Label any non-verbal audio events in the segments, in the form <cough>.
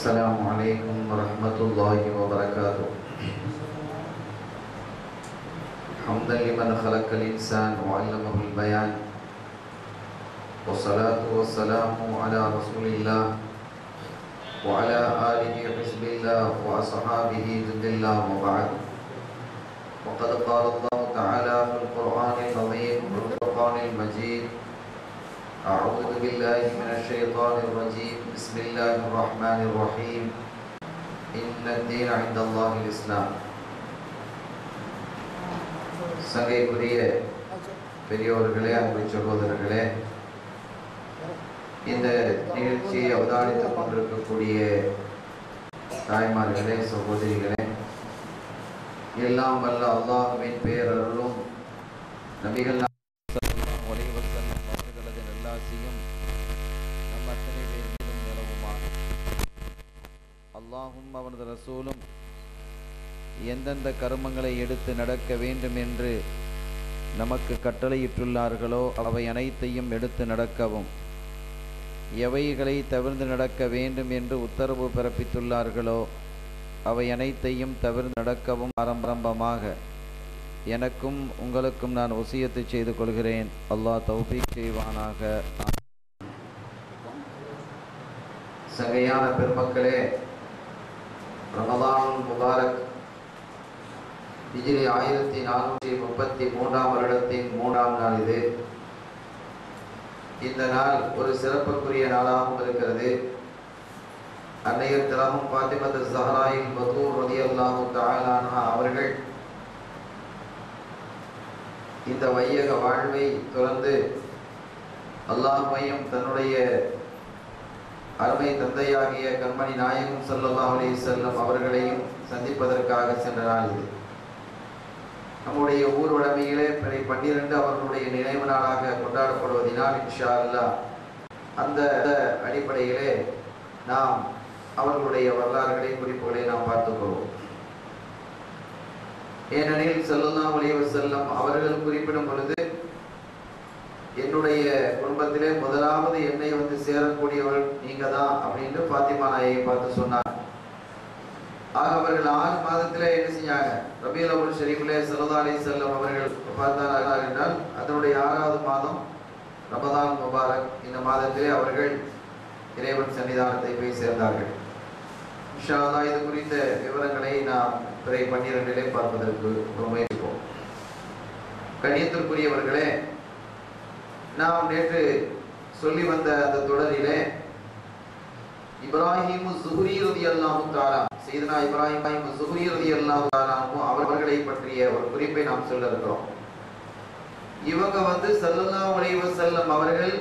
السلام عليكم ورحمة الله وبركاته. حمدا لمن خلق الإنسان وعلمه البيان. والصلاة والسلام على رسول الله وعلى آله حزب الله وأصحابه جند الله وبعد. وقد قال الله تعالى في القرآن العظيم والفرقان المجيد أعوذ بالله من الشيطان الرجيم بسم الله الرحمن الرحيم إن الدين عند الله الإسلام சங்கைக்குரிய பெரியோர்களே அன்பு சகோதரர்களே இந்த நிகழ்ச்சியை அவதானித்துக் கொண்டிருக்கக்கூடிய தாய்மார்களே சகோதரிகளே எல்லாம் வல்ல அல்லாஹுவின் பேரருளும் நபிகள் ரசூலும் எந்தெந்த கருமங்களை எடுத்து நடக்க வேண்டும் என்று நமக்கு கட்டளையிட்டுள்ளார்களோ அவை அனைத்தையும் எடுத்து நடக்கவும். எவைகளை தவிர்த்து நடக்க வேண்டும் என்று உத்தரவு பிறப்பித்துள்ளார்களோ அவை அனைத்தையும் தவிர்த்து நடக்கவும் ஆரம்பரம்பமாக எனக்கும் உங்களுக்கும் நான் ஒசியத்து செய்து கொள்கிறேன். அல்லாஹ் தௌஃபீக் செய்வானாக. சகையான பெருமக்களே ரமதான் முபாரக். ஹிஜ்ரி ஆயிரத்தி நானூற்றி முப்பத்தி மூன்றாம் வருடத்தின் மூன்றாம் நாள் இது. இந்த நாள் ஒரு சிறப்புக்குரிய நாளாகவும் இருக்கிறது. அன்னையர் திலகம் பாத்திமத் சஹராயின் பதூர் ரதி அல்லாஹு தாலானா அவர்கள் இந்த வையக வாழ்வை தொடர்ந்து அல்லாஹ் மையம் தன்னுடைய அருமை தந்தையாகிய கண்மணி நாயகம் ஸல்லல்லாஹு அலி வஸல்லம் அவர்களையும் சந்திப்பதற்காக சென்ற நாள் இது. நம்முடைய ஊர் உடமையிலே பிறை பன்னிரண்டு அவர்களுடைய நினைவு நாளாக கொண்டாடப்படுவதினால் இன்ஷா அல்லாஹ் அந்த அடிப்படையிலே நாம் அவர்களுடைய வரலாறுகளை குறிப்புகளை நாம் பார்த்துக்கொள்வோம் ஏனெனில் ஸல்லல்லாஹு அலி செல்லும் அவர்கள் குறிப்பிடும் பொழுது என்னுடைய குடும்பத்திலே முதலாவது என்னை வந்து சேரக்கூடியவள் நீங்க தான் அப்படின்னு பாத்திமா நாயை பார்த்து சொன்னார். ஆக அவர்கள் ஆறு மாதத்திலே என்ன செஞ்சாங்க? ரபியல் அவுல் ஷெரீஃபிலே ஸல்லல்லாஹு அலைஹி அவர்கள் பார்த்தார்கள் என்றால் அதனுடைய ஆறாவது மாதம் ரமதான் முபாரக் இந்த மாதத்திலே அவர்கள் இறைவன் சன்னிதானத்தை போய் சேர்ந்தார்கள். இன்ஷா இது குறித்த விவரங்களை நாம் பிறை பன்னிரண்டிலே பார்ப்பதற்கு ஒரு முயற்சிப்போம். கண்ணியத்திற்குரியவர்களே நாம் நேற்று சொல்லி வந்த அந்த தொடரிலே இப்ராஹிம் சுஹுரி ரதி அல்லாஹு தாலா செய்தனா இப்ராஹிம் சுஹுரி ரதி அல்லாஹு தாலாவும் அவர்களை பற்றிய ஒரு குறிப்பை நாம் சொல்ல இருக்கிறோம். இவங்க வந்து சல்லல்லா உலைவ செல்லம் அவர்கள்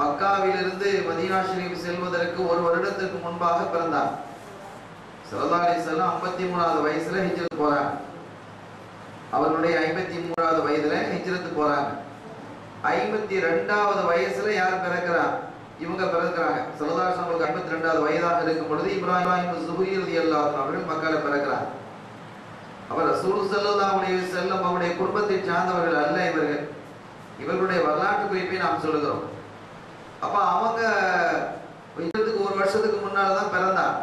மக்காவிலிருந்து மதீனா ஷரீப் செல்வதற்கு ஒரு வருடத்திற்கு முன்பாக பிறந்தார் ஸல்லல்லாஹு அலைஹி வஸல்லம் 53வது வயசுல ஹிஜ்ரத் போறாங்க. அவருடைய ஐம்பத்தி மூணாவது வயதுல ஹிஜ்ரத் போறாங்க. ஐம்பத்தி ரெண்டாவது வயசுல யார் பிறக்கிறா? இவங்க பிறக்கிறாங்க. சலதாசன் அவங்களுக்கு ஐம்பத்தி ரெண்டாவது வயதாக இருக்கும் பொழுது இப்ராஹிம் சுஹூரி ரலியல்லாஹு அவர்கள் மக்களை பிறக்கிறார். அவர் ரசூல் செல்லுதாவுடைய செல்லும் அவருடைய குடும்பத்தை சார்ந்தவர்கள் அல்ல இவர்கள். இவர்களுடைய வரலாற்று குறிப்பை நாம் சொல்லுகிறோம். அப்ப அவங்க இதுக்கு ஒரு வருஷத்துக்கு முன்னால தான் பிறந்தார்.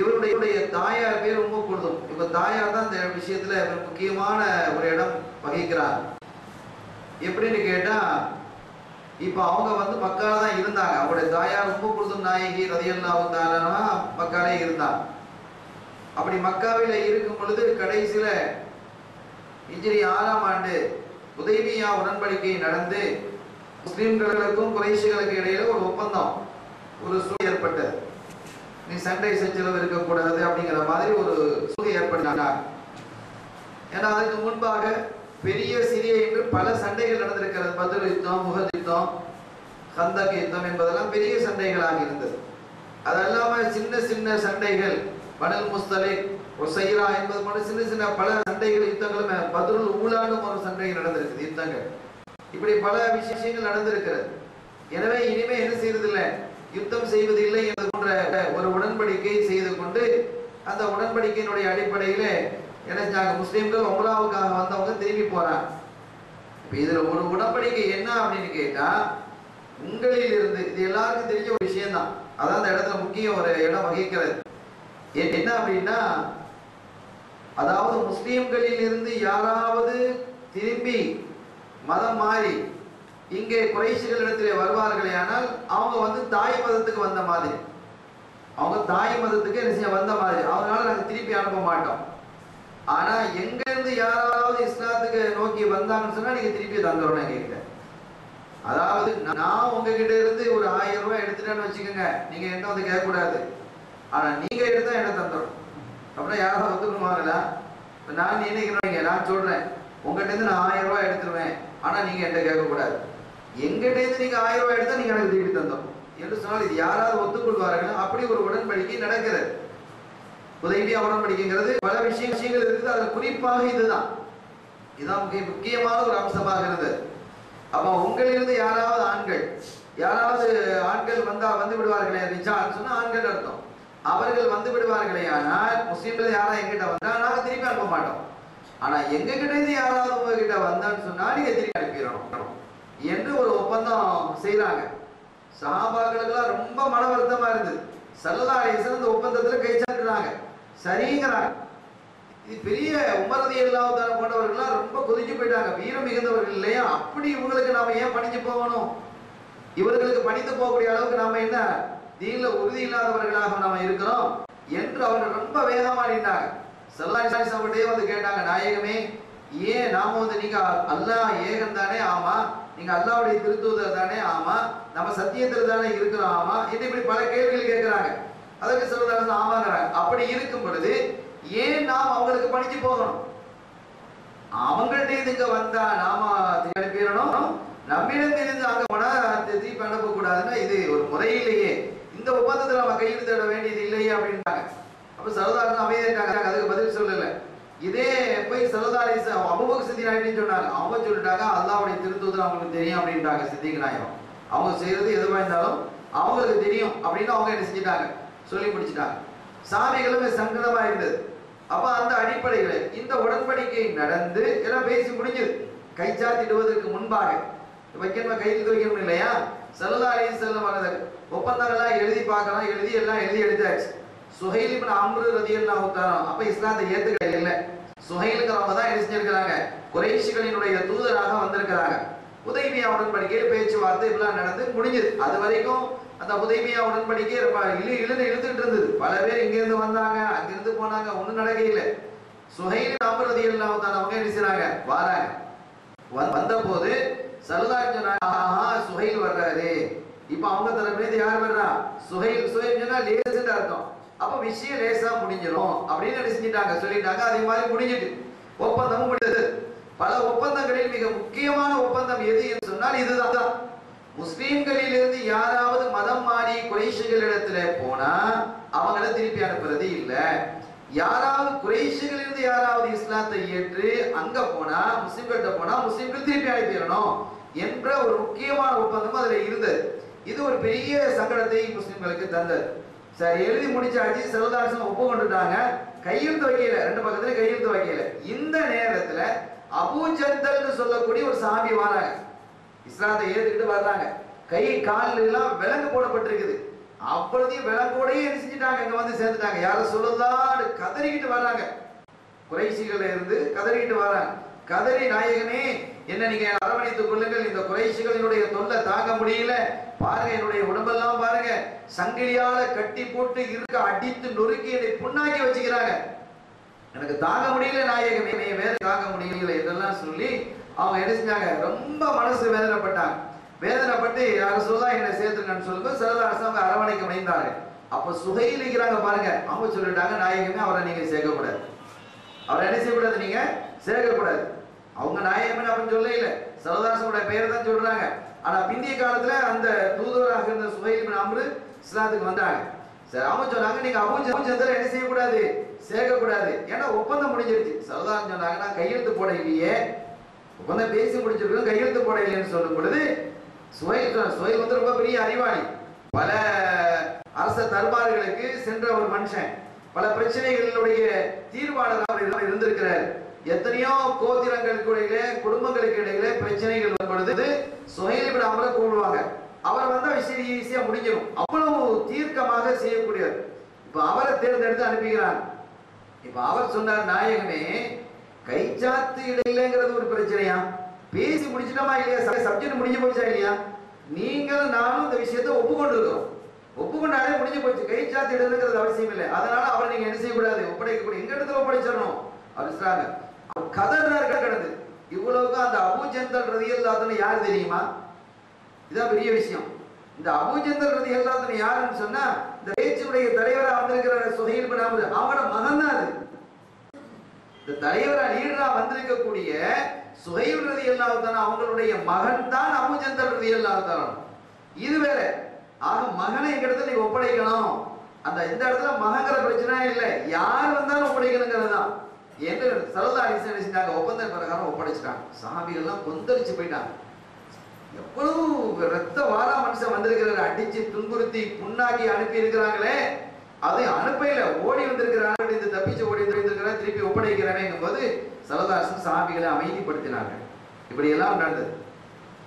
இவருடைய தாயார் பேர் ரொம்ப கொடுதும் இவங்க தாயார் தான் இந்த விஷயத்துல முக்கியமான ஒரு இடம் வகிக்கிறார். எப்படின்னு கேட்டா இப்போ அவங்க வந்து மக்கால தான் இருந்தாங்க. அவங்களுடைய தாயார் உப்பு குருதும் நாயகி ரதியல்லாவு தாரனா மக்காலே இருந்தாங்க அப்படி மக்காவில இருக்கும் பொழுது கடைசியில இன்ஜிரி ஆறாம் ஆண்டு உதய்பியா உடன்படிக்கை நடந்து முஸ்லிம்களுக்கும் குறைசிகளுக்கு இடையில ஒரு ஒப்பந்தம் ஒரு சூழல் ஏற்பட்டது. நீ சண்டை சச்சரவு இருக்கக்கூடாது அப்படிங்கிற மாதிரி ஒரு சூழல் ஏற்பட்டாங்க ஏன்னா அதுக்கு முன்பாக பெரிய சிறிய என்று பல சண்டைகள் நடந்திருக்கிறது. பதில் யுத்தம் முகத் யுத்தம் கந்தக யுத்தம் என்பதெல்லாம் பெரிய சண்டைகளாக இருந்தது. அது அல்லாம சின்ன சின்ன சண்டைகள் பனல் முஸ்தலிக் ஒசைரா என்பது போன்ற சின்ன சின்ன பல சண்டைகள் யுத்தங்களும் பதில் ஊழானும் ஒரு சண்டை நடந்திருக்குது யுத்தங்கள். இப்படி பல விஷயங்கள் நடந்திருக்கிறது. எனவே இனிமே என்ன செய்யறதில்லை யுத்தம் செய்வது இல்லை என்பது போன்ற ஒரு உடன்படிக்கை செய்து கொண்டு அந்த உடன்படிக்கையினுடைய அடிப்படையிலே நினைச்சாங்க முஸ்லீம்கள் உம்ராவுக்காக வந்தவங்க திரும்பி போறாங்க. இப்போ இதில் ஒரு உடன்படிக்கை என்ன அப்படின்னு கேட்டால் உங்களில் இருந்து இது எல்லாருக்கும் தெரிஞ்ச ஒரு விஷயம்தான். அதான் அந்த இடத்துல முக்கிய ஒரு இடம் வகிக்கிறது. என்ன அப்படின்னா அதாவது முஸ்லீம்களில் இருந்து யாராவது திரும்பி மதம் மாறி இங்கே குறைஷிகள் இடத்திலே வருவார்களே ஆனால் அவங்க வந்து தாய் மதத்துக்கு வந்த மாதிரி. அவங்க தாய் மதத்துக்கு என்ன செய்ய வந்த மாதிரி. அதனால நாங்கள் திருப்பி அனுப்ப மாட்டோம். ஆனா எங்க இருந்து யாராவது இஸ்லாத்துக்கு நோக்கி வந்தாங்கன்னு சொன்னா நீங்க திருப்பி தந்துடணும் எங்ககிட்ட அதாவது நான் உங்ககிட்ட இருந்து ஒரு ஆயிரம் ரூபாய் எடுத்துட்டேன்னு வச்சுக்கோங்க. நீங்க என்ன வந்து கேட்கக்கூடாது. ஆனா நீங்க எடுத்தா என்ன தந்துடணும் அப்படின்னா யாராவது ஒத்துக்கணுமாங்களா? நான் நினைக்கிறேன் நான் சொல்றேன். உங்ககிட்ட இருந்து நான் ஆயிரம் ரூபாய் எடுத்துருவேன். ஆனா நீங்க என்கிட்ட கேட்கக்கூடாது. எங்கிட்ட இருந்து நீங்க ஆயிரம் ரூபாய் எடுத்தா நீங்க எனக்கு திருப்பி தந்தோம் என்று சொன்னால் இது யாராவது ஒத்துக்கொள்வார்கள் அப்படி ஒரு உடன்படிக்கை நடக்கிறது. உதவியா உடன்படிக்கைங்கிறது பல விஷய விஷயங்கள் இருக்குது. அதில் குறிப்பாக இதுதான். இதுதான் முக்கிய முக்கியமான ஒரு அம்சமாக இருந்தது. அப்போ உங்களிலிருந்து யாராவது ஆண்கள் யாராவது ஆண்கள் வந்தா வந்து விடுவார்களே ரிஜால் சொன்னா ஆண்கள் அர்த்தம். அவர்கள் வந்து விடுவார்களே ஆனால் முஸ்லீம்கள் யாராவது எங்கிட்ட வந்தா நாங்கள் திருப்பி அனுப்ப மாட்டோம். ஆனா எங்க கிட்ட இருந்து யாராவது உங்ககிட்ட வந்தான்னு சொன்னா நீங்க திருப்பி அனுப்பிடணும். என்று ஒரு ஒப்பந்தம் செய்கிறாங்க சஹாபாக்களுக்கெல்லாம் ரொம்ப மன வருத்தமா இருந்தது சல்லா அலிஸ்லாம் இந்த ஒப்பந்தத்துல கை சாட்டுறாங்க சரிங்கிறாங்க. இது பெரிய உமரதி இல்லாத போன்றவர்கள்லாம் ரொம்ப கொதிச்சு போயிட்டாங்க. வீரம் மிகுந்தவர்கள் இல்லையா? அப்படி இவங்களுக்கு நாம ஏன் பணிஞ்சு போகணும்? இவர்களுக்கு பணிந்து போகக்கூடிய அளவுக்கு நாம என்ன? தீன்ல உறுதி இல்லாதவர்களாக நாம இருக்கிறோம் என்று அவர்கள் ரொம்ப வேகமா நின்றாங்க செல்லாண்டே வந்து கேட்டாங்க நாயகமே ஏன் நாம வந்து நீங்க அல்லாஹ் ஏகன் தானே? ஆமா. நீங்க அல்லாவுடைய திருத்துவதர் தானே? ஆமா. நம்ம சத்தியத்தில் தானே இருக்கிறோம்? ஆமா. இது இப்படி பல கேள்விகள் கேட்கிறாங்க. அதற்கு செல்வதாசன் ஆமாங்கிறாங்க அப்படி இருக்கும் பொழுது ஏன் நாம் அவங்களுக்கு பணிக்கு போகணும்? அவங்கள்ட்ட இருந்து இங்க வந்தா நாம அனுப்பிடணும் நம்மிடம் இருந்து அங்க போனா திருப்பி அனுப்ப கூடாதுன்னா இது ஒரு முறையிலேயே. இந்த ஒப்பந்தத்துல நம்ம கையெழுத்திட வேண்டியது இல்லையே அப்படின்ட்டாங்க அப்ப சரதாரன் அமைதியாட்டாங்க அதுக்கு பதில் சொல்லல. இதே போய் சரதாரி அபுபக் சித்தி நாயின்னு சொன்னாங்க. அவங்க சொல்லிட்டாங்க அல்லாவுடைய திருத்தூதர் அவங்களுக்கு தெரியும் அப்படின்ட்டாங்க சித்திக் நாயகம் அவங்க செய்யறது எதுவாக இருந்தாலும் அவங்களுக்கு தெரியும் அப்படின்னு அவங்க என்ன செஞ்சிட்டாங்க. சொல்லி முடிச்சிட்டாங்க. சாமிகளுமே சங்கடமா இருந்தது அப்ப அந்த அடிப்படையில இந்த உடன்படிக்கை நடந்து எல்லாம் பேசி முடிஞ்சது. கைச்சாத்திடுவதற்கு முன்பாக. வைக்கணும்? கையில் துவைக்கணும் இல்லையா? செல்லா அலி செல்லம் ஒப்பந்தங்கள்லாம் எழுதி பார்க்கலாம். எழுதி எல்லாம் எழுதி எடுத்தாச்சு. சுஹைல் இப்ப அம்ரு ரதியல்லாஹு தஆலா அப்ப இஸ்லாத்தை ஏத்துக்கிற இல்ல. சுஹைலுங்கிறவங்க தான் என்ன செஞ்சிருக்கிறாங்க குறைஷிகளினுடைய தூதராக வந்திருக்கிறாங்க. உதவி உடன்படிக்கையில் பேச்சுவார்த்தை இப்பெல்லாம் நடந்து முடிஞ்சது. அது வரைக்கும் அந்த உதய்பியா உடன்படிக்கை ரொம்ப இழு இழுந்து இழுத்துட்டு இருந்தது. பல பேர் இங்க இருந்து வந்தாங்க அங்கிருந்து போனாங்க ஒண்ணும் நடக்கையில சுகையில் அமரதி ரதியல்லாஹு தான் அவங்க என்ன செய்றாங்க? வாராங்க. வந்த வந்தபோது சல்லல்லாஹு சொன்னாங்க ஆஹா சுஹைல் வர்றாரு. இப்ப அவங்க தரப்புல யார் வர்றா? சுகையில் சுஹைல் சொன்னா லேசுன்னு அர்த்தம். அப்ப விஷயம் லேசா முடிஞ்சிடும் அப்படின்னு என்ன செஞ்சிட்டாங்க? சொல்லிட்டாங்க. அதே மாதிரி முடிஞ்சிட்டு. ஒப்பந்தமும் முடிஞ்சது பல ஒப்பந்தங்களில் மிக முக்கியமான ஒப்பந்தம் எது என்று சொன்னால் இதுதான். முஸ்லீம்களில் இருந்து யாராவது மதம் மாறி குறைஷிகளிடத்துல போனா அவங்கள திருப்பி அனுப்புறது இல்ல. யாராவது குறைஷிகளில் இருந்து யாராவது இஸ்லாத்தை ஏற்று அங்க போனா முஸ்லிம்கள்ட்ட போனா முஸ்லிம்கள் திருப்பி அனுப்பிடணும் என்ற ஒரு முக்கியமான ஒப்பந்தம் அதுல இருந்தது. இது ஒரு பெரிய சங்கடத்தை முஸ்லிம்களுக்கு தந்தது. சரி எழுதி முடிச்சாச்சு செல்வதாசன் ஒப்புக்கொண்டுட்டாங்க கையெழுத்து வைக்கல ரெண்டு பக்கத்துல கையெழுத்து வைக்கல இந்த நேரத்துல அபூஜந்தல்னு சொல்லக்கூடிய ஒரு சாமி வராங்க. இஸ்லாத்தை ஏற்றுக்கிட்டு வர்றாங்க. கை கால் எல்லாம் விலங்கு போடப்பட்டிருக்குது. அவ்வளோதையும் விலங்கோடையே என்ன செஞ்சுட்டாங்க? இங்கே வந்து சேர்ந்துட்டாங்க. யாரும் சொல்லலான்னு கதறிக்கிட்டு வர்றாங்க. குறைசிகள் இருந்து கதறிக்கிட்டு வராங்க கதறி நாயகனே என்ன நீங்க அரவணைத்துக் கொள்ளுங்கள். இந்த குறைசிகளினுடைய தொல்லை தாங்க முடியல. பாருங்க என்னுடைய உடம்பெல்லாம் பாருங்க. சங்கிலியால கட்டி போட்டு இருக்க அடித்து நொறுக்கி என்னை புண்ணாக்கி வச்சுக்கிறாங்க. எனக்கு தாங்க முடியல நாயகமே என்னை வேற தாங்க முடியல இதெல்லாம் சொல்லி அவங்க என்ன செஞ்சாங்க ரொம்ப மனசு வேதனைப்பட்டாங்க. வேதனைப்பட்டு யார சொல்லா என்ன சேர்த்துருங்கன்னு சொல்லும்போது சிலதாரசு அவங்க அரவணைக்க முனைந்தாங்க அப்ப சுகையிலிக்கிறாங்க பாருங்க. அவங்க சொல்லிட்டாங்க நாயகமே அவரை நீங்க சேர்க்கக்கூடாது. அவரை என்ன செய்யக்கூடாது நீங்க? சேர்க்கக்கூடாது. அவங்க நாயகமே அப்படின்னு சொல்ல இல்லை. சரதாசனுடைய பெயர் தான் சொல்றாங்க. ஆனா பிந்திய காலத்துல அந்த தூதுவராக இருந்த சுகையில் பின் அம்ரு இஸ்லாத்துக்கு வந்தாங்க. சரி அவங்க சொன்னாங்க நீங்க அவங்க அபூஜந்தரை என்ன செய்யக்கூடாது? சேர்க்கக்கூடாது. ஏன்னா ஒப்பந்தம் முடிஞ்சிருச்சு. சரதாசன் சொன்னாங்க நான் கையெழுத்து போட இல்லையே. உட்காந்து பேசி முடிச்சிருக்கோம் கையெழுத்து போட இல்லைன்னு சொல்லும் பொழுது சுஹைல் சொன்னார், வந்து ரொம்ப பெரிய அறிவாளி. பல அரச தர்பார்களுக்கு சென்ற ஒரு மனுஷன் பல பிரச்சனைகளுடைய தீர்வாளராக இருந்திருக்கிறார். எத்தனையோ கோத்திரங்களுக்கு இடையில குடும்பங்களுக்கு இடையிலே பிரச்சனைகள் வரும்பொழுது பொழுது சுஹைல் இப்படி அவரை கூப்பிடுவாங்க அவர் வந்தா விஷயம் ஈஸியா முடிஞ்சிடும். அவ்வளவு தீர்க்கமாக செய்யக்கூடியவர். இப்ப அவரை தேர்ந்தெடுத்து அனுப்புகிறார் இப்ப அவர் சொன்னார் நாயகமே கைச்சாத்து இடையிலங்கிறது ஒரு பிரச்சனையா? பேசி முடிச்சிட்டோமா இல்லையா? சப்ஜெக்ட் முடிஞ்சு போச்சா இல்லையா? நீங்கள் நானும் இந்த விஷயத்தை ஒப்புக்கொண்டு இருக்கிறோம் ஒப்புக்கொண்டாலே முடிஞ்சு போச்சு. கைச்சாத்து இடங்கிறது அவசியம் இல்லை. அதனால அவரை நீங்க என்ன செய்யக்கூடாது? ஒப்படைக்க கூட எங்க இடத்துல ஒப்படைச்சிடணும்? அப்படி சொல்றாங்க அவர் கதறாரு கிடந்து. இவ்வளவுக்கு அந்த அபூஜந்தல் ரதியல்லாதன்னு யாரு தெரியுமா? இதான் பெரிய விஷயம். இந்த அபூஜந்தல் ரதியல்லாதன்னு யாருன்னு சொன்னா இந்த பேச்சுடைய தலைவராக வந்திருக்கிற சுகையில் பினாமது அவனோட மகன் தான் அது. இந்த தலைவரா லீடரா வந்திருக்கக்கூடிய சுகைல் ரதி அல்லாஹான அவங்களுடைய மகன் தான் அபுஜந்தல் ரதி அல்லாஹான இது வேற. ஆக மகனை எங்க இடத்துல நீங்க ஒப்படைக்கணும். அந்த இந்த இடத்துல மகங்கிற பிரச்சனை இல்லை. யார் வந்தாலும் ஒப்படைக்கணுங்கிறது தான். என்று சரதா அரிசன் செஞ்சாங்க? ஒப்பந்த பிரகாரம் ஒப்படைச்சிட்டாங்க. சாமிகள்லாம் கொந்தளிச்சு போயிட்டாங்க. எவ்வளவு ரத்த வாரா மனுஷன் வந்திருக்கிறாரு. அடிச்சு துன்புறுத்தி புண்ணாக்கி அனுப்பி இருக்கிறாங்களே அதை அனுப்பையில ஓடி வந்திருக்கிறார்கள் இந்த தப்பிச்சு ஓடி வந்திருக்கிறார். திருப்பி ஒப்படைக்கிறவேங்கும் போது சரதாசன் சாமிகளை அமைதிப்படுத்தினாங்க இப்படி எல்லாம் நடந்தது.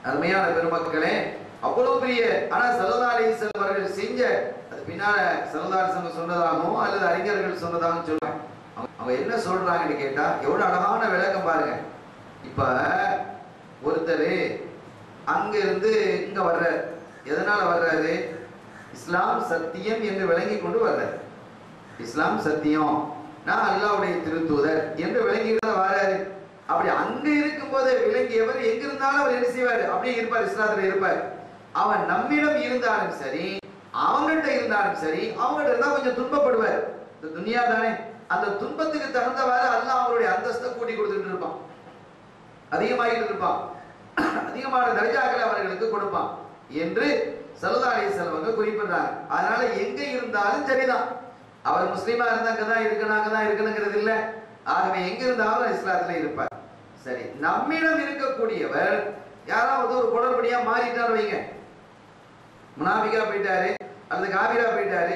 அருமையான பெருமக்களே அவ்வளவு பெரிய ஆனா சரதாரீசன் அவர்கள் செஞ்ச அது பின்னால சரதாரசன் சொன்னதாகவும் அல்லது அறிஞர்கள் சொன்னதாகவும் சொல்றாங்க அவங்க- அவங்க என்ன சொல்றாங்கன்னு கேட்டா எவ்வளவு அழகான விளக்கம் பாருங்க. இப்ப ஒருத்தர் அங்க இருந்து இங்க வர்றாரு. எதனால வர்றாரு? இஸ்லாம் சத்தியம் என்று விளங்கி கொண்டு வர்றார் இஸ்லாம் சத்தியம். நான் அல்லாவுடைய திருத்தூதர் என்று விளங்கிட்டு தான் வராரு அப்படி அங்க இருக்கும்போது விளங்கியவர் எங்க இருந்தாலும் அவர் என்ன செய்வார்? அப்படியே இருப்பார் இஸ்லாத்துல இருப்பார். அவன் நம்மிடம் இருந்தாலும் சரி அவங்கள்ட்ட இருந்தாலும் சரி அவங்கள்ட்ட இருந்தா கொஞ்சம் துன்பப்படுவார். இந்த துனியா தானே அந்த துன்பத்துக்கு தகுந்தவாறு அல்லாஹ் அவங்களுடைய அந்தஸ்தை கூட்டி கொடுத்துட்டு இருப்பான். அதிகமாகிட்டு இருப்பான். அதிகமான தர்ஜாக்களை அவர்களுக்கு கொடுப்பான். என்று சல்லா செலவங்க குறிப்பிடுறாங்க. அதனால எங்க இருந்தாலும் சரிதான். அவர் முஸ்லீமா இருந்தா அங்கதான் இருக்கணும் அங்கதான் இருக்கணுங்கிறது இல்ல. ஆகவே எங்க இருந்தாலும் இஸ்லாத்துல இருப்பார். சரி நம்மிடம் இருக்கக்கூடியவர் யாராவது ஒரு குடற்படியா மாறிட்டார் வைங்க. முனாபிகா போயிட்டாரு அல்லது காவிரா போயிட்டாரு.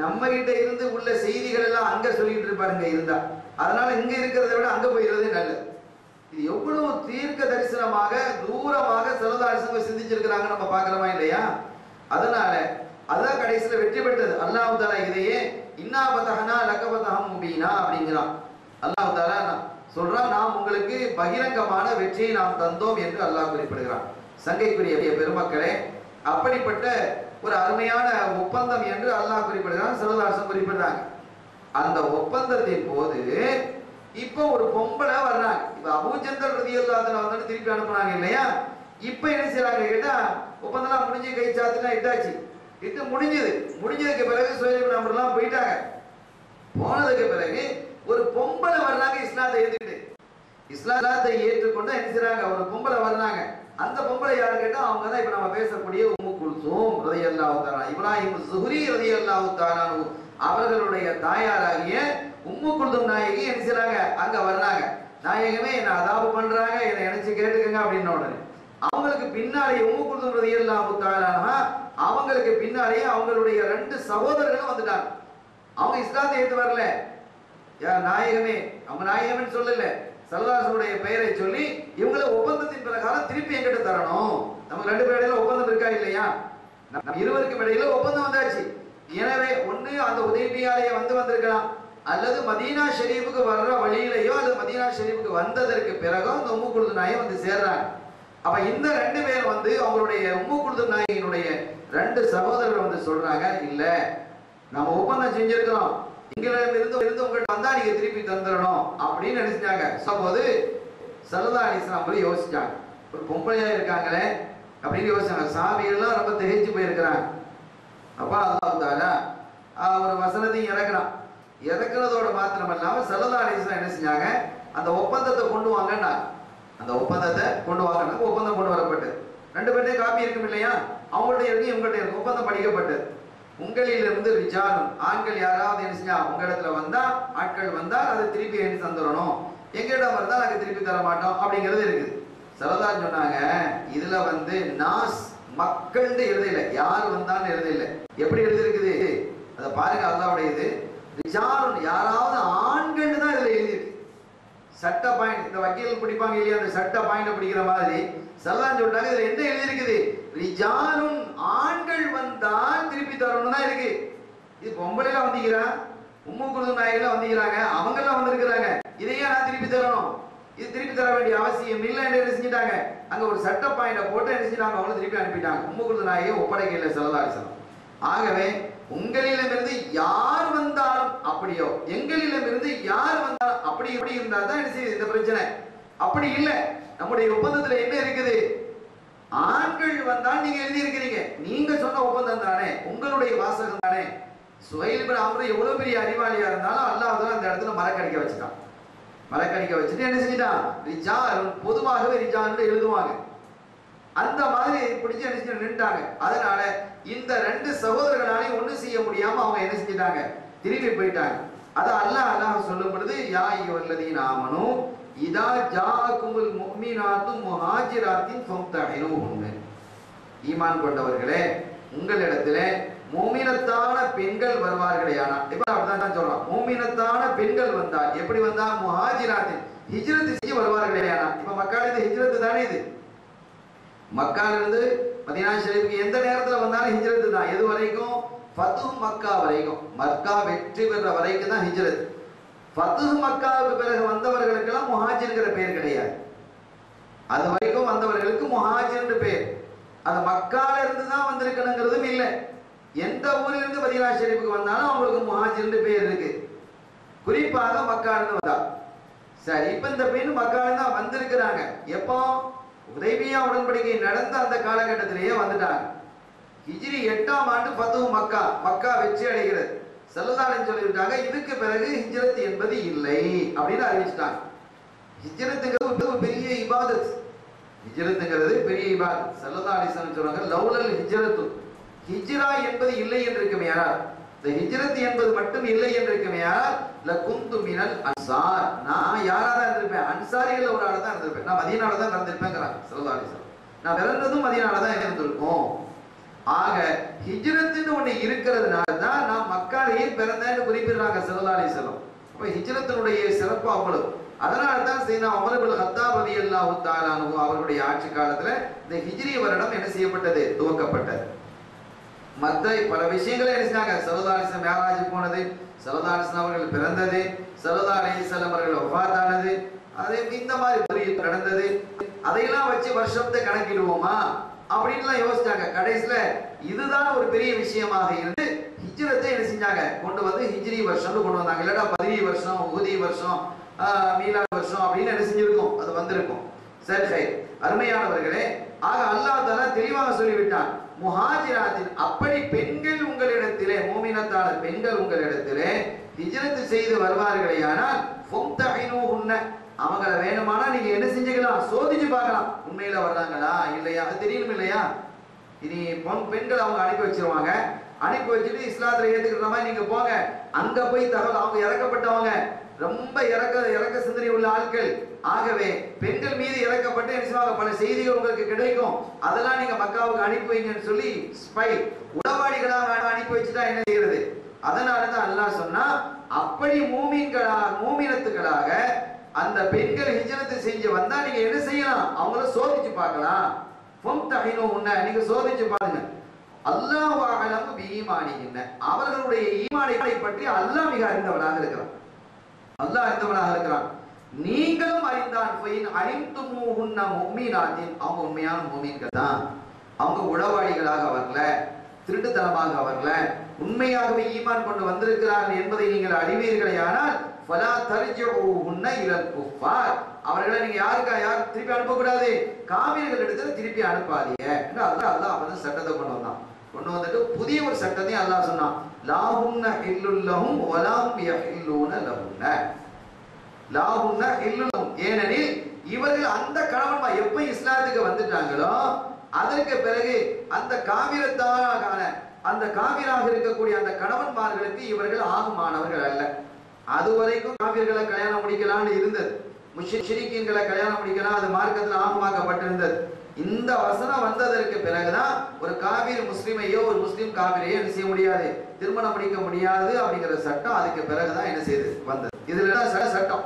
நம்ம கிட்ட இருந்து உள்ள செய்திகள் எல்லாம் அங்க சொல்லிட்டு இருப்பாருங்க இருந்தா. அதனால இங்க இருக்கிறத விட அங்க போயிடுறது நல்லது. இது எவ்வளவு தீர்க்க தரிசனமாக தூரமாக செலதாரிசங்க சிந்திச்சிருக்கிறாங்க நம்ம பார்க்கிறோமா இல்லையா? அதனால அதான் கடைசியில வெற்றி பெற்றது. அல்லாஹ் தாலா இதையே இன்னா பதஹனா லக்கபதஹம் முபீனா அப்படிங்கிறான். அல்லாஹ் தாலா நான் சொல்றான் நாம் உங்களுக்கு பகிரங்கமான வெற்றியை நாம் தந்தோம் என்று அல்லாஹ் குறிப்பிடுகிறான். சங்கைக்குரிய பெருமக்களே அப்படிப்பட்ட ஒரு அருமையான ஒப்பந்தம் என்று அல்லாஹ் குறிப்பிடுகிறான் சிவதாசன் குறிப்பிடுறாங்க. அந்த ஒப்பந்தத்தின் போது இப்போ ஒரு பொம்பளை வர்றாங்க. இப்ப அபூஜந்தல் ரதியல்லாதன வந்து திருப்பி அனுப்புனாங்க இல்லையா? இப்போ என்ன செய்யறாங்க கேட்டா ஒப்பந்தம்லாம் முடிஞ்சு கை சாத்துனா இட்டாச்சு இட்டு முடிஞ்சது. முடிஞ்சதுக்கு பிறகு சுயலிப நம்பர்லாம் போயிட்டாங்க. போனதுக்கு பிறகு ஒரு பொம்பளை வர்றாங்க இஸ்லாத்தை ஏத்துக்கிட்டு இஸ்லாத்தை ஏற்றுக்கொண்டு என்ன செய்றாங்க? ஒரு பொம்பளை வர்றாங்க. அந்த பொம்பளை யாரு கேட்டா அவங்க தான் இப்ப நம்ம பேசக்கூடிய உம்மு குல்சூம் ரதியல்லாஹு தஆலா இப்ராஹிம் சுஹ்ரி ரதியல்லாஹு தஆலா அவர்களுடைய தாயாராகிய உம்மு குல்தும் நாயகி என்ன செய்றாங்க? அங்க வர்றாங்க. நாயகமே என்ன அதாவது பண்றாங்க என்னை நினைச்சு கேட்டுக்கங்க அப்படின்னு உடனே. அவங்களுக்கு பின்னாலே உம்மு குல்தும் ரதியல்லாஹு தஆலா அவங்களுக்கு பின்னாலே அவங்களுடைய ரெண்டு சகோதரர்களும் வந்துட்டாங்க. அவங்க இஸ்லாத்தை ஏத்து வரல. யார் நாயகமே அவங்க நாயகம்னு சொல்லல. சல்லாசனுடைய பெயரை சொல்லி இவங்களை ஒப்பந்தத்தின் பிரகாரம் திருப்பி எங்கிட்ட தரணும். நம்ம ரெண்டு பேர் இடையில ஒப்பந்தம் இருக்கா இல்லையா? நம்ம இருவருக்கும் இடையில ஒப்பந்தம் வந்தாச்சு. எனவே ஒண்ணு அந்த உதவியாலேயே வந்து வந்திருக்கலாம். அல்லது மதீனா ஷெரீஃபுக்கு வர்ற வழியிலையோ அல்லது மதீனா ஷெரீஃபுக்கு வந்ததற்கு பிறகோ அந்த உம்மு குழுது நாயை வந்து சேர்றாங்க. அப்ப இந்த ரெண்டு பேர் வந்து அவங்களுடைய உம்மு குழுது நாயினுடைய ரெண்டு சகோதரர்கள் வந்து சொல்றாங்க இல்ல நம்ம ஒப்பந்தம் செஞ்சிருக்கிறோம். இங்கிலிருந்து இருந்து இருந்து உங்கள்கிட்ட வந்தா நீங்க திருப்பி தந்துடணும் அப்படின்னு நினைச்சிட்டாங்க. போது சரதா அலிஸ்லாம் போய் யோசிச்சாங்க. ஒரு பொம்பளையா இருக்காங்களே அப்படின்னு யோசிச்சாங்க. சாமியெல்லாம் ரொம்ப திகைச்சு போயிருக்கிறாங்க. அப்பா அல்லாஹ் தாலா ஒரு வசனத்தையும் இறக்குறான். இறக்குறதோட மாத்திரம் இல்லாம செல்லதா அலிஸ்லாம் என்ன செஞ்சாங்க? அந்த ஒப்பந்தத்தை கொண்டு வாங்கன்னா அந்த ஒப்பந்தத்தை கொண்டு வாங்கினாங்க ஒப்பந்தம் கொண்டு வரப்பட்டு ரெண்டு பேர்ட்டையும் காப்பி இருக்கும் இல்லையா? அவங்கள்ட்ட இருக்கும் இவங்கள்ட்ட இருக்கும் ஒப்பந்தம் படிக்கப்பட்டது. உங்களிலிருந்து ரிஜானும் ஆண்கள் யாராவது என்ன செஞ்சா உங்க இடத்துல வந்தா ஆட்கள் வந்தா அதை திருப்பி எழுதி தந்துடணும்? எங்களிடம் வந்தா நாங்கள் திருப்பி தர மாட்டோம் அப்படிங்கிறது இருக்குது. சரதா சொன்னாங்க. இதுல வந்து நாஸ் மக்கள்னு எழுதையில யார் வந்தான்னு எழுதையில எப்படி எழுதிருக்குது அதை பாருங்க அல்லாவுடைய இது ரிஜாலும் யாராவது ஆண்கள்னு தான் இதில் எழுதியிருக்கு சட்ட பாயிண்ட் இந்த வக்கீல் பிடிப்பாங்க இல்லையா அந்த சட்ட பாயிண்ட் பிடிக்கிற மாதிரி சல்லான் சொல்றாங்க இதுல என்ன எழுதியிருக்குது? ரிஜாலும் ஆண்கள் வந்தால் திருப்பி தரணும் தான் இருக்கு. இது பொம்பளைலாம் வந்தீங்களா உம்மு குருது நாயெல்லாம் வந்திக்கிறாங்க அவங்கெல்லாம் வந்திருக்கிறாங்க. இதையே நான் திருப்பி தரணும். இது திருப்பி தர வேண்டிய அவசியம் இல்லை என்ன செஞ்சிட்டாங்க? அங்க ஒரு சட்ட பாயிண்ட போட்டு என்ன செஞ்சிட்டாங்க? அவங்களும் திருப்பி அனுப்பிட்டாங்க. உம்மு குருது நாயை ஒப்படைக்கல செல்லதாரிசனம் ஆகவே உங்களிடமிருந்து யார் வந்தாலும் அப்படியோ எங்களிடமிருந்து யார் வந்தாலும் அப்படி இப்படி இருந்தால் தான் என்ன செய்யுது இந்த பிரச்சனை? அப்படி இல்லை. நம்முடைய ஒப்பந்தத்தில் என்ன இருக்குது? ஆண்கள் வந்தால் நீங்க எழுதி இருக்கிறீங்க நீங்க சொன்ன ஒப்பந்தம் தானே? உங்களுடைய வாசகம் தானே? சுகையில் பின் அம்ரு எவ்வளவு பெரிய அறிவாளியா இருந்தாலும் அல்லாதான் அந்த இடத்துல மரக்கடிக்க வச்சுட்டான். மரக்கடிக்க வச்சுட்டு என்ன செஞ்சிட்டான்? ரிஜால் பொதுவாகவே ரிஜான்னு எழுதுவாங்க. அந்த மாதிரி பிடிச்சு என்ன நின்றுட்டாங்க அதனால இந்த ரெண்டு சகோதரர்களாலையும் ஒன்றும் செய்ய முடியாம அவங்க என்ன செஞ்சிட்டாங்க? திரும்பி போயிட்டாங்க. அது அல்லாஹ் அல்லாஹ் சொல்லும் பொழுது யா ஐயுவல்லதீன ஆமனு இதா ஜாஅகுமுல் முஹ்மினாத்தும் முஹாஜிராத்தின் ஃபம்தஹினுஹுன்ன ஈமான் கொண்டவர்களே உங்களிடத்துல மூமினத்தான பெண்கள் வருவார்களே ஆனால் இப்ப அப்படிதான் சொல்றான். மூமினத்தான பெண்கள் வந்தால் எப்படி வந்தா முஹாஜிராத்தின் ஹிஜ்ரத் செய்ய வருவார்களே ஆனால் இப்ப மக்கால ஹிஜ்ரத் தானே இது? மக்காலிருந்து மதினா ஷரீஃபுக்கு எந்த நேரத்தில் வந்தாலும் ஹிஜ்ரத் தான். எது வரைக்கும்? ஃபத்து மக்கா வரைக்கும். மக்கா வெற்றி பெற வரைக்கும் தான் ஹிஜ்ரத் ஃபத்து மக்காவுக்கு பிறகு வந்தவர்களுக்கெல்லாம் முஹாஜிர்ங்கிற பெயர் கிடையாது. அது வரைக்கும் வந்தவர்களுக்கு முஹாஜின்னு பேர். அது மக்கால இருந்து தான் வந்திருக்கணுங்கிறதும் இல்லை. எந்த ஊரிலிருந்து மதினா ஷெரீஃபுக்கு வந்தாலும் அவங்களுக்கு முஹாஜின்னு பேர் இருக்கு. குறிப்பாக மக்கால இருந்து வந்தா. சரி இப்போ இந்த பெண் மக்கால தான் வந்திருக்கிறாங்க. எப்போ? உதவியா உடன்படிக்கை நடந்த அந்த காலகட்டத்திலேயே வந்துட்டாங்க. ஹிஜ்ரி எட்டாம் ஆண்டு பதுவு மக்கா மக்கா வெற்றி அடைகிறது. செல்லதாரன் சொல்லிவிட்டாங்க இதுக்கு பிறகு ஹிஜ்ரத் என்பது இல்லை அப்படின்னு அறிவிச்சிட்டாங்க. ஹிஜ்ரத்துங்கிறது ஒரு பெரிய இபாதத். ஹிஜ்ரத்துங்கிறது பெரிய இபாதத். செல்லதாரிசன் சொல்றாங்க லௌலல் ஹிஜ்ரத்து. ஹிஜ்ரா என்பது இல்லை என்று இருக்குமே யாரால்? இந்த ஹிஜ்ரத் என்பது மட்டும் இல்லை என்று லகுந்து மினல் அன்சார். நான் யாரா தான் இருந்திருப்பேன்? அன்சாரிகள் ஒரு ஆளா தான் இருந்திருப்பேன். நான் மதியனால தான் பிறந்திருப்பேங்கிறாங்க செல்லதாரிசன் நான் பிறந்ததும் மதியனால தான் இருந்திருக்கும் ஆக ஹிஜ்ரத்துன்னு ஒண்ணு இருக்கிறதுனால தான் நான் மக்காலேயே பிறந்தேன்னு குறிப்பிடுறாங்க செல்லலாரி செல்லம் அப்ப ஹிஜ்ரத்தினுடைய சிறப்பு அவ்வளவு. அதனால தான் சீனா அமரபுல் ஹத்தாப் ரதி அல்லாஹு தாலானு அவர்களுடைய ஆட்சி காலத்துல இந்த ஹிஜ்ரி வருடம் என்ன செய்யப்பட்டது? துவக்கப்பட்டது. மற்ற பல விஷயங்களை என்ன செஞ்சாங்க சரதாலிசம் மேராஜ் போனது சரதாலிசம் அவர்கள் பிறந்தது சரதா அலிசல்லம் அவர்கள் ஒஃபாத்தானது அதே இந்த மாதிரி பொறியில் நடந்தது. அதையெல்லாம் வச்சு வருஷத்தை கணக்கிடுவோமா? அப்படின்லாம் யோசிச்சாங்க. கடைசியில இதுதான் ஒரு பெரிய விஷயமாக இருந்து ஹிஜ்ரத்தை என்ன செஞ்சாங்க? கொண்டு வந்து ஹிஜ்ரி வருஷம்னு கொண்டு வந்தாங்க. இல்லடா பதினி வருஷம் ஊதி வருஷம் மீனா வருஷம் அப்படின்னு என்ன செஞ்சிருக்கும்? அது வந்திருக்கும். சரி சரி. அருமையானவர்களே ஆக அல்லாஹ் தஆலா தெளிவாக சொல்லிவிட்டான். முஹாஜிராத்தின் அப்படி பெண்கள் உங்களிடத்திலே மூமினத்தான பெண்கள் உங்களிடத்திலே ஹிஜ்ரத் செய்து வருவார்களே ஆனால் ஃபம்தஹினுஹுன்ன அவங்கள வேணுமானா நீங்க என்ன செஞ்சுக்கலாம்? சோதிச்சு பார்க்கலாம். உண்மையில வர்றாங்களா? இல்லையா? அது தெரியணும் இல்லையா? இனி பொன் பெண்கள் அவங்க அனுப்பி வச்சிருவாங்க. அனுப்பி வச்சுட்டு இஸ்லாத்துல ஏத்துக்கிற மாதிரி நீங்க போங்க. அங்க போய் தகவல் அவங்க இறக்கப்பட்டவங்க. ரொம்ப இறக்க இறக்க சிந்தனை உள்ள ஆட்கள். ஆகவே பெண்கள் மீது இறக்கப்பட்டு என்ன பல செய்திகள் உங்களுக்கு கிடைக்கும். அதெல்லாம் நீங்க மக்காவுக்கு அனுப்பி வைங்கன்னு சொல்லி ஸ்பை உளவாளிகளாக அனுப்பி வச்சுட்டா என்ன செய்யறது? அதனால தான் அல்லாஹ் சொன்னா அப்படி மூமின்களாக மூமினத்துகளாக அந்த பெண்கள் ஹிஜனத்தை செஞ்சு வந்தா நீங்க என்ன செய்யலாம்? அவங்கள சோதிச்சு பார்க்கலாம். ஃபம் தஹினு உன்ன நீங்க சோதிச்சு பாருங்க. அல்லாஹ் அலம் பீமானிகின்ன அவர்களுடைய ஈமானை பற்றி அல்லாஹ் மிக அறிந்தவனாக இருக்கிறான். அல்லாஹ் அறிந்தவனாக இருக்கிறான். நீங்களும் அறிந்தான் ஃபைன் அலிம்துமூஹுன்ன முஃமினாத்தின் அவங்க உண்மையான முஃமின்கள் தான். அவங்க உளவாளிகளாக வரல திருட்டுத்தனமாக வரல உண்மையாகவே ஈமான் கொண்டு வந்திருக்கிறார்கள் என்பதை நீங்கள் அறிவீர்களே ஆனால் பலா தர்ஜிஊஹுன்ன இலல் குஃபார். அவர்களை நீங்க யாருக்கா யார் திருப்பி அனுப்பக்கூடாது? காவிரிகள் எடுத்து திருப்பி அனுப்பாதீங்க. என்று அல்லாஹ் அல்லாஹ் சட்டத்தை கொண்டு வந்தான். கொண்டு வந்துட்டு புதிய ஒரு சட்டத்தையும் அல்லாஹ் சொன்னான். லாஹுன்ன ஹில்லுல்லஹும் வலாஹும் யஹில்லூன லஹுன்ன. லாஹுன்ன ஹில்லுல்லஹும் ஏனெனில் இவர்கள் அந்த கணவன்மா எப்ப இஸ்லாத்துக்கு வந்துட்டாங்களோ அதற்கு பிறகு அந்த காவிரத்தான அந்த காவிராக இருக்கக்கூடிய அந்த கணவன்மார்களுக்கு இவர்கள் ஆகுமானவர்கள் அல்ல. அது வரைக்கும் காவிர்களை கல்யாணம் முடிக்கலாம்னு இருந்தது. முஷ்ரிக்கீன்களை கல்யாணம் முடிக்கலாம் அது மார்க்கத்தில் ஆகமாக்கப்பட்டிருந்தது. இந்த வசனம் வந்ததற்கு பிறகுதான் ஒரு காவிர் முஸ்லீமையோ ஒரு முஸ்லீம் காவிரையோ என்ன செய்ய முடியாது? திருமணம் முடிக்க முடியாது அப்படிங்கிற சட்டம் அதுக்கு பிறகுதான் என்ன செய்யுது வந்தது. இதுல சில சட்டம்.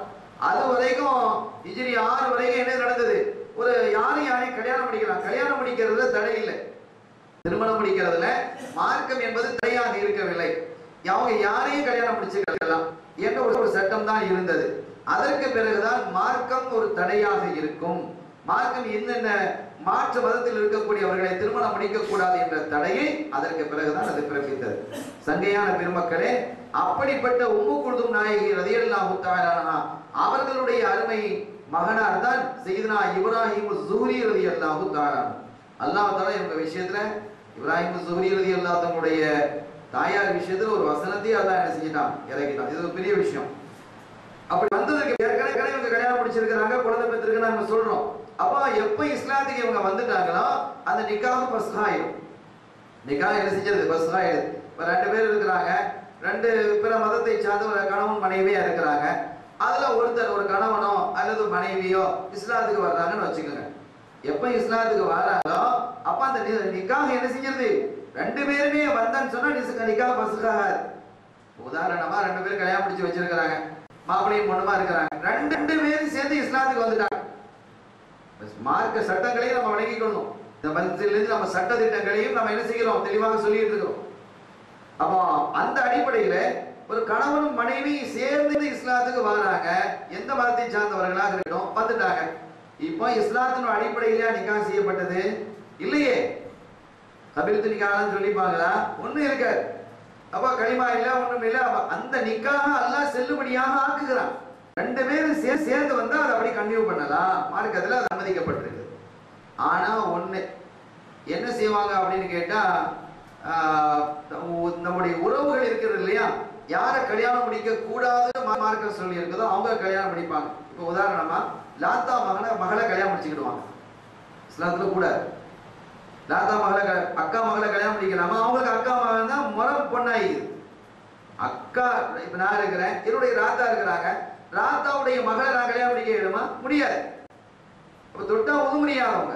அது வரைக்கும் இஜிரி ஆறு வரைக்கும் என்ன நடந்தது? ஒரு யாரும் யாரையும் கல்யாணம் பண்ணிக்கலாம். கல்யாணம் பண்ணிக்கிறதுல தடை இல்லை. திருமணம் முடிக்கிறதுல மார்க்கம் என்பது தடையாக இருக்கவில்லை. அவங்க யாரையும் கல்யாணம் முடிச்சுக்கலாம் என்ற ஒரு சட்டம் தான் இருந்தது. அதற்கு பிறகுதான் மார்க்கம் ஒரு தடையாக இருக்கும். மார்க்கம் என்னென்ன மாற்று மதத்தில் இருக்கக்கூடியவர்களை திருமணம் முடிக்கக்கூடாது என்ற தடையை அதற்கு பிறகுதான் அது பிறப்பித்தது. சங்கையான பெருமக்களே அப்படிப்பட்ட உம்மு குழுதும் நாயகி ரதியல்லா தஆலா அவர்களுடைய அருமை மகனார் தான் செய்தனா இப்ராஹிம் ஜூரி ரதியல்லாஹு தஆலா அல்லாஹ் தஆலா இவங்க விஷயத்துல இப்ராஹிம் ஜூரி ரதி தங்களுடைய தாயார் விஷயத்துல ஒரு வசனத்தையே அதான் என்ன செஞ்சிட்டான்? இறக்கிட்டான். இது ஒரு பெரிய விஷயம். அப்படி வந்ததுக்கு ஏற்கனவே இவங்க கல்யாணம் முடிச்சிருக்கிறாங்க குழந்தை பெற்றிருக்கு நம்ம சொல்றோம். அப்போ எப்போ இஸ்லாத்துக்கு இவங்க வந்துட்டாங்களோ அந்த நிக்காக பஸ்ஹாயும் ஆயிடும் நிக்காக என்ன செஞ்சது? பஸ்கா இப்போ ரெண்டு பேர் இருக்கிறாங்க. ரெண்டு பிற மதத்தை சார்ந்த ஒரு கணவன் மனைவியாக இருக்கிறாங்க. அதில் ஒருத்தர் ஒரு கணவனோ அல்லது மனைவியோ இஸ்லாத்துக்கு வர்றாங்கன்னு வச்சுக்கோங்க. எப்போ இஸ்லாத்துக்கு வராங்களோ அப்போ அந்த நிக்காக என்ன செஞ்சது? ரெண்டு பேருமே வந்தான்னு சொன்னால் நிக்கா நிக்காக பஸ்காக உதாரணமாக ரெண்டு பேரும் கல்யாணம் பிடிச்சி வச்சிருக்கிறாங்க. மாப்பிளையும் பொண்ணுமா இருக்கிறாங்க. ரெண்டு ரெண்டு பேரும் சேர்ந்து இஸ்லாத்துக்கு வந்துட்டாங்க. மார்க்க சட்டங்களையும் நம்ம வழங்கிக்கொள்ளணும் இந்த மதத்திலிருந்து நம்ம சட்ட திட்டங்களையும் நம்ம என்ன செய்கிறோம் தெளிவாக சொல்லிட்டு இருக்கிறோம் அப்போ அந்த அடிப்படையில ஒரு கணவனும் மனைவி சேர்ந்து இஸ்லாத்துக்கு வராங்க. எந்த மதத்தை சார்ந்தவர்களாக இருக்கட்டும் வந்துட்டாங்க இப்போ இஸ்லாத்தின் அடிப்படையிலே நிக்கா செய்யப்பட்டது. இல்லையே? கபிலத்து நிக்கான்னு சொல்லிப்பாங்களா ஒன்றும் இருக்காது. அப்போ களிமா இல்ல ஒண்ணும் இல்ல. அந்த நிக்காக அல்லாஹ் செல்லுபடியாக ஆக்குகிறான். ரெண்டு பேரும் சேர்ந்து சேர்ந்து வந்தா அதை அப்படி கண்டினியூ பண்ணலாம். மார்க்கத்துல அது அனுமதிக்கப்பட்டிருக்கு. ஆனா ஒண்ணு என்ன செய்வாங்க அப்படின்னு கேட்டா நம்முடைய உறவுகள் இருக்கிறது இல்லையா? யாரை கல்யாணம் முடிக்க கூடாதுன்னு மார்க்க சொல்லி இருக்குதோ அவங்க கல்யாணம் முடிப்பாங்க இப்போ உதாரணமா லாத்தா மகனை மகளை கல்யாணம் முடிச்சுக்கிடுவாங்க. இஸ்லாத்துல கூடாது லாத்தா மகளை க- அக்கா மகளை கல்யாணம் பண்ணிக்கலாமா அவங்களுக்கு அக்கா மகன் தான் முறை பொண்ணாயிது அக்கா இப்போ நான் இருக்கிறேன் என்னுடைய ராத்தா இருக்கிறாங்க. ராத்தாவுடைய மகளை நான் கல்யாணம் பண்ணிக்க இயலுமா முடியாது. அப்ப தொட்டா உதுமணியா அவங்க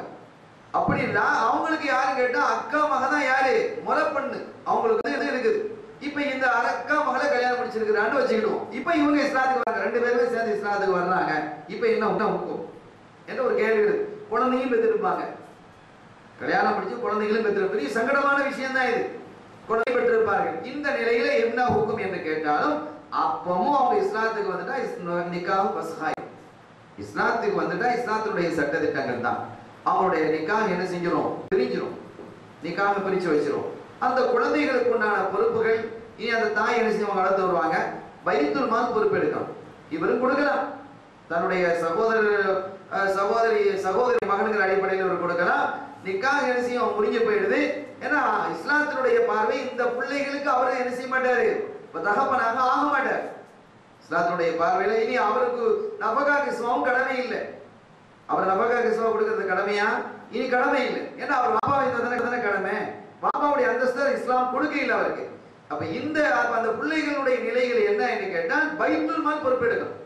அப்படி அவங்களுக்கு யாரு கேட்டா அக்கா மக தான் யாரு? முறை பண்ணு. அவங்களுக்கு வந்து இது இருக்குது? இப்ப இந்த அக்கா மகளை கல்யாணம் முடிச்சிருக்கிறான்னு வச்சுக்கிடுவோம். இப்ப இவங்க இஸ்லாத்துக்கு வராங்க. ரெண்டு பேருமே சேர்ந்து இஸ்லாத்துக்கு வர்றாங்க. இப்ப என்ன உண்டா முக்கும் என்ன ஒரு கேள்வி குழந்தையும் பெற்றிருப்பாங்க. கல்யாணம் முடிச்சு குழந்தைகளும் பெற்று பெரிய சங்கடமான விஷயம் தான் இது. குழந்தை பெற்றிருப்பார்கள். இந்த நிலையில என்ன ஊக்கம் என்று கேட்டாலும் அப்பவும் அவங்க இஸ்லாத்துக்கு வந்துட்டா இஸ்- நிக்காஹ் பஸ்ஹாய். இஸ்லாத்துக்கு வந்துட்டா இஸ்லாத்தினுடைய சட்ட திட்டங்கள் தான். அவங்களுடைய நிக்காக என்ன செஞ்சிடும் பிரிஞ்சிடும் நிக்காக பிரிச்சு வச்சிரும். அந்த குழந்தைகளுக்கு உண்டான பொறுப்புகள் இனி அந்த தாய் என்ன செய்வாங்க? வளர்த்து வருவாங்க. பைத்துல் மால் பொறுப்பெடுக்கணும். இவரும் கொடுக்கலாம். தன்னுடைய சகோதரர் சகோதரி சகோதரி மகனுங்கிற அடிப்படையில் இவர் கொடுக்கலாம். நிக்காக என்ன செய்யும்? முடிஞ்சு போயிடுது. ஏன்னா இஸ்லாத்தினுடைய பார்வை இந்த பிள்ளைகளுக்கு அவரும் என்ன செய்ய மாட்டாரு? இப்ப தகப்பனாக ஆக மாட்டார் இஸ்லாத்தினுடைய பார்வையில இனி அவருக்கு நபகா கிஸ்மாவும் கடமை இல்லை. அவர் நபகா கிஸ்மா கொடுக்கறது கடமையா? இனி கடமை இல்லை. ஏன்னா அவர் பாபா தானே தானே கடமை? பாபாவுடைய அந்தஸ்து இஸ்லாம் கொடுக்க இல்லை அவருக்கு. அப்ப இந்த அந்த பிள்ளைகளுடைய நிலைகள் என்ன என்று கேட்டால் பைத்துல் மால் பொறுப்பெடுக்கணும்.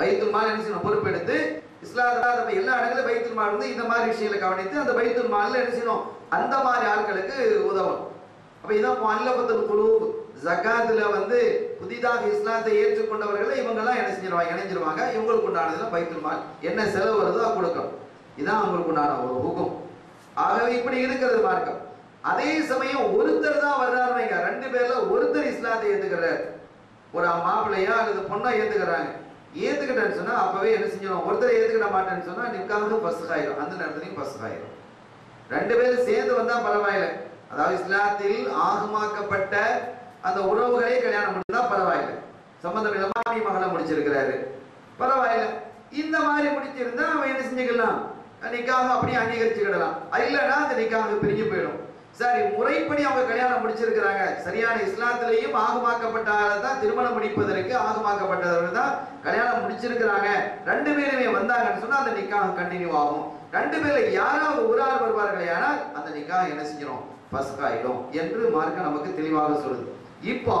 பைத்துல் மால் என்ன செய்யணும்? பொறுப்பெடுத்து இஸ்லாத்துல நம்ம எல்லா இடங்களும் பைத்துல் மால் இருந்து இந்த மாதிரி விஷயங்களை கவனித்து அந்த பைத்துல் மாலில் என்ன செய்யணும்? அந்த மாதிரி ஆட்களுக்கு உதவணும். அப்ப இதான் அல்லபத்துல் குழு ஜக்காத்துல வந்து புதிதாக இஸ்லாத்தை ஏற்றுக்கொண்டவர்களை இவங்க எல்லாம் என்ன செஞ்சிருவாங்க? இணைஞ்சிருவாங்க. இவங்களுக்கு உண்டானதுல பைத்துல் மால் என்ன செலவு வருதோ அதை கொடுக்கணும். இதான் அவங்களுக்கு உண்டான ஒரு ஹுக்கும் ஆகவே இப்படி இருக்கிறது மார்க்கம். அதே சமயம் ஒருத்தர் தான் வர்றாருவைங்க ரெண்டு பேர்ல ஒருத்தர் இஸ்லாத்தை ஏத்துக்கிறார். ஒரு மாப்பிள்ளையா அல்லது பொண்ணா ஏத்துக்கிறாங்க. ஏத்துக்கிட்டேன்னு சொன்னா அப்பவே என்ன செஞ்சிடும் ஒருத்தர் ஏத்துக்கிட மாட்டேன்னு சொன்னா நிக்காக பஸ் ஆயிரும் அந்த நேரத்துலயும் பஸ் ஆயிரும் ரெண்டு பேரும் சேர்ந்து வந்தா பரவாயில்லை. அதாவது இஸ்லாத்தில் ஆகமாக்கப்பட்ட அந்த உறவுகளே கல்யாணம் முடிந்தா பரவாயில்லை. சம்பந்தம் இல்லாம மகளை முடிச்சிருக்கிறாரு. பரவாயில்லை. இந்த மாதிரி முடிச்சிருந்தா அவன் என்ன செஞ்சுக்கலாம்? நிக்காக அப்படியே அங்கீகரிச்சுக்கிடலாம். இல்லைன்னா அந்த நிக்காக பிரிஞ்சு போயிடும். சரி முறைப்படி அவங்க கல்யாணம் முடிச்சிருக்கிறாங்க. சரியான இஸ்லாத்திலையும் ஆகமாக்கப்பட்ட ஆளை தான் திருமணம் முடிப்பதற்கு ஆகமாக்கப்பட்டவர்கள் தான் கல்யாணம் முடிச்சிருக்கிறாங்க. ரெண்டு பேருமே வந்தாங்கன்னு சொன்னா அந்த நிக்காக கண்டினியூ ஆகும். ரெண்டு பேர்ல யாராவது ஒரு ஆள் வருவார்களே ஆனால் அந்த நிக்காக என்ன செஞ்சிடும் பஸ்காயிடும் என்று மார்க்க நமக்கு தெளிவாக சொல்லுது. இப்போ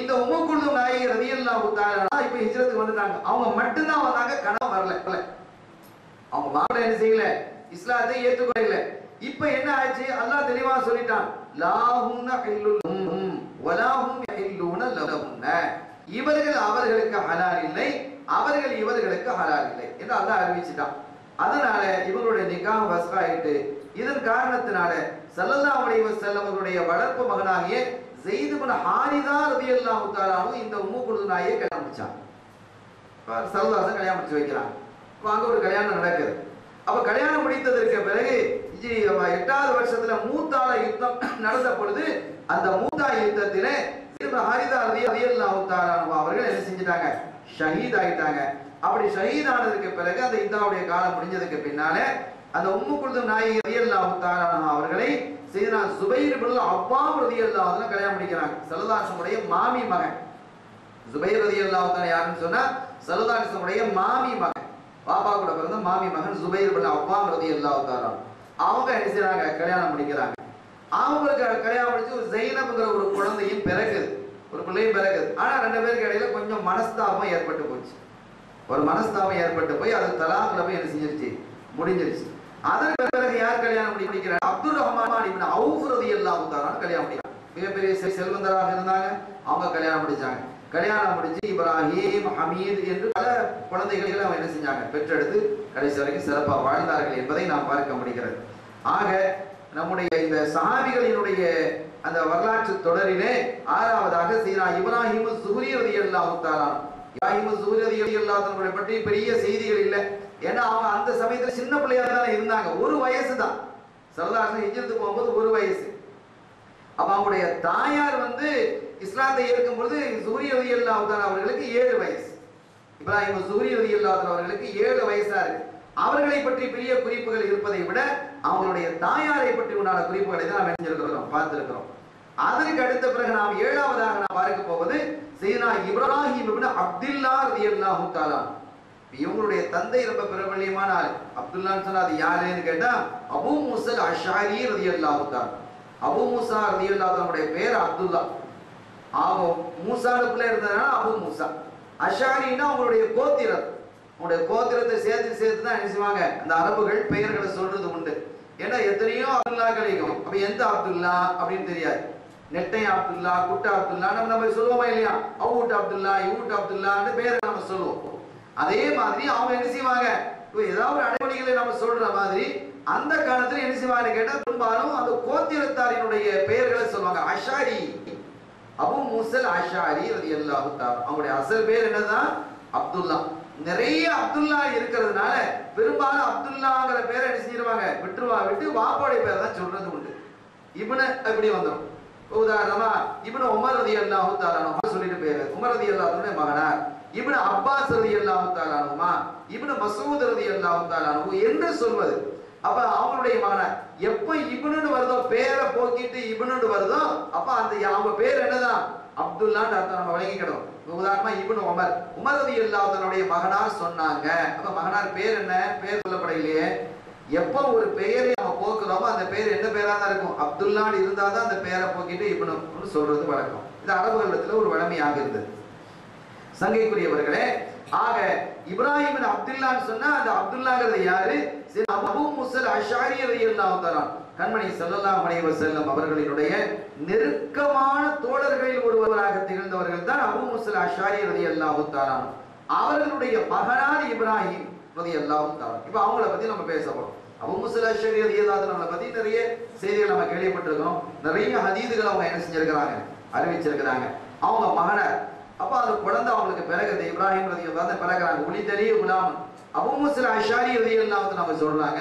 இந்த உமக்குழு நாயகி ரதியல்லாஹு தஆலா இப்போ ஹிஜ்ரத்துக்கு வந்துட்டாங்க. அவங்க மட்டும்தான் வந்தாங்க கணவன் வரல வரல. அவங்க மாப்பிள்ளை என்ன செய்யல? இஸ்லாத்தை ஏற்றுக்கொள்ள இப்ப என்ன ஆச்சு அல்லாஹ் தெளிவா சொல்லிட்டான். லாஹுன்ன ஹில்லுல் வலாஹும் யஹில்லூன லஹுன்ன. இவர்கள் அவர்களுக்கு ஹலால் இல்லை அவர்கள் இவர்களுக்கு ஹலால் இல்லை என்று அல்லாஹ் அறிவிச்சிட்டான். அதனால இவங்களுடைய நிகாம் வசாயிட்டு இதன் காரணத்தினால சல்லல்லா அலைஹி செல்லவருடைய வளர்ப்பு மகனாகிய ஸெய்த் ஹாரிதா ஹாரிதா ரலியல்லாஹு தஆலாவும் இந்த உம்மு குல்து நாயை கல்யாணம் முடிச்சான். சரதாசன் கல்யாணம் முடிச்சு வைக்கிறான். இப்போ அங்கே ஒரு கல்யாணம் நடக்குது. அப்போ கல்யாணம் முடித்ததற்கு பிறகு எட்டாவது வருஷத்துல மூத்தால யுத்தம் <clears throat> நடந்த பொழுது அந்த மூத்தா யுத்தத்திலே இப்னு ஹாரிதா ரலியல்லாஹு தஆலா அவர்கள் என்ன செஞ்சிட்டாங்க? ஷஹீத் ஆயிட்டாங்க அப்படி ஷஹீத் ஆனதுக்கு பிறகு அந்த இந்தாவுடைய காலம் முடிஞ்சதுக்கு பின்னாலே அந்த உம்மு குல்தும் நாயகி ரலியல்லாஹு தஆலா அவர்களை செய்தனா சுபைர் இப்னு அப்பா ரலியல்லாஹு அன்ஹு கல்யாணம் பண்ணிக்கிறாங்க. சலதாசனுடைய மாமி மகன். ஜுபைர் ரலியல்லாஹு தஆலா யாருன்னு சொன்னா சலதாசனுடைய மாமி மகன். பாப்பா கூட பிறந்த மாமி மகன் ஜுபைர் இப்னு அவ்வாம் ரலியல்லாஹு தஆலா. அவங்க என்ன செய்யறாங்க கல்யாணம் பண்ணிக்கிறாங்க. அவங்களுக்கு கல்யாணம் முடிச்சு ஒரு ஒரு குழந்தையும் பிறகுது ஒரு பிள்ளையும் பிறகுது ஆனா ரெண்டு பேருக்கு இடையில கொஞ்சம் மனஸ்தாபம் ஏற்பட்டு போச்சு. ஒரு மனஸ்தாபம் ஏற்பட்டு போய் அது தலாக்ல போய் என்ன செஞ்சிருச்சு? முடிஞ்சிருச்சு. அதற்கு பிறகு யார் கல்யாணம் முடி முடிக்கிறார்? அப்துல் ரஹ்மான் இப்னு அவுஃப் ரலியல்லாஹு தஆலா கல்யாணம் முடிக்கிறாங்க மிகப்பெரிய செல்வந்தராக இருந்தாங்க. அவங்க கல்யாணம் முடிச்சாங்க. கல்யாணம் முடிச்சு இப்ராஹிம் ஹமீத் என்று பல குழந்தைகளை அவங்க என்ன செஞ்சாங்க? பெற்றெடுத்து கடைசி வரைக்கும் சிறப்பாக வாழ்ந்தார்கள் என்பதை நாம் பார்க்க முடிகிறது. ஆக நம்முடைய இந்த சஹாபிகளினுடைய அந்த வரலாற்று தொடரிலே ஆறாவதாக சீனா இப்ராஹிம் சூரியவதி ரலியல்லாஹு உத்தாரான் இப்ராஹிம் சுஹரி ரலியல்லாஹு பற்றி பெரிய செய்திகள் இல்லை. ஏன்னா அவங்க அந்த சமயத்தில் சின்ன பிள்ளையா தானே இருந்தாங்க. ஒரு வயசு தான் சரதாசன் ஹிஜ்ரத்துக்கு போகும்போது ஒரு வயசு. அப்போ அவங்களுடைய தாயார் வந்து இஸ்லாத்தை ஏற்கும் பொழுது சூரிய ரலியல்லாஹு அவர்களுக்கு ஏழு வயசு. இப்ராஹிம் சூரிய ரலியல்லாஹு அவர்களுக்கு ஏழு வயசா இருக்கு. அவர்களை பற்றி பெரிய குறிப்புகள் இருப்பதை விட அவங்களுடைய தாயாரை பற்றி உண்டான குறிப்புகளை தான் நாம் அறிஞ்சிருக்கிறோம் பார்த்திருக்கிறோம். அதற்கு அடுத்த பிறகு நாம் ஏழாவதாக நாம் பார்க்க போவது சீனா இப்ராஹிம் இப்னு அப்துல்லா ரலியல்லாஹு தஆலா. இவங்களுடைய தந்தை ரொம்ப பிரபல்யமான ஆள். அப்துல்லான்னு சொன்னா அது யாருன்னு கேட்டா அபு முசல் அஷாரி ரதி தஆலா அபு மூசா ரதி தஆலாவுடைய பேர் அப்துல்லா. ஆகும் மூசாவுக்குள்ள இருந்ததுனால அபு மூசா. அஷாரின்னா அவங்களுடைய கோத்திரம். அவங்களுடைய கோத்திரத்தை சேர்த்து சேர்த்து தான் நினைச்சுவாங்க அந்த அரபுகள் பெயர்களை சொல்றது உண்டு. ஏன்னா எத்தனையோ அப்துல்லா கிடைக்கும் அப்ப எந்த அப்துல்லா அப்படின்னு தெரியாது. நெட்டை அப்துல்லா குட்டா அப்துல்லா நம்ம நம்ம சொல்லுவோமா இல்லையா? அவுட் அப்துல்லா இவுட் அப்துல்லான்னு பேரை நம்ம சொல்லுவோம். அதே மாதிரி அவங்க என்ன செய்வாங்க? இப்போ ஏதாவது ஒரு அடைமொழிகளை நம்ம சொல்ற மாதிரி அந்த காலத்துல என்ன செய்வாங்க கேட்டா பெரும்பாலும் அந்த கோத்திரத்தாரினுடைய பெயர்களை சொல்லுவாங்க. அஷாரி. அபு முசல் அஷாரி அது தஆலா. அவங்களுடைய அசல் பேர் என்னதான் அப்துல்லா. நிறைய அப்துல்லா இருக்கிறதுனால பெரும்பாலும் அப்துல்லாங்கிற பேரை என்ன செஞ்சிருவாங்க? விட்டுருவா விட்டு வாப்போடைய பேரை தான் சொல்றது உண்டு. இவனை இப்படி வந்துடும் உதாரணமா இவனை உமர் ரலியல்லாஹு தஆலா சொல்லிட்டு பேரு. உமர் ரலியல்லாஹுடைய மகனார். இவனு அப்பாஸ் ரலியல்லாஹு தஆலானுமா இவனு மசூத் ரலியல்லாஹு தஆலானு என்று சொல்வது. அப்ப அவங்களுடைய மகன எப்ப இவனு வருதோ பேரை போக்கிட்டு இவனு வருதோ அப்ப அந்த அவங்க பேர் என்னதான் அப்துல்லான்னு அர்த்தம் நம்ம வழங்கிக்கணும் உதாரணமா இவனு உமர். உமர் ரதி தன்னுடைய மகனார் சொன்னாங்க. அப்ப மகனார் பேர் என்ன? பேர் சொல்லப்படலையே எப்போ ஒரு பெயரை நம்ம போக்குறோமோ அந்த பேர் என்ன பேரா தான் இருக்கும்? அப்துல்லான்னு இருந்தாதான் அந்த பேரை போக்கிட்டு இவனு சொல்றது வழக்கம். இது அரபுகளிடத்துல ஒரு வழமையாக இருந்தது. சங்கைக்குரியவர்களே ஆக இப்ராஹிம் அப்துல்லான்னு சொன்னா அந்த அப்துல்லாங்கிறது யாரு? அபு அபூ முசல் அஷாரி ரலியல்லாஹு தஆலா கண்மணி ஸல்லல்லாஹு அலைஹி வஸல்லம் அவர்களினுடைய நெருக்கமான தோழர்களில் ஒருவராக திகழ்ந்தவர்கள் தான் அபூ முசல் அஷாரி ரலியல்லாஹு தஆலா அவர்களுடைய மகனார் இப்ராஹிம் ரலியல்லாஹு தஆலா இப்போ அவங்கள பத்தி நம்ம பேச போறோம். அபு முசல் அஷாரி ரலியல்லாஹு தஆலா பத்தி நிறைய செய்திகள் நம்ம கேள்விப்பட்டிருக்கோம் நிறைய ஹதீதுகள் அவங்க என்ன செஞ்சிருக்கிறாங்க அறிவிச்சிருக்கிறாங்க. அவங்க மகனார் அப்ப அந்த குழந்தை அவங்களுக்கு பிறகுது. இப்ராஹிம் ரதி தான் பிறகுறாங்க. ஒளி தெரிய குலாம் அபு முஸ்ல அஷாரி ரதி அல்லாஹ் நம்ம சொல்றாங்க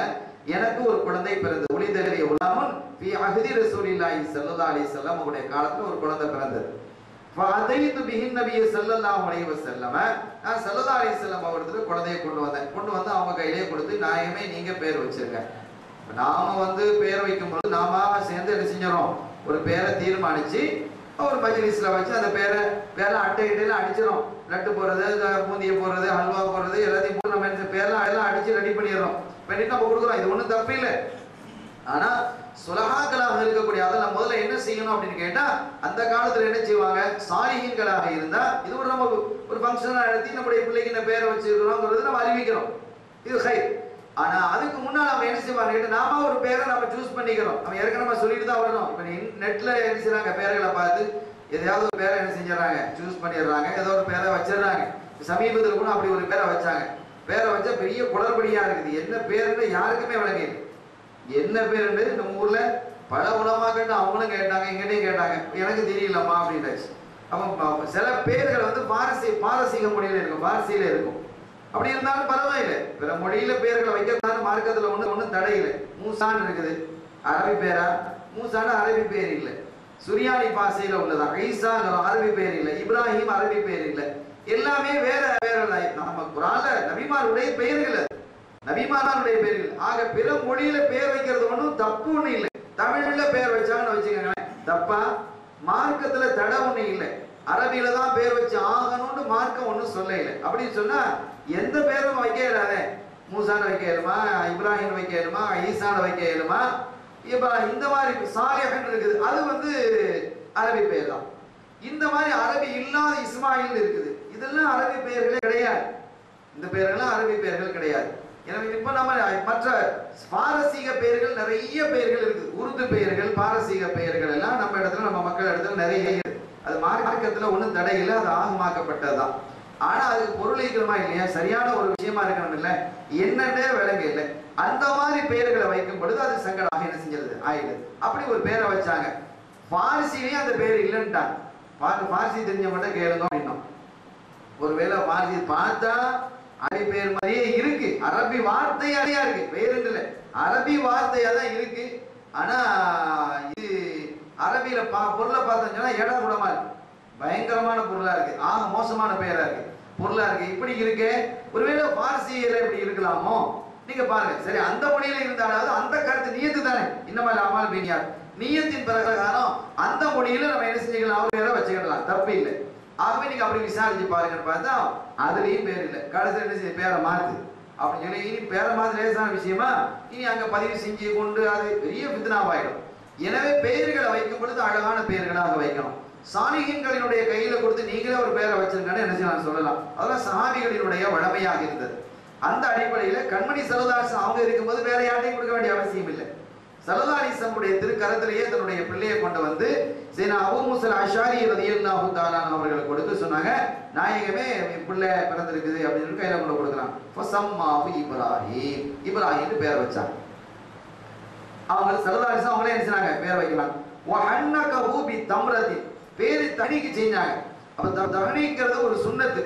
எனக்கு ஒரு குழந்தை பிறந்தது. ஒளி தெரிய குலாமுன் பி அஹதி ரசூலில்லாஹி சல்லா அலி செல்லம் அவருடைய காலத்துல ஒரு குழந்தை பிறந்தது. ஃபஅதைத்து பிஹின் நபிய செல்லல்லாம் அலைஹி செல்லம நான் செல்லதா அலி செல்லம் அவர்கிட்ட குழந்தைய கொண்டு வந்தேன். கொண்டு வந்து அவங்க கையிலே கொடுத்து நாயமே நீங்க பேர் வச்சிருங்க. நாம வந்து பேர் வைக்கும்போது நாம சேர்ந்து என்ன செஞ்சிடறோம்? ஒரு பேரை தீர்மானிச்சு ஒரு மஜ்லிஸ்ல வச்சு அந்த பேரை பேரை அட்டை இட்டையில அடிச்சிடும் லட்டு போடுறது பூந்தியை போடுறது ஹல்வா போடுறது எல்லாத்தையும் போட்டு நம்ம என்ன பேரெல்லாம் எல்லாம் அடிச்சு ரெடி பண்ணிடுறோம். பண்ணிட்டு நம்ம கொடுக்குறோம். இது ஒன்றும் தப்பு இல்லை. ஆனா சுலகாக்களாக இருக்கக்கூடிய அதெல்லாம் முதல்ல என்ன செய்யணும் அப்படின்னு கேட்டா அந்த காலத்துல என்ன செய்வாங்க? சாலிகங்களாக இருந்தா இது ஒரு நம்ம ஒரு ஃபங்க்ஷனாக நடத்தி நம்முடைய பிள்ளைக்கு இந்த பேரை வச்சிருக்கிறோங்கிறது நம்ம அறிவிக்கிறோம். இது ஹை ஆனா அதுக்கு முன்னால் அவன் என்ன செய்வாங்க கேட்டு நாம ஒரு பேரை நம்ம சூஸ் பண்ணிக்கிறோம். நம்ம ஏற்கனவே சொல்லிட்டு தான் வரணும். இப்போ நீ நெட்ல என்ன செய்யறாங்க பேர்களை பார்த்து எதையாவது ஒரு பேரை என்ன செஞ்சிடறாங்க? சூஸ் பண்ணிடுறாங்க. ஏதோ ஒரு பேரை வச்சிடுறாங்க. சமீபத்தில் கூட அப்படி ஒரு பேரை வச்சாங்க. பேரை வச்சா பெரிய குளறுபடியா இருக்குது. என்ன பேருன்னு யாருக்குமே விளங்கல என்ன பேருன்னு நம்ம ஊர்ல பல உணவாக்கட்டு அவங்களும் கேட்டாங்க எங்கிட்டையும் கேட்டாங்க. எனக்கு தெரியலம்மா அப்படின்றாச்சு அப்போ சில பேர்கள் வந்து பாரசீக பாரசீக மொழியில இருக்கும். பாரசியில இருக்கும். அப்படி இருந்தாலும் பரவாயில்லை. பிற மொழியில பேர்களை வைக்கிறதுனால மார்க்கத்துல ஒண்ணு ஒண்ணும் தடை இல்லை. மூசான்னு இருக்குது. அரபி பேரா? மூசான்னு அரபி பேர் இல்லை. சுரியானி பாசையில உள்ளதா ஐசாங்கிற அரபி பேர் இல்லை. இப்ராஹிம் அரபி பேர் இல்லை. எல்லாமே வேற வேற நம்ம குரான்ல நபிமாருடைய பெயர்கள் அது. பெயர்கள். ஆக பிற மொழியில பேர் வைக்கிறது ஒண்ணும் தப்பு ஒண்ணு இல்லை. தமிழ்ல பேர் வச்சாங்கன்னு வச்சுக்கோங்களேன். தப்பா? மார்க்கத்துல தடை ஒண்ணு இல்லை. அரபியில தான் பேர் வச்சு ஆகணும்னு மார்க்கம் ஒண்ணும் சொல்லல. அப்படின்னு சொன்னா எந்த பேரும் வைக்க இயலாதே மூசான வைக்க இயலுமா இப்ராஹிம் வைக்க இயலுமா ஈசான வைக்க இயலுமா இப்ப இந்த மாதிரி சாலிஹன் இருக்குது. அது வந்து அரபி பெயர் தான். இந்த மாதிரி அரபி இல்லாத இஸ்மாயில் இருக்குது. இதெல்லாம் அரபி பெயர்களே கிடையாது. இந்த பெயர்கள்லாம் அரபி பெயர்கள் கிடையாது. எனவே இப்ப நம்ம மற்ற பாரசீக பெயர்கள் நிறைய பெயர்கள் இருக்குது. உருது பெயர்கள் பாரசீக பெயர்கள் எல்லாம் நம்ம இடத்துல நம்ம மக்கள் இடத்துல நிறைய இருக்கு அது மார்க்கத்தில் ஒன்றும் தடை இல்லை அது ஆகமாக்கப்பட்டதுதான். ஆனால் அதுக்கு பொருள் இல்லையா? சரியான ஒரு விஷயமா இருக்கணும் இல்லை? என்னன்னே விளங்க இல்லை. அந்த மாதிரி பெயர்களை வைக்கும் பொழுது அது சங்கடமாக என்ன செஞ்சது? ஆயிடுது. அப்படி ஒரு பேரை வச்சாங்க. பாரிசிலையும் அந்த பேர் இல்லைன்ட்டாங்க. பார்த்து பாரிசி மட்டும் கேளுங்க அப்படின்னோம். ஒருவேளை பாரிசி பார்த்தா அரபி பேர் மாதிரியே இருக்கு. அரபி வார்த்தையாலையா இருக்கு? பேர் இல்லை. அரபி வார்த்தையா தான் இருக்கு. ஆனா இது அரபியில பா பொருளை பார்த்தோம்னு சொன்னா எடா கூடமா இருக்கு. பயங்கரமான பொருளா இருக்கு. ஆக மோசமான பெயரா இருக்கு. பொருளா இருக்கு. இப்படி இருக்கு. ஒருவேளை பாரசியில இப்படி இருக்கலாமோ? நீங்க பாருங்க. சரி அந்த மொழியில இருந்தாலாவது அந்த கருத்து நீயத்து தானே. இன்னமா அமல் பீனியார். நீயத்தின் பிரகாரம் அந்த மொழியில நம்ம என்ன செஞ்சுக்கலாம் அவர் பேரை வச்சுக்கலாம் தப்பு இல்லை. ஆகவே நீங்க அப்படி விசாரிச்சு பாருங்கன்னு பார்த்தா அதுலயும் பேர் இல்லை. கடைசியில் என்ன செய்ய பேரை மாத்து. அப்படின்னு சொல்லி இனி பேரை மாத்து லேசான விஷயமா இனி அங்க பதிவு செஞ்சு கொண்டு அது பெரிய பித்னாவாயிடும் எனவே பெயர்களை வைக்கும் பொழுது அழகான பெயர்களாக வைக்கணும். சாலிகின்களினுடைய கையில கொடுத்து நீங்களே ஒரு பேரை வச்சிருக்கேன்னு என்ன செய்யலாம் சொல்லலாம். அதெல்லாம் சஹாபிகளினுடைய வழமையாக இருந்தது. அந்த அடிப்படையில கண்மணி சரதாசன் அவங்க இருக்கும்போது வேற யார்ட்டையும் கொடுக்க வேண்டிய அவசியம் இல்லை. சரதாரிசனுடைய திருக்கரத்திலேயே தன்னுடைய பிள்ளையை கொண்டு வந்து சீனா அபு முசல் அஷாரி ரதியல்லாஹு தாலான் அவர்களை கொடுத்து சொன்னாங்க நாயகமே பிள்ளை பிறந்திருக்குது அப்படின்னு சொல்லி கையில கொண்டு கொடுக்குறான் இப்ராஹிம். இப்ராஹிம்னு பேர் வச்சான் அவங்க சரதாரிசம் அவங்களே என்ன செஞ்சாங்க பேர் வைக்கலாம் வஹன்னகஹு பி தம்ரதி பேரு தனிக்கு செஞ்சாங்க. அப்ப த- தகனிக்கிறது ஒரு சுன்னத்து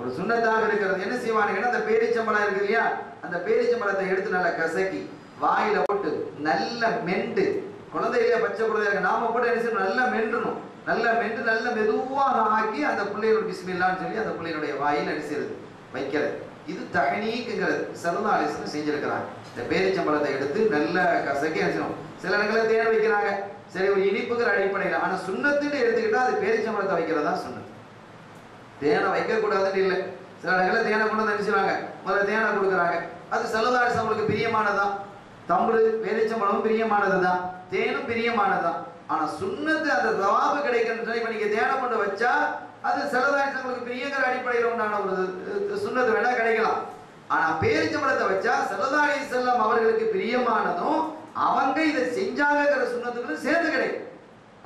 ஒரு சுண்ணத்தாக இருக்கிறது. என்ன செய்வானுங்கன்னா அந்த பேரிச்சம்பழம் இருக்கு இல்லையா? அந்த பேரிச்சம்பழத்தை எடுத்து நல்லா கசக்கி வாயில போட்டு நல்ல மெண்டு. குழந்தையிலே பச்சை குழந்தை இருக்கு. நாம கூட என்ன செய்யணும்? நல்லா மென்றணும். நல்லா மென்று நல்ல மெதுவாக ஆக்கி அந்த பிள்ளையோட பிஸ்மில்லான்னு சொல்லி அந்த பிள்ளையினுடைய வாயில் என்ன செய்யறது? வைக்கிறது. இது தகனீக்குங்கிறது சரதாலிசனம் செஞ்சிருக்கிறாங்க. இந்த பேரிச்சம்பழத்தை எடுத்து நல்ல கசக்கி என்ன சில இடங்களில் தேன் வைக்கிறாங்க. சரி ஒரு இனிப்புகள் அடிப்படையில். ஆனால் சுண்ணத்துன்னு எடுத்துக்கிட்டால் அது பேரிச்சம்பழத்தை வைக்கிறதா சுண்ணத்து. தேனை வைக்கக்கூடாதுன்னு இல்லை. சில இடங்களில் தேனை கொண்டு வந்து நினைச்சுவாங்க முதல்ல தேனை கொடுக்குறாங்க. அது செல்லதாரிசம் அவங்களுக்கு பிரியமானதான் தம்பு பேரிச்சம்பழமும் பிரியமானதுதான். தேனும் பிரியமானதுதான். ஆனால் சுண்ணத்து அந்த தவாபு கிடைக்கணும் இப்போ நீங்கள் தேனை கொண்டு வச்சா அது செல்லதாரிசம் உங்களுக்கு பிரியங்கிற அடிப்படையில் உண்டான ஒரு சுண்ணத்து வேணால் கிடைக்கலாம். ஆனா பேரிச்சம்பழத்தை வச்சா செல்லதாரி செல்லம் அவர்களுக்கு பிரியமானதும் அவங்க இதை செஞ்சாங்கங்கிற சொன்னதுக்கு சேர்ந்து கிடைக்கும்.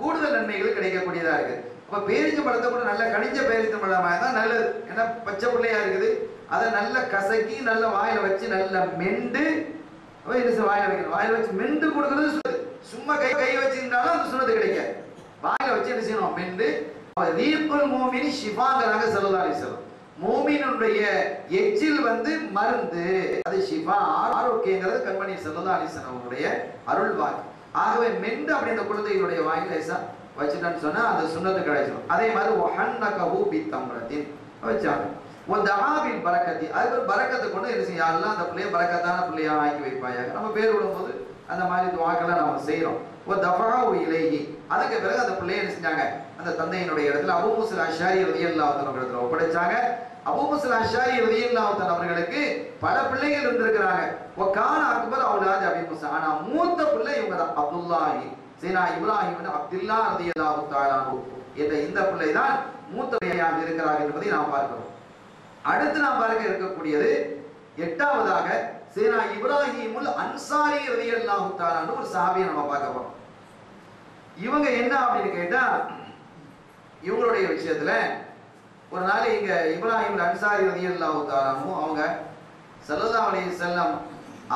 கூடுதல் நன்மைகள் கிடைக்கக்கூடியதா இருக்கு. அப்ப பேரிச்சம்பழத்தை கூட நல்ல கனிஞ்ச பேரிச்சம்பழமாக தான் நல்லது. ஏன்னா பச்சை பிள்ளையா இருக்குது. அதை நல்ல கசக்கி நல்ல வாயில வச்சு நல்ல மெண்டு. என்ன செய்ய வாயில வைக்கணும்? வாயில வச்சு மெண்டு கொடுக்கறது சொல்லுது சும்மா கை கை வச்சிருந்தாலும் அந்த சுண்ணத்து கிடைக்காது. வாயில வச்சு என்ன செய்யணும்? மெண்டு. ரீப்புல் மூமினி ஷிஃபாங்கிறாங்க செல்லதாரி செல்லம் மூமினுடைய எச்சில் வந்து மருந்து. அது சிவா ஆரோக்கியங்கிறது கண்மணி செல்லதா அலிசன் அவங்களுடைய அருள் வாக்கு ஆகவே மெண்டு அப்படி அந்த குழந்தைகளுடைய வாயில் லேசா வச்சுட்டான்னு சொன்னா அந்த சுண்ணத்து கிடைச்சிடும் அதே மாதிரி ஒஹன்னகஹு பி தம்ரத்தின் வச்சாங்க. உன் தகாபின் பறக்கத்தி அதுக்கு ஒரு பறக்கத்தை கொண்டு என்ன செய்யும்? யாரெல்லாம் அந்த பிள்ளைய பறக்கத்தான பிள்ளையா ஆக்கி வைப்பாயாக? நம்ம பேர் விடும்போது அந்த மாதிரி துவாக்கெல்லாம் நம்ம செய்யறோம் ஒரு தஃபா இலைகி அதுக்கு பிறகு அந்த பிள்ளைய என்ன செஞ்சாங்க? அந்த தந்தையினுடைய இடத்துல அபு அஷாரி ரதியல்லாஹு இடத்துல ஒப்படைச்சாங்க. அபு அஷாரி ரதியல்லாஹு அவர்களுக்கு பல பிள்ளைகள் இருந்திருக்கிறாங்க. ஒக்கான அக்பர் அவுலாஜ் அபிமுசா ஆனா மூத்த பிள்ளை இவங்க தான் அப்துல்லாஹி. சீனா இப்ராஹிம் அப்துல்லா ரதியல்லாஹு தாலாஹு என்ற இந்த பிள்ளை தான் மூத்த பிள்ளையாக இருக்கிறார் என்பதை நாம் பார்க்கிறோம். அடுத்து நாம் பார்க்க இருக்கக்கூடியது எட்டாவதாக சீனா இப்ராஹிமுல் அன்சாரி ரதியல்லாஹு தஆலான்னு ஒரு சஹாபியை நம்ம பார்க்க போறோம். இவங்க என்ன அப்படின்னு கேட்டா இவங்களுடைய விஷயத்துல ஒரு நாள் இங்க இப்ராஹிம் அன்சாரி ரலியல்லாஹு தஆலாவும் அவங்க ஸல்லல்லாஹு அலைஹி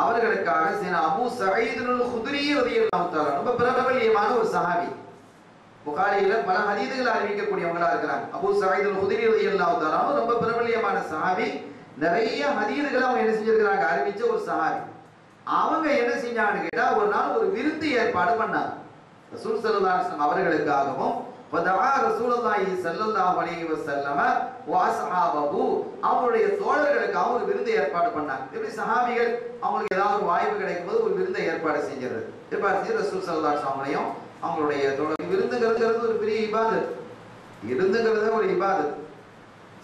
அவர்களுக்காக சில அபு சகைதுல் குத்ரி ரலியல்லாஹு தஆலா ரொம்ப பிரபல்யமான ஒரு சஹாபி. புகாரியில பல ஹதீதுகள் அறிவிக்கக்கூடியவங்களா இருக்கிறாங்க. அபு சகைதுல் குத்ரி ரலியல்லாஹு தஆலா ரொம்ப பிரபல்யமான சஹாபி. நிறைய ஹதீதுகளை அவங்க என்ன செஞ்சிருக்கிறாங்க அறிவிச்ச ஒரு சஹாபி. அவங்க என்ன செஞ்சாங்கன்னு கேட்டா ஒரு நாள் ஒரு விருந்து ஏற்பாடு பண்ணாங்க. ரசூல் அவர்களுக்காகவும் ஃபதஆ ரசூலுல்லாஹி ஸல்லல்லாஹு அலைஹி வஸல்லம வஅஸ்ஹாபஹு அவருடைய தோழர்களுக்கு ஒரு விருந்து ஏற்பாடு பண்ணாங்க எப்படி சஹாபிகள் அவங்களுக்கு ஏதாவது ஒரு வாய்ப்பு கிடைக்கும் போது ஒரு விருந்தை ஏற்பாடு செஞ்சிருது ஏற்பாடு செஞ்சு ரசூல் ஸல்லல்லாஹு அலைஹி வஸல்லம் அவங்களுடைய தோழர் விருந்துங்கிறது ஒரு பெரிய இபாது விருந்துங்கிறது ஒரு இபாது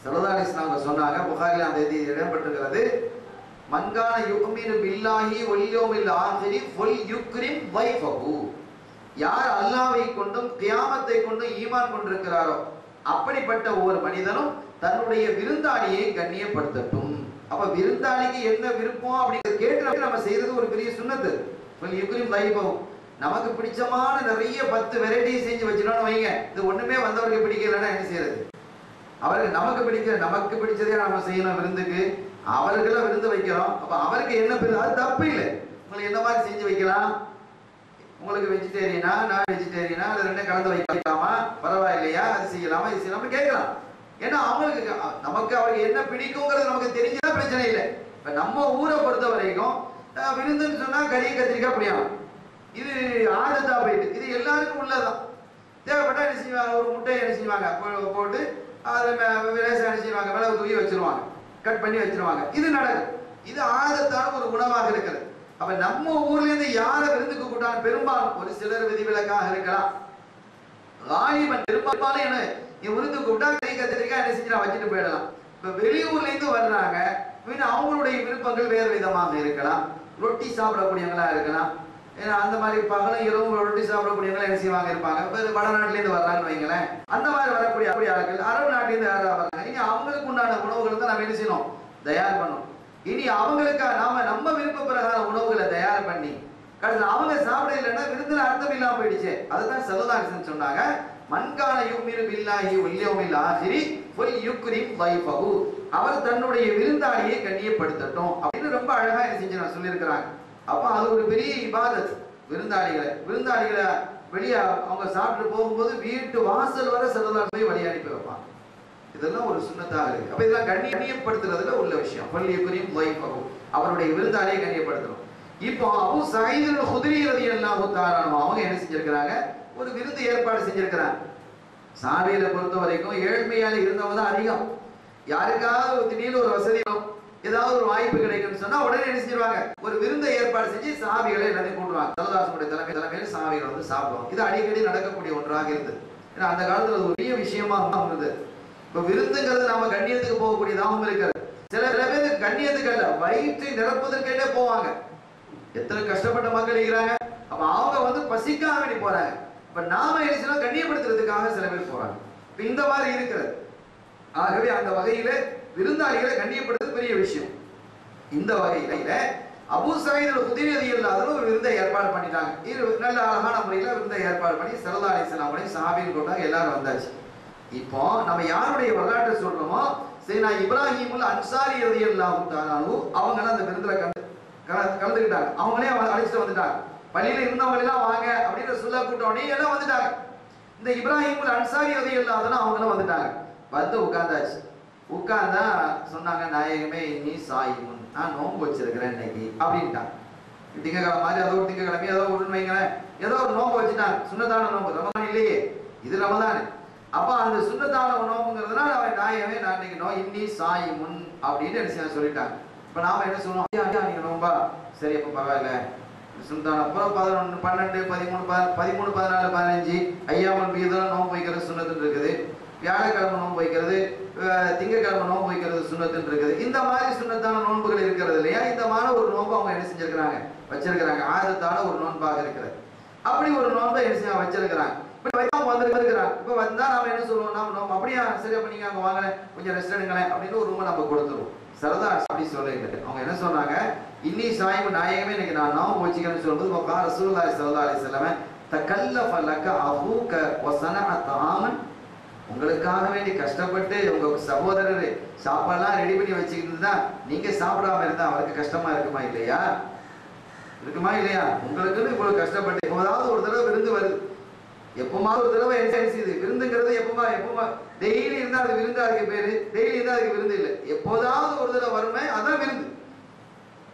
ஸல்லல்லாஹு அலைஹி வஸல்லம் அவங்க சொன்னாங்க புகாரில் அந்த இது இடம்பெற்றிருக்கிறது. மன்கான யுக்மினு பில்லாஹி வல் யௌமில் ஆஹிரி ஃபல் யுக்ரிம் வைஃபஹு. யார் அல்லாவை கொண்டும் தியாமத்தை கொண்டும் ஈமான் கொண்டிருக்கிறாரோ அப்படிப்பட்ட ஒவ்வொரு மனிதனும் தன்னுடைய விருந்தாளியை கண்ணியப்படுத்தட்டும். அப்ப விருந்தாளிக்கு என்ன விருப்பம் அப்படிங்கிறத கேட்டு நம்ம செய்யறது ஒரு பெரிய சுண்ணத்து. ஃபல் யுக்ரிம் வைஃபஹு நமக்கு பிடிச்சமான நிறைய பத்து வெரைட்டி செஞ்சு வச்சிடணும்னு வைங்க. இது ஒண்ணுமே வந்தவருக்கு பிடிக்கலன்னா என்ன செய்யறது? அவருக்கு நமக்கு பிடிக்கிற நமக்கு பிடிச்சதே நம்ம செய்யணும் விருந்துக்கு. அவருக்கெல்லாம் விருந்து வைக்கிறோம். அப்ப அவருக்கு என்ன அது தப்பு இல்லை. உங்களுக்கு என்ன மாதிரி செஞ்சு வைக்கலாம்? உங்களுக்கு வெஜிடேரியனா நான் வெஜிடேரியனா அது ரெண்டும் கலந்து வைக்கலாமா? பரவாயில்லையா? அது செய்யலாமா? இது செய்யலாமா கேட்கலாம். ஏன்னா அவங்களுக்கு நமக்கு அவருக்கு என்ன பிடிக்குங்கிறது நமக்கு தெரிஞ்சா பிரச்சனை இல்லை. இப்போ நம்ம ஊரை பொறுத்த வரைக்கும் விருந்துன்னு சொன்னால் கறி கத்திரிக்காய் பிடிக்கும் இது ஆதத்தா போயிட்டு இது எல்லாருக்கும் உள்ளதான் தேவைப்பட்டா என்ன செய்வாங்க? ஒரு முட்டையை என்ன செய்வாங்க? போ- போட்டு அதில் லேசாக என்ன செய்வாங்க? மிளகு தூக்கி வச்சிருவாங்க. கட் பண்ணி வச்சிருவாங்க. இது நடக்கும் இது ஆதத்தான ஒரு உணவாக இருக்கிறது. அப்ப நம்ம ஊர்ல இருந்து யாரை விருந்துக்கு கூட்டான் பெரும்பாலும் ஒரு சிலர் விதிவிலக்காக இருக்கலாம். ராணிபன் பெரும்பாலும் என்ன? என் விருந்து கூப்பிட்டா கை கத்திரிக்காய் என்ன செஞ்சு வச்சுட்டு போயிடலாம். இப்ப வெளியூர்ல இருந்து வர்றாங்க அவங்களுடைய விருப்பங்கள் வேறு விதமாக இருக்கலாம். ரொட்டி சாப்பிடக்கூடியவங்களா இருக்கலாம். ஏன்னா அந்த மாதிரி பகலும் இரவும் ரொட்டி சாப்பிடக்கூடியவங்களா என்ன செய்வாங்க இருப்பாங்க. இப்போ வடநாட்டிலேருந்து வர்றாங்கன்னு வைங்களேன். அந்த மாதிரி வரக்கூடிய அப்படி ஆட்கள் அரபு நாட்டிலேருந்து யாராவது வர்றாங்க. இனி அவங்களுக்கு உண்டான உணவுகள் தான் நம்ம என்ன செய்யணும்? தயார் பண்ணணும். இனி அவங்களுக்கா நாம நம்ம விருப்ப பிரகார உணவுகளை தயார் பண்ணி கடைசி அவங்க சாப்பிட இல்லைன்னா விருந்தில் அர்த்தம் இல்லாம போயிடுச்சு. அதுதான் செல்லதாசன் சொன்னாங்க. மன்கான யுக்மிரு பில்லாஹி வல்யௌமில் ஆஹிரி ஃபுல் யுக்ரிம் வைஃபஹு. அவர் தன்னுடைய விருந்தாளியை கண்ணியப்படுத்தட்டும் அப்படின்னு ரொம்ப அழகா என்ன செஞ்சு நான் சொல்லியிருக்கிறாங்க. அப்ப அது ஒரு பெரிய இபாதத் விருந்தாளிகளை. விருந்தாளிகளை வெளியே அவங்க சாப்பிட்டு போகும்போது வீட்டு வாசல் வர செல்லதால் போய் வழி வைப்பாங்க. இதெல்லாம் ஒரு சுண்ணத்தாக இருக்கு. அப்ப இதெல்லாம் கண்ணியப்படுத்துறதுல உள்ள விஷயம். பள்ளியக்குரியும் வைப்பகும் அவருடைய விருந்தாலே கண்ணியப்படுத்தணும். இப்போ அபு சயீதுல் குதிரி எல்லாம் தஆலா அவங்க என்ன செஞ்சிருக்கிறாங்க? ஒரு விருந்து ஏற்பாடு செஞ்சிருக்கிறாங்க. சாவியில பொறுத்த வரைக்கும் ஏழ்மையால இருந்தவங்க தான் அதிகம். யாருக்காவது ஒரு திடீர்னு ஒரு வசதி ஏதாவது ஒரு வாய்ப்பு கிடைக்கும்னு சொன்னா உடனே என்ன செஞ்சிருவாங்க? ஒரு விருந்தை ஏற்பாடு செஞ்சு சாவிகளை எல்லாத்தையும் கூட்டுவாங்க. தலதாசனுடைய தலைமை தலைமையில சாவிகள் வந்து சாப்பிடுவாங்க. இது அடிக்கடி நடக்கக்கூடிய ஒன்றாக இருந்தது. ஏன்னா அந்த காலத்துல ஒரு பெரிய விஷயமா இருந்தது. இப்போ விருந்துங்கிறது நாம கண்ணியத்துக்கு போகக்கூடியதாகவும் இருக்கிறது. சில சில பேர் கண்ணியத்துக்கு அல்ல வயிற்றை நிரப்புவதற்கே போவாங்க. எத்தனை கஷ்டப்பட்ட மக்கள் இருக்கிறாங்க. அப்ப அவங்க வந்து பசிக்காக வேண்டி போறாங்க. இப்ப நாம என்ன கண்ணியப்படுத்துறதுக்காக சில பேர் போறாங்க. இப்ப இந்த மாதிரி இருக்கிறது. ஆகவே அந்த வகையில விருந்தாளிகளை கண்ணியப்படுத்துறது பெரிய விஷயம். இந்த வகையில அபு சயீதுல் உதவியது ரலியல்லாஹு ஒரு விருந்தை ஏற்பாடு பண்ணிட்டாங்க. இது நல்ல அழகான முறையில் விருந்தை ஏற்பாடு பண்ணி ஸல்லல்லாஹு அலைஹி வஸல்லம் அவங்களையும் கொண்டாங்க எல்லாரும் வந்தாச்சு. இப்போ நம்ம யாருடைய வரலாற்றை சொல்றோமோ நான் இப்ராஹிமுல் அன்சாரி ரலியல்லாஹு தஆலாஹு அவங்களாம் அந்த விருந்தில் கலந்து கல- கலந்துக்கிட்டாங்க. அவங்களே அவங்க அழைச்சிட்டு வந்துட்டாங்க. பள்ளியில் இருந்தவங்க எல்லாம் வாங்க அப்படின்னு சொல்ல கூட்டோடனே எல்லாம் வந்துட்டாங்க. இந்த இப்ராஹிமுல் அன்சாரி ரலியல்லாஹு அவங்களும் வந்துட்டாங்க. வந்து உட்கார்ந்தாச்சு. உட்கார்ந்தா சொன்னாங்க நாயகமே நீ சாயிமுன் நான் நோன்பு வச்சிருக்கிறேன் இன்னைக்கு. அப்படின்ட்டாங்க. திங்கக்கிழமை மாதிரி ஏதோ ஒரு திங்கக்கிழமை ஏதோ ஒரு வைங்களேன் ஏதோ ஒரு நோன்பு வச்சுட்டாங்க. சுண்ணதான நோன்பு. ரமதான் இல்லையே. இது ரமதான். அப்போ அந்த சுண்ணத்தான உணவுங்கிறதுனால அவன் நாயவே நான் இன்னைக்கு நோ இன்னி சாயிமுன் அப்படின்னு என்ன சொல்லிட்டாங்க. இப்போ நாம என்ன சொல்லுவோம் ஐயா, ஐயா, நோம்பா? சரி அப்போ பரவாயில்ல. சுல்தான் அப்புறம் பதினொன்று பன்னெண்டு பதிமூணு ப- பதிமூணு பதினாலு பதினஞ்சு ஐயாமல் பீதம் நோன்பு வைக்கிறது சுண்ணத்துன்னு இருக்குது. வியாழக்கிழமை நோன்பு வைக்கிறது திங்கக்கிழமை திங்கட்கிழமை நோன்பு வைக்கிறது சுண்ணத்துன்னு இருக்குது. இந்த மாதிரி சுண்ணத்தான நோன்புகள் இருக்கிறது இல்லையா? இந்த மாதிரி ஒரு நோன்பு அவங்க என்ன செஞ்சிருக்கிறாங்க? வச்சிருக்கிறாங்க. ஆதத்தான ஒரு நோன்பாக இருக்கிறது. அப்படி ஒரு நோன்பை என்ன செய்ய வச்சிருக்கிறாங்க. இப்ப இப்போ வந்திருக்கிறாங்க வந்தா நாம என்ன சொல்லுவோம்? நம்ம நோம்பு அப்படியா? சரி அப்ப நீங்க அங்க வாங்க கொஞ்சம் ரெஸ்ட் எடுங்களேன் அப்படின்னு ஒரு ரூமை நம்ம கொடுத்துருவோம். சரதா அப்படி சொல்லிட்டு அவங்க என்ன சொன்னாங்க? இன்னி சாயிபு நாயகமே இன்னைக்கு நான் நோம்பு வச்சுக்கிறேன்னு சொல்லும்போது வகா ரசூலுல்லாஹி ஸல்லல்லாஹு அலைஹி வஸல்லம் தகல்லஃப லக அஹூக வ தாமன். உங்களுக்காக வேண்டி கஷ்டப்பட்டு உங்க சகோதரர் சாப்பாடுலாம் ரெடி பண்ணி வச்சுக்கிட்டு இருந்தா நீங்க சாப்பிடாம இருந்தா அவருக்கு கஷ்டமா இருக்குமா இல்லையா? இருக்குமா இல்லையா? உங்களுக்குன்னு இவ்வளவு கஷ்டப்பட்டு எப்போதாவது ஒரு தடவை விருந்து வருது. எப்போமாவது ஒரு தடவை என்ன செய்யுது விருந்துங்கிறது எப்பமா எப்பமா டெய்லி இருந்தா அது விருந்து அதுக்கு பேரு டெய்லி இருந்தா அதுக்கு விருந்து இல்லை. எப்போதாவது ஒரு தடவை வருமே அதான் விருந்து.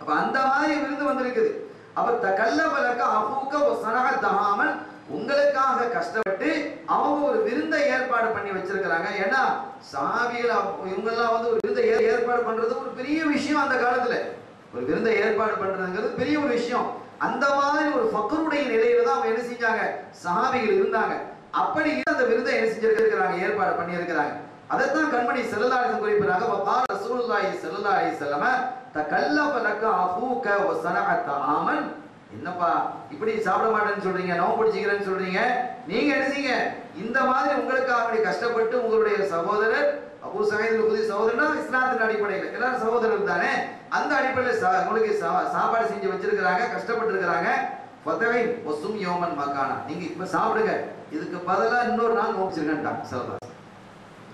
அப்ப அந்த மாதிரி விருந்து வந்திருக்குது. அப்ப கல்ல பழக்க அபூக்க சனக தகாமல் உங்களுக்காக கஷ்டப்பட்டு அவங்க ஒரு விருந்தை ஏற்பாடு பண்ணி வச்சிருக்கிறாங்க. ஏன்னா சாவிகள் இவங்கெல்லாம் வந்து ஒரு விருந்தை ஏற்பாடு பண்றது ஒரு பெரிய விஷயம் அந்த காலத்துல. ஒரு விருந்தை ஏற்பாடு பண்றதுங்கிறது பெரிய ஒரு விஷயம். அந்த மாதிரி ஒரு பக்கருடைய நிலையில தான் அவங்க என்ன செஞ்சாங்க? சஹாபிகள் இருந்தாங்க. அப்படி அந்த விருதை என்ன செஞ்சிருக்கிறாங்க? ஏற்பாடு பண்ணியிருக்கிறாங்க. அதைத்தான் கண்மணி செல்லலாரிசம் குறிப்பிடாக வகால ரசூலுல்லாஹி ஸல்லல்லாஹு அலைஹி வஸல்லம் தகல்லஃப நக்க அஃபூக வ ஸனஅ ஆமன் என்னப்பா இப்படி சாப்பிட மாட்டேன்னு சொல்றீங்க நோவு பிடிச்சிக்கிறேன்னு சொல்றீங்க. நீங்க என்ன செய்யுங்க? இந்த மாதிரி உங்களுக்காக அப்படி கஷ்டப்பட்டு உங்களுடைய சகோதரர் அபு சயீத் புதி சகோதரனா இஸ்லாத்தின் அடிப்படையில். எல்லாரும் சகோதரர் தானே? அந்த அடிப்படையில் உங்களுக்கு சா- சாப்பாடு செஞ்சு வச்சிருக்கிறாங்க கஷ்டப்பட்டு இருக்கிறாங்க ஃபதவை ஒசும் யோமன் மக்கானா. நீங்க இப்ப சாப்பிடுங்க. இதுக்கு பதிலாக இன்னொரு நாள் நோக்கிச்சிருக்கேன்ட்டாங்க சொல்லலாம்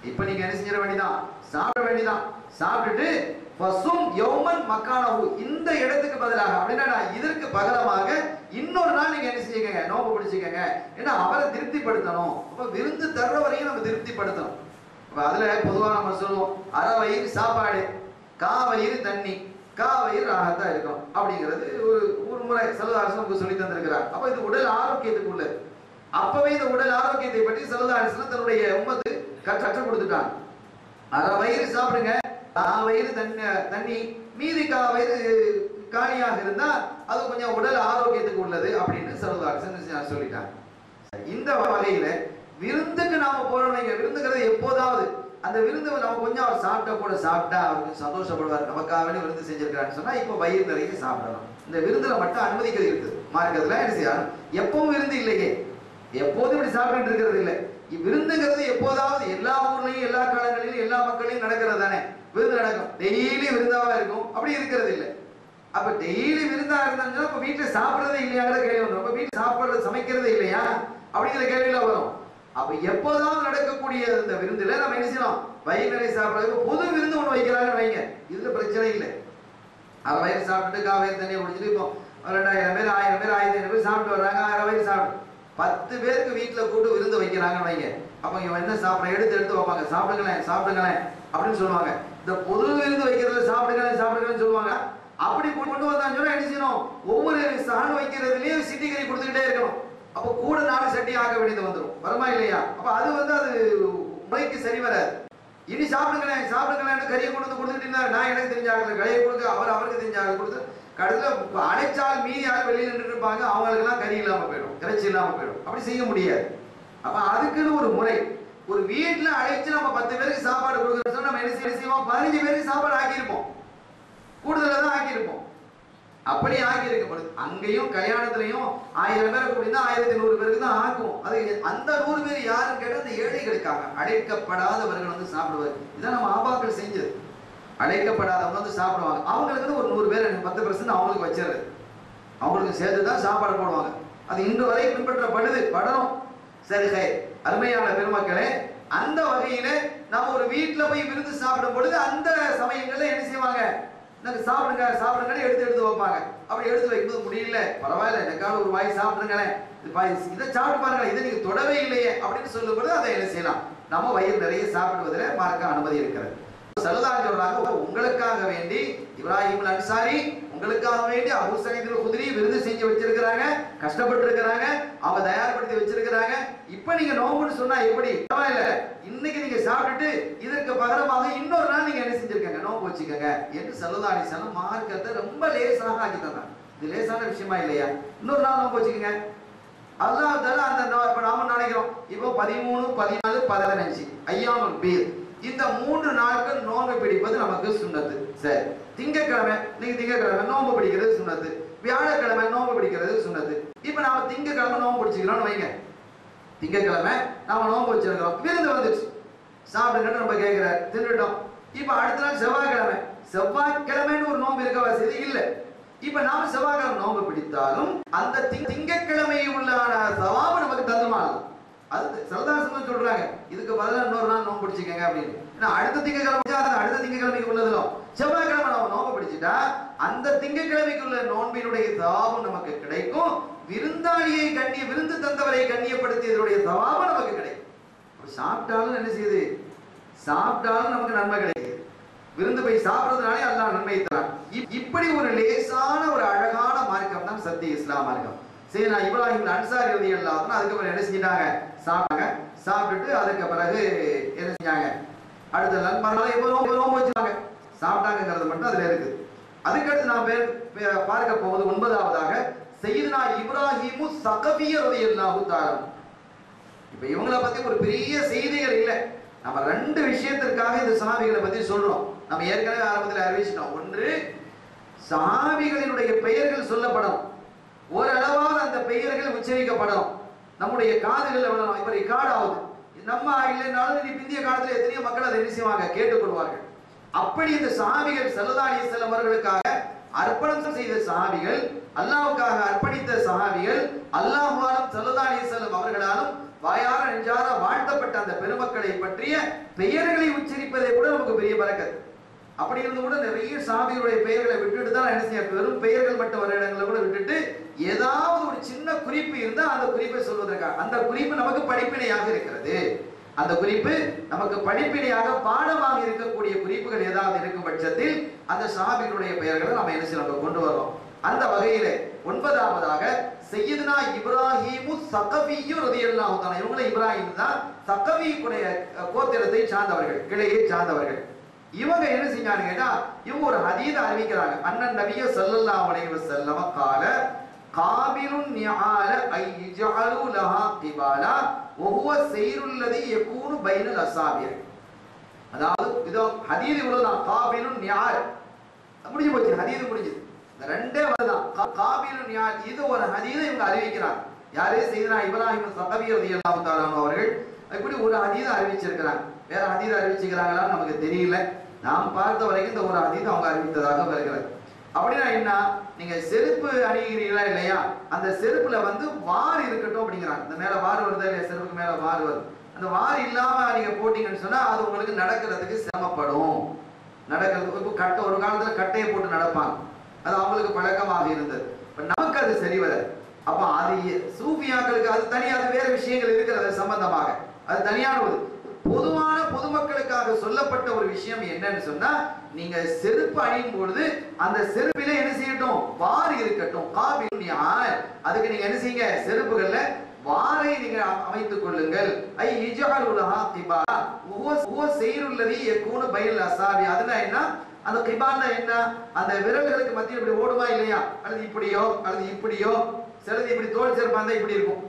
இப்ப நீங்க என்ன செஞ்சிட வேண்டியதான் சாப்பிட வேண்டியதான் சாப்பிட்டுட்டு யோமன் யௌமன் மக்கானஹு. இந்த இடத்துக்கு பதிலாக அப்படின்னா இதற்கு பகலமாக இன்னொரு நாள் நீங்க என்ன செஞ்சுக்கங்க? நோம்பு பிடிச்சிக்கங்க ஏன்னா அவரை திருப்திப்படுத்தணும். அப்ப விருந்து தர்ற வரையும் நம்ம திருப்திப்படுத்தணும். இப்போ அதில் பொதுவாக நம்ம சொல்லுவோம் அரை வயிறு சாப்பாடு கா வயிறு தண்ணி கா வயிறு இருக்கும் அப்படிங்கிறது ஒரு ஒரு முறை செல்வதாரசு நமக்கு சொல்லி தந்திருக்கிறார். அப்போ இது உடல் ஆரோக்கியத்துக்கு உள்ளது. அப்பவே இந்த உடல் ஆரோக்கியத்தை பற்றி செல்வதாரசு தன்னுடைய உம்மத்து கற்று கற்றுக் கொடுத்துட்டாங்க அரை வயிறு சாப்பிடுங்க கா வயிறு தண்ணி தண்ணி மீதி கா வயிறு காலியாக இருந்தா அது கொஞ்சம் உடல் ஆரோக்கியத்துக்கு உள்ளது அப்படின்னு சர்வதாரசன் சொல்லிட்டாங்க. இந்த வகையில விருந்துக்கு நாம போறோம் நீங்க விருந்துங்கிறது எப்போதாவது. அந்த விருந்து நம்ம கொஞ்சம் அவர் சாப்பிட்ட கூட சாப்பிட்டா அவருக்கு சந்தோஷப்படுவார். நமக்காகவே விருந்து செஞ்சிருக்கிறான்னு சொன்னா இப்போ வயிறு நிறைய சாப்பிடலாம். இந்த விருந்துல மட்டும் அனுமதிக்கிறது இருக்குது. மார்க்கத்துல என்ன செய்யணும் எப்பவும் விருந்து இல்லையே. எப்போதும் இப்படி சாப்பிட்டு இருக்கிறது இல்லை. விருந்துங்கிறது எப்போதாவது எல்லா ஊர்லயும் எல்லா காலங்களிலும் எல்லா மக்களையும் நடக்கிறது தானே. விருந்து நடக்கும். டெய்லி விருந்தாவா இருக்கும். அப்படி இருக்கிறது இல்லை. அப்ப டெய்லி விருந்தா இருந்தாங்கன்னா இப்ப வீட்டுல சாப்பிடுறதே இல்லையாங்கிற கேள்வி வரும். அப்ப வீட்டுல சாப்பிடுறது சமைக்கிறதே இல்லையா? அப்படிங்கிற கேள்வியில வரும். அப்ப எப்போதான் நடக்கக்கூடிய இந்த விருந்துல நம்ம என்ன செய்யலாம்? வயிறு நிறைய சாப்பிடுறது புது விருந்து ஒண்ணு வைக்கிறாங்கன்னு வைங்க. இதுல பிரச்சனை இல்லை. அரை வயிறு சாப்பிட்டுட்டு கா தண்ணியை குடிச்சிட்டு இப்போ ரெண்டாயிரம் பேர் ஆயிரம் பேர் ஆயிரத்தி ஐநூறு பேர் சாப்பிட்டு வர்றாங்க ஆயிரம் வயிறு சாப்பிட்டு பத்து பேருக்கு வீட்டுல கூட்டு விருந்து வைக்கிறாங்கன்னு வைங்க. அப்ப இவன் என்ன சாப்பிட எடுத்து எடுத்து வைப்பாங்க. சாப்பிடுங்களேன் சாப்பிடுங்களேன் அப்படின்னு சொல்லுவாங்க. இந்த பொது விருந்து வைக்கிறதுல சாப்பிடுங்களேன் சாப்பிடுங்களேன்னு சொல்லுவாங்க. அப்படி கொண்டு வந்தான்னு சொன்னா என்ன செய்யணும்? ஒவ்வொரு சாணம் வைக்கிறதுலயும் சிட்டிகரி கொடுத்துக்கிட்டே இருக்கணும். அப்போ கூட நாலு சட்டி ஆக வேண்டியது வந்துடும் வருமா இல்லையா? அப்போ அது வந்து அது முறைக்கு சரி வராது. இனி சாப்பிடுங்களேன் சாப்பிடுங்களேன் கறியை கொண்டு வந்து கொடுத்துட்டு இருந்தாரு. நான் எனக்கு தெரிஞ்சாங்க கறியை கொடுக்க அவர் அவருக்கு தெரிஞ்சாங்க கொடுத்து கடைசியில் அடைச்சால் மீதி யாரும் வெளியில் நின்று இருப்பாங்க. அவங்களுக்கெல்லாம் கறி இல்லாமல் போயிடும் இறைச்சி இல்லாமல் போயிடும். அப்படி செய்ய முடியாது. அப்போ அதுக்குன்னு ஒரு முறை ஒரு வீட்டில் அழைச்சு நம்ம பத்து பேருக்கு சாப்பாடு கொடுக்குறோம் நம்ம என்ன செய்ய- செய்வோம்? பதினஞ்சு பேருக்கு சாப்பாடு ஆக்கியிருப்போம். கூடுதலாக தான் ஆக்கியிருப்போம். அப்படி ஆக்கி இருக்கப்படுது அங்கேயும் கல்யாணத்திலையும் ஆயிரம் பேரை கூடினா ஆயிரத்தி நூறு பேருக்கு தான் ஆகும். அது அந்த நூறு பேர் யாருன்னு கேட்டால் அந்த ஏழைகளுக்காக. அழைக்கப்படாதவர்கள் வந்து சாப்பிடுவார். இதான் நம்ம ஆபாக்கள் செஞ்சது. அழைக்கப்படாதவங்க வந்து சாப்பிடுவாங்க. அவங்களுக்கு வந்து ஒரு நூறு பேர் பத்து பர்சன்ட் அவங்களுக்கு வச்சிடுறது. அவங்களுக்கு சேர்த்து தான் சாப்பாடு போடுவாங்க. அது இன்று வரை பின்பற்றப்படுது. படணும் சரி சரி. அருமையான பெருமக்களே அந்த வகையில நம்ம ஒரு வீட்டில் போய் விருந்து சாப்பிடும் பொழுது அந்த சமயங்கள்ல என்ன செய்வாங்க? நாங்கள் சாப்பிடுங்க சாப்பிடுங்கன்னு எடுத்து எடுத்து வைப்பாங்க. அப்படி எடுத்து வைக்கும்போது முடியல. பரவாயில்ல எனக்காக ஒரு வாய் சாப்பிடுங்களேன். இது பா- இதை சாப்பிட்டு பாருங்களேன் இதை நீங்கள் தொடவே இல்லையே அப்படின்னு சொல்லும்போது அதை என்ன செய்யலாம்? நம்ம வயிறு நிறைய சாப்பிடுவதில் மார்க்க அனுமதி இருக்கிறது. சல்லல்லாஹு உங்களுக்காக வேண்டி இப்ராஹிம் அன்சாரி உங்களுக்காக வேண்டி அபு சயீத் குதிரி விருது செஞ்சு வச்சிருக்கிறாங்க கஷ்டப்பட்டு இருக்கிறாங்க அவங்க தயார்படுத்தி வச்சிருக்கிறாங்க. இப்ப நீங்க நோம்புன்னு சொன்னா எப்படி? பரவாயில்ல. இன்னைக்கு நீங்க சாப்பிட்டுட்டு இதற்கு பகரமாக இன்னொரு நாள் நீங்க என்ன செஞ்சிருக்கங்க? நோம்பு வச்சுக்கோங்க என்று சல்லல்லாஹு அலைஹி மார்க்கத்தை ரொம்ப லேசாக ஆக்கி தந்தாங்க இது லேசான விஷயமா இல்லையா? இன்னொரு நாள் நோம்பு வச்சுக்கோங்க. அல்லாஹ் அந்த இப்ப நாம நினைக்கிறோம். இப்போ பதிமூணு பதினாலு பதினஞ்சு. ஐயாமல் பீர். இந்த மூன்று நாட்கள் நோன்பு பிடிப்பது நமக்கு சுண்ணத்து. சரி. திங்கக்கிழமை நீங்க திங்கக்கிழமை நோன்பு பிடிக்கிறது சுண்ணத்து. வியாழக்கிழமை நோன்பு பிடிக்கிறது சுண்ணத்து. இப்போ நாம திங்கக்கிழமை நோன்பு பிடிச்சிக்கிறோம்னு வைங்க. திங்கக்கிழமை நாம நோன்பு வச்சிருக்கிறோம். விருந்து வந்துச்சு. சாப்பிடுங்கன்னு நம்ம கேட்கிறார் தின்னுட்டோம். இப்போ அடுத்த நாள் செவ்வாய்க்கிழமை. செவ்வாய்க்கிழமைன்னு ஒரு நோன்பு இருக்க வசதி இல்லை. இப்ப நாம செவ்வாய்க்கிழமை நோன்பு பிடித்தாலும் அந்த திங்- திங்கட்கிழமை உள்ளான சவாபு நமக்கு தந்துமானது அது சரதாசன் சொல்றாங்க. இதுக்கு பதிலாக இன்னொரு நாள் நோன்பு பிடிச்சிக்கங்க அப்படின்னு. ஏன்னா அடுத்த திங்கக்கிழமை அது அடுத்த திங்கக்கிழமைக்கு உள்ளதும் செவ்வாய்க்கிழமை நம்ம நோன்பு பிடிச்சிட்டா அந்த திங்கக்கிழமைக்குள்ள நோன்பினுடைய தவாபம் நமக்கு கிடைக்கும். விருந்தாளியை கண்ணிய விருந்து தந்தவரை கண்ணியப்படுத்தியதனுடைய தவாபம் நமக்கு கிடைக்கும். சாப்பிட்டாலும் என்ன செய்யுது? சாப்பிட்டாலும் நமக்கு நன்மை கிடைக்குது. விருந்து போய் சாப்பிடுறதுனாலே அல்லாஹ் நன்மை தரான். இப்படி ஒரு லேசான ஒரு அழகான மார்க்கம் தான் சத்திய இஸ்லாம் மார்க்கம். சரி நான் இப்ராஹிம் அன்சாரி எழுதி அல்லாஹ் அதுக்கப்புறம் என்ன செஞ்சிட்டாங்க? சாப்பிட்டாங்க. சாப்பிட்டுட்டு அதுக்கு பிறகு என்ன செஞ்சாங்க? அடுத்த நாள் மறுநாள் எப்போ நோம்பு வச்சுட்டாங்க சாப்பிட்டாங்கிறது மட்டும் அதில் இருக்குது அதுக்கடுத்து நான் பேர் பார்க்க போவது ஒன்பதாவதாக செய்யுதுனா இப்ராஹிமு சகபிய ரதி அல்லாஹு தாரம் இப்ப இவங்களை பத்தி ஒரு பெரிய செய்திகள் இல்லை. நம்ம ரெண்டு விஷயத்திற்காக இந்த சஹாபிகளை பத்தி சொல்றோம். நம்ம ஏற்கனவே ஆரம்பத்தில் அறிவிச்சிட்டோம். ஒன்று சஹாபிகளினுடைய பெயர்கள் சொல்லப்படும் ஓரளவாவது அந்த பெயர்கள் உச்சரிக்கப்படும் நம்முடைய காதுகள் விழணும். இப்போ ரெக்கார்ட் ஆகுது. நம்ம இல்லைனாலும் இனி பிந்திய காலத்தில் எத்தனையோ மக்கள் அதை என்ன செய்வாங்க? கேட்டுக்கொள்வார்கள். அப்படி இந்த சஹாபிகள் சல்லா அலிஸ்லாம் அவர்களுக்காக அர்ப்பணம் செய்த சஹாபிகள் அல்லாவுக்காக அர்ப்பணித்த சஹாபிகள் அல்லாஹாலும் சல்லா அலிஸ்லாம் அவர்களாலும் வாயார நெஞ்சார வாழ்த்தப்பட்ட அந்த பெருமக்களை பற்றிய பெயர்களை உச்சரிப்பதை கூட நமக்கு பெரிய பறக்கத்து. அப்படி இருந்து கூட நிறைய சாமிகளுடைய பெயர்களை விட்டுட்டு தான் என்ன செய்ய? பெரும் பெயர்கள் மட்டும் வர இடங்களை கூட விட்டுட்டு ஏதாவது ஒரு சின்ன குறிப்பு இருந்தா அந்த குறிப்பை சொல்வதற்காக அந்த குறிப்பு நமக்கு படிப்பினையாக இருக்கிறது. அந்த குறிப்பு நமக்கு படிப்பினையாக பாடமாக இருக்கக்கூடிய குறிப்புகள் ஏதாவது இருக்கும் பட்சத்தில் அந்த சாமிகளுடைய பெயர்களை நம்ம என்ன செய்யணும் கொண்டு வரோம் அந்த வகையில ஒன்பதாவதாக செய்யதுனா இப்ராஹிமு சகவியும் ரதியெல்லாம் தானே இவங்களும் இப்ராஹிம் தான் சகவியுடைய கோத்திரத்தை சார்ந்தவர்கள் கிளையை சார்ந்தவர்கள். இவங்க என்ன செஞ்சாங்க கேட்டா இவங்க ஒரு ஹதீத அறிவிக்கிறாங்க. அண்ணன் நபிய ஸல்லல்லாஹு உடைய வஸல்லம் கால காபிலுன் நிஆல ஐ யஜஅலு லஹா கிபாலா வஹுவ ஸைருல்லதி யகூனு பைனல் அஸாபிர் அதாவது இதோ ஹதீத் இவ்வளவுதான். காபிலுன் நியால். முடிஞ்சு போச்சு ஹதீது முடிஞ்சது இந்த ரெண்டே வரதான். காபிலுன் நியால் இது ஒரு ஹதீதை இவங்க அறிவிக்கிறாங்க. யாரே? செய்தனா இப்ராஹிம் சகவி ரலியல்லாஹு தஆலா அவர்கள். இப்படி ஒரு ஹதீதை அறிவிச்சிருக்கிறாங்க. வேற ஹதீதை அறிவிச்சுக்கிறாங்களான்னு நமக்கு தெரியல. நாம் பார்த்த வரைக்கும் இந்த ஒரு ஹதீதை அவங்க அறிவித்ததாக வருகிறது. அப்படின்னா என்ன? நீங்க செருப்பு அணிகிறீங்களா இல்லையா? அந்த செருப்புல வந்து வார் இருக்கட்டும் அப்படிங்கிறாங்க. இந்த மேல வார் வருதா இல்லையா? செருப்புக்கு மேல வார் வருது. அந்த வார் இல்லாம நீங்க போட்டீங்கன்னு சொன்னா அது உங்களுக்கு நடக்கிறதுக்கு சிரமப்படும். நடக்கிறது இப்போ கட்டை ஒரு காலத்துல கட்டையை போட்டு நடப்பாங்க. அது அவங்களுக்கு பழக்கமாக இருந்தது. இப்போ நமக்கு அது சரி வராது. அப்ப அது சூஃபியாக்களுக்கு அது தனியாக அது வேற விஷயங்கள் இருக்கிறது அது சம்பந்தமாக. அது தனியான ஒரு பொதுவான பொதுமக்களுக்காக சொல்லப்பட்ட ஒரு விஷயம் என்னன்னு சொன்னா நீங்க செருப்பு அணியும் பொழுது அந்த செருப்பில என்ன செய்யட்டும்? வார் இருக்கட்டும். காபில் அதுக்கு நீங்க என்ன செய்யுங்க? செருப்புகள்ல வாரை நீங்க அமைத்துக் கொள்ளுங்கள். ஐ இஜால் உலஹா கிபா உஹுவ உஹுவ செய்ருல்லதி யகூனு பைல் அசாபி. அதுனா என்ன? அந்த கிபான்னா என்ன? அந்த விரல்களுக்கு மத்தியில் இப்படி ஓடுமா இல்லையா? அல்லது இப்படியோ? அல்லது இப்படியோ? சிலது இப்படி தோல் செருப்பா இருந்தா இப்படி இருக்கும்.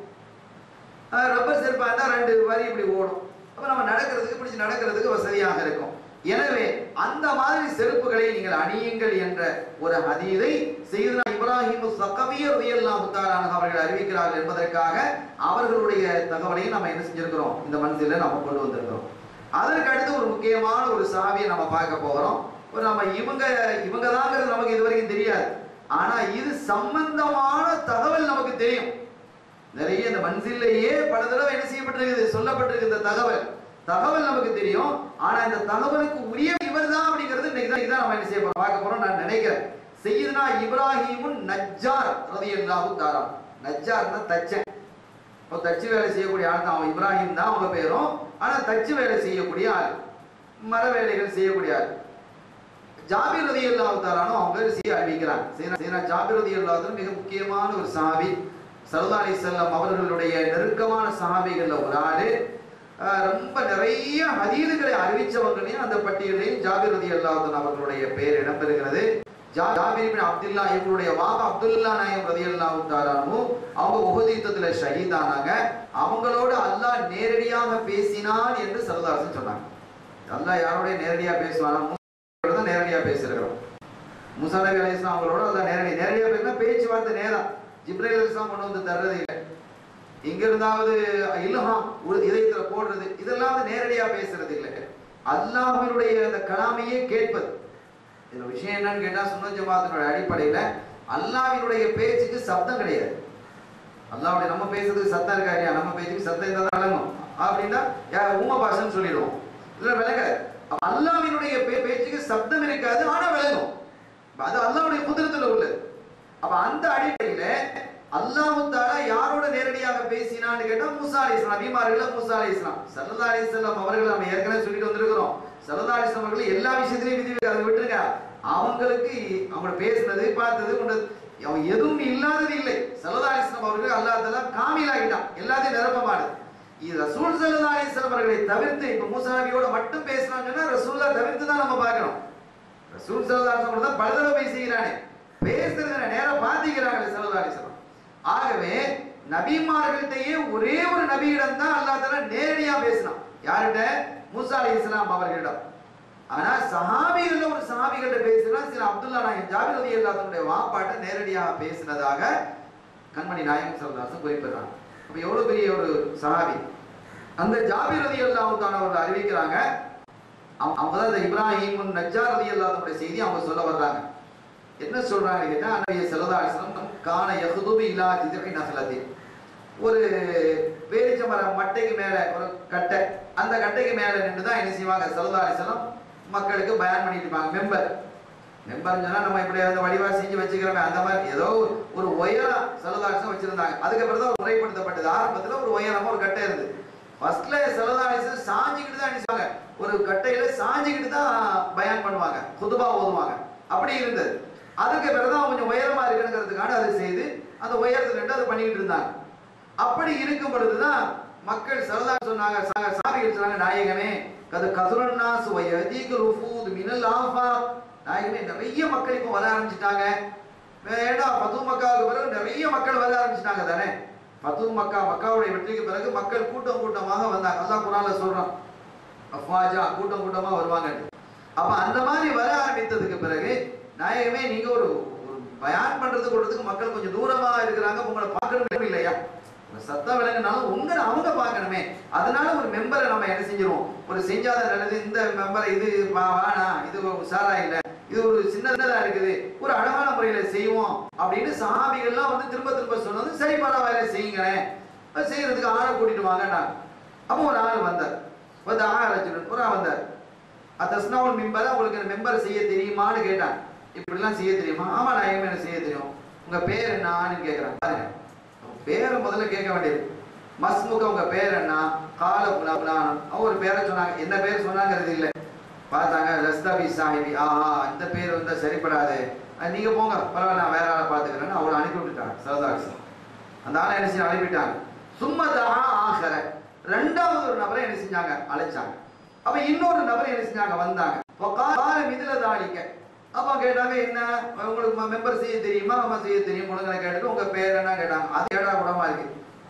ரப்பர் செருப்பா இருந்தா ரெண்டு வரி இப்படி ஓடும். அப்ப நம்ம நடக்கிறதுக்கு பிடிச்சி நடக்கிறதுக்கு வசதியாக இருக்கும். எனவே அந்த மாதிரி செருப்புகளை நீங்கள் அணியுங்கள் என்ற ஒரு ஹதீதை செய்தனா இப்ராஹிம் சக்கவியர் உயர்லாம் தஆலா அவர்கள் அறிவிக்கிறார்கள் என்பதற்காக அவர்களுடைய தகவலையும் நம்ம என்ன செஞ்சிருக்கிறோம்? இந்த மனசில நம்ம கொண்டு வந்திருக்கிறோம். அதற்கு அடுத்து ஒரு முக்கியமான ஒரு சாவியை நம்ம பார்க்க போகிறோம். ஒரு நம்ம இவங்க இவங்க தாங்கிறது நமக்கு இது வரைக்கும் தெரியாது. ஆனா இது சம்பந்தமான தகவல் நமக்கு தெரியும். நிறைய இந்த மன்சில்லையே பல தடவை என்ன செய்யப்பட்டிருக்குது சொல்லப்பட்டிருக்கு இந்த தகவல். தகவல் நமக்கு தெரியும். ஆனா இந்த தகவலுக்கு உரிய இவர் தான் அப்படிங்கிறது இன்னைக்கு தான் இதான் நம்ம என்ன செய்ய பார்க்க போறோம் நான் நினைக்கிறேன். செய்யுதுனா இப்ராஹிமுன் நஜ்ஜார் ரலியல்லாஹு நஜ்ஜார் தான் தச்சன். இப்போ தச்சு வேலை செய்யக்கூடிய ஆள் தான் அவன். இப்ராஹிம் தான் அவங்க பேரும். ஆனா தச்சு வேலை செய்யக்கூடிய ஆள். மர வேலைகள் செய்யக்கூடிய ஆள். ஜாபிர் ரதி அல்லாஹாலும் அவங்க செய்ய அறிவிக்கிறாங்க. சீனா ஜாபிர் ரதி அல்லாஹ் மிக முக்கியமான ஒரு சஹாபி. சல்லா அலி செல்லம் அவர்களுடைய நெருக்கமான சகாபிகளில் ஒரு ஆளு. ரொம்ப நிறைய ஹதீதுகளை அறிவிச்சவர்களையும் அந்த பட்டியலையும் ஜாபிர் ரதி அல்லாஹ் அவர்களுடைய பெயர் இடம்பெறுகிறது. ஜா- ஜாபிர் அப்துல்லா இவங்களுடைய வாபா அப்துல்லா நாயம் ரதி அல்லாஹு அவங்க உபதீத்தத்தில் ஷஹீதானாங்க அவங்களோட அல்லாஹ் நேரடியாக பேசினான் என்று சரதாசன் சொன்னாங்க. அல்லாஹ் யாரோடய நேரடியாக பேசுவானா? நேரடியாக தான் நேரடியா பேசியிருக்கிறோம். மூசா நபி அவங்களோட அல்லாஹ் நேரடி நேரடியாக பேசினா பேச்சுவார்த்தை நேரம் ஜிப்ரேல் அலைஹிஸ்ஸலாம் கொண்டு வந்து தர்றது இல்லை. இங்க இருந்தாவது இல்லஹாம் இதயத்துல போடுறது இதெல்லாம் வந்து நேரடியா பேசுறது இல்லை. அல்லாஹினுடைய அந்த கலாமையே கேட்பது. இதுல விஷயம் என்னன்னு கேட்டா சுன்ன ஜமாத்தினுடைய அடிப்படையில அல்லாவினுடைய பேச்சுக்கு சப்தம் கிடையாது. அல்லாவுடைய நம்ம பேசுறதுக்கு சத்தம் இருக்கா இல்லையா? நம்ம பேச்சுக்கு சத்தம் இருந்தா தான் விளங்கும். அப்படின்னா யா- ஊம பாஷன்னு சொல்லிடுவோம். இல்ல விளங்காது அல்லாவினுடைய பே- பேச்சுக்கு சப்தம் இருக்காது ஆனா விளங்கும். அது அல்லாவுடைய குதிரத்துல உள்ளது. அப்ப அந்த அடிப்படையில அல்லாஹு தாலா யாரோட நேரடியாக பேசினான்னு கேட்டா மூசா அலி இஸ்லாம் நபிமார்கள மூசா அலி இஸ்லாம் சல்லா அலி இஸ்லாம் அவர்கள் நம்ம ஏற்கனவே சொல்லிட்டு வந்திருக்கிறோம். சல்லா அலி இஸ்லாம் அவர்கள் எல்லா விஷயத்திலையும் விதி அதை விட்டுருங்க. அவங்களுக்கு அவங்க பேசுனது பார்த்தது கொண்டது அவன் எதுவும் இல்லாதது இல்லை. சல்லா அலி இஸ்லாம் அவர்கள் அல்லாஹ் தாலா காமிலாகிட்டான் எல்லாத்தையும் நிரப்பமானது இது ரசூல் சல்லா அலி இஸ்லாம் அவர்களை தவிர்த்து இப்ப மூசா நபியோட மட்டும் பேசினாங்கன்னா ரசூல்லா தவிர்த்து தான் நம்ம பார்க்கணும். ரசூல் சல்லா அலி இஸ்லாம் தான் பல தடவை செய்கிறானே பேசுறத நேரம் பாதிக்கிறார்கள் சல்லா ஆகவே நபிமார்கள்ட்டையே ஒரே ஒரு நபியிடம் தான் அல்லா தஆலா நேரடியா பேசினான். யார்கிட்ட? மூசா அலி இஸ்லாம் அவர்களிடம். ஆனா சஹாபிகள்ல ஒரு சஹாபிகள்ட்ட பேசினா சில அப்துல்லா நாயகம் ஜாபிர் அலி அல்லாத்தனுடைய வாப்பாட்ட நேரடியாக பேசினதாக கண்மணி நாயகம் ஸல்லல்லாஹு குறிப்பிடுறாங்க. அப்ப எவ்வளவு பெரிய ஒரு சஹாபி? அந்த ஜாபிர் அலி தஆலா அவர்கள் அறிவிக்கிறாங்க. அவங்க தான் இந்த இப்ராஹிம் நஜார் அலி அல்லாதனுடைய செய்தி அவங்க சொல்ல வர்றாங்க. என்ன சொல்றாங்க கேட்டா அன்றைய ஸல்லல்லாஹு அலைஹி வஸல்லம் கான யஹ்துபு இலா ஜித்ரி ஒரு பேரிச்ச மரம் மட்டைக்கு மேல ஒரு கட்டை அந்த கட்டைக்கு மேல நின்று தான் என்ன செய்வாங்க? ஸல்லல்லாஹு மக்களுக்கு பயன் பண்ணிட்டு இருப்பாங்க. மெம்பர். மெம்பர் சொன்னா நம்ம இப்படி அந்த வடிவா செஞ்சு வச்சுக்கிறோமே அந்த மாதிரி ஏதோ ஒரு உயரம் செலதாசனம் வச்சுருந்தாங்க வச்சிருந்தாங்க. அதுக்கப்புறம் தான் முறைப்படுத்தப்பட்டது. ஆரம்பத்துல ஒரு உயரமா ஒரு கட்டை இருந்தது. ஃபர்ஸ்ட்ல ஸல்லல்லாஹு சாஞ்சிக்கிட்டு தான் நினைச்சாங்க ஒரு கட்டையில சாஞ்சிக்கிட்டு தான் பயன் பண்ணுவாங்க. குதுபா ஓதுவாங்க. அப்படி இருந்தது. அதுக்கு பிறகுதான் கொஞ்சம் உயரமா இருக்கணுங்கிறதுக்காக அதை செய்து அந்த உயரத்தை நின்று அதை பண்ணிக்கிட்டு இருந்தாங்க. அப்படி இருக்கும் பொழுதுதான் மக்கள் சரதா சொன்னாங்க சா- சாமிகள் சொன்னாங்க நாயகமே கது கதுரன்னாஸ் வயதிக ருஃபூத் மினல் ஆஃபா. நாயகமே நிறைய மக்கள் இப்போ வர ஆரம்பிச்சிட்டாங்க. ஏன்னா பத்து மக்காவுக்கு பிறகு நிறைய மக்கள் வர ஆரம்பிச்சிட்டாங்க தானே? பத்து மக்கா மக்காவுடைய வெற்றிக்கு பிறகு மக்கள் கூட்டம் கூட்டமாக வந்தாங்க. அல்லாஹ் குரான்ல சொல்றான் அஃப்வாஜா கூட்டம் கூட்டமாக வருவாங்க அப்ப அந்த மாதிரி வர ஆரம்பித்ததுக்கு பிறகு நாயகமே நீங்க ஒரு பயான் பண்றது கொடுறதுக்கு மக்கள் கொஞ்சம் தூரமா இருக்கிறாங்க உங்களை பார்க்கணும் இல்லையா சத்தம் விளங்கினாலும் உங்களை அவங்க பார்க்கணுமே. அதனால ஒரு மெம்பரை நம்ம என்ன செஞ்சிருவோம்? ஒரு செஞ்சாத நல்லது இந்த மெம்பரை இது வா- இது உஷாரா இல்ல இது ஒரு சின்னதா இருக்குது ஒரு அழகான முறையில செய்வோம் அப்படின்னு சாமிகள்லாம் வந்து திரும்ப திரும்ப சொன்னது சரி பரவாயில்ல செய்யுங்களேன். செய்யறதுக்கு ஆளை கூட்டிட்டு வாங்கன்னாங்க. அப்போ ஒரு ஆள் வந்தார். வந்து ஆரச்சுடன் ஒரு ஆள் வந்தார். அத்தஸ்னாவுல் மெம்பர் உங்களுக்கு மெம்பர் செய்ய தெரியுமான்னு கேட்டான் இப்படிலாம் செய்ய தெரியுமா? ஆமா நான் என்ன செய்ய தெரியும்? உங்க பேர் என்னான்னு கேட்கிறேன் பாருங்க. உங்க பேரை முதல்ல கேட்க வேண்டியது. மஸ்முக உங்க பேர் என்ன? கால புலாபுலான் அவங்க ஒரு பேரை சொன்னாங்க. என்ன பேர் சொன்னாங்கிறது இல்லை. பார்த்தாங்க ரஸ்தாபி சாஹிபி. ஆஹா இந்த பேர் வந்து சரிப்படாது. அது நீங்க போங்க. பரவாயில்ல நான் வேற ஆளை பார்த்துக்கிறேன்னு அவளை அனுப்பி விட்டுட்டாங்க. சரதாசி அந்த ஆளை என்ன செஞ்சு அனுப்பிட்டாங்க? சும்மதா ஆகர ரெண்டாவது ஒரு நபரை என்ன செஞ்சாங்க? அழைச்சாங்க. அப்ப இன்னொரு நபர் என்ன செஞ்சாங்க? வந்தாங்க. இதுல மிதில தாளிக்க. அப்போ கேட்டாங்க என்ன? உங்களுக்கு மெம்பர் செய்ய தெரியுமா? நம்ம செய்ய தெரியும். முழுங்கனை கேட்டுட்டு உங்க பேர் என்ன? கேட்டாங்க. அது ஏடா கூடமா இருக்கு?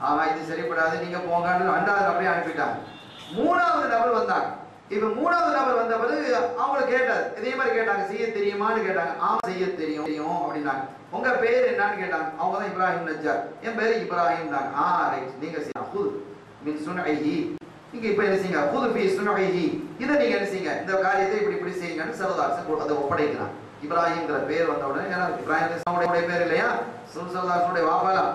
ஆமா இது சரிப்படாது. நீங்க போங்கன்னு ரெண்டாவது நபரையும் அனுப்பிட்டாங்க. மூணாவது நபர் வந்தாங்க. இப்ப மூணாவது நபர் வந்த பிறகு அவங்களை கேட்டார் இதே மாதிரி கேட்டாங்க. செய்ய தெரியுமான்னு கேட்டாங்க. ஆமாம் செய்ய தெரியும். தெரியும். அப்படின்னாங்க. உங்க பேர் என்னன்னு கேட்டாங்க. அவங்க தான் இப்ராஹிம் நஜார் என் பேரு இப்ராஹிம் தாங்க ஆ ரைட் நீங்க செய்ய ஹுத் சொன்ன நீங்க இப்ப என்ன செய்யுங்க? ஹுத் ஃபி இதை நீங்க என்ன செய்யுங்க? இந்த காரியத்தை இப்படி இப்படி செய்யுங்கன்னு சரதாசன் அதை ஒப்படைக்கிறான். இப்ராஹிம்ங்கிற பேர் வந்த உடனே ஏன்னா இப்ராஹிம் பேர் இல்லையா? சுல் வாபாலா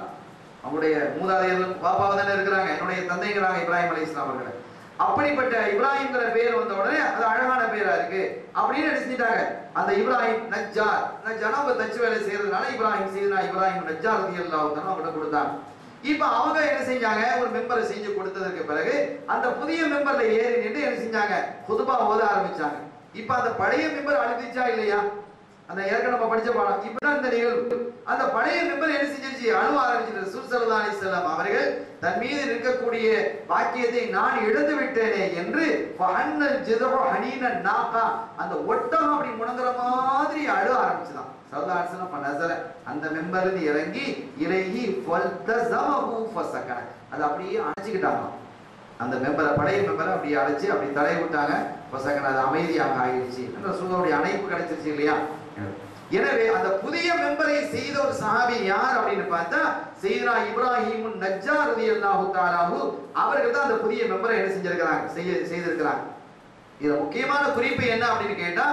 அவனுடைய அவங்களுடைய மூதாதையர்கள் பாப்பாவை தானே இருக்கிறாங்க? என்னுடைய தந்தைங்கிறாங்க இப்ராஹிம் அலி இஸ்லாம் அவர்களை. அப்படிப்பட்ட இப்ராஹிம்ங்கிற பேர் வந்த உடனே அது அழகான பேரா இருக்கு. அப்படின்னு நினைச்சிட்டாங்க அந்த இப்ராஹிம் நஜ்ஜார் நஜ்ஜார் அவங்க தச்சு வேலை செய்யறதுனால இப்ராஹிம் செய்தனா இப்ராஹிம் நஜ்ஜார் ரதி அல்லாஹ் அவங்கள்ட்ட கொடுத்தாங்க இப்ப அவங்க என்ன செஞ்சாங்க? ஒரு மெம்பரை செஞ்சு கொடுத்ததற்கு பிறகு அந்த புதிய மெம்பர்ல ஏறி நின்று என்ன செஞ்சாங்க? குதுபா ஓத ஆரம்பிச்சாங்க. இப்ப அந்த பழைய மெம்பர் அழுதிச்சா இல்லையா? அந்த ஏற்கனவே நம்ம படிச்ச பாடம். இப்பதான் இந்த நிகழ்வு. அந்த பழைய மெம்பர் என்ன செஞ்சிருச்சு? அழுவ ஆரம்பிச்சிருச்சு சுல்சல்லா செல்லம் அவர்கள் தன் மீது இருக்கக்கூடிய வாக்கியத்தை நான் இழந்து விட்டேனே என்று ஃபஹன்னல் ஜிதஹு ஹனீன நாக்கா அந்த ஒட்டம் அப்படி முணங்குற மாதிரி அழுவ ஆரம்பிச்சுதான். சௌதாசனம் அலிஸ்லாம் அந்த மெம்பர்னு இறங்கி இறங்கி இறங்கி ஃபல்தஸமஹு ஃபஸகன அது அப்படியே அணைச்சிக்கிட்டாங்க அந்த மெம்பரை பழைய மெம்பரை அப்படி அழைச்சு அப்படி தலையை விட்டாங்க. பசங்க அது அமைதியாக ஆகிடுச்சு என்ற சூழலுடைய அணைப்பு கிடைச்சிருச்சு இல்லையா? எனவே அந்த புதிய மெம்பரை செய்த ஒரு சஹாபி யார் அப்படின்னு பார்த்தா செய்தா இப்ராஹிம் நஜ்ஜா ரதி அல்லாஹு தாலாஹு அவர்கள் தான் அந்த புதிய மெம்பரை என்ன செஞ்சிருக்கிறாங்க? செய்ய செய்திருக்கிறாங்க. இதுல முக்கியமான குறிப்பு என்ன அப்படின்னு கேட்டா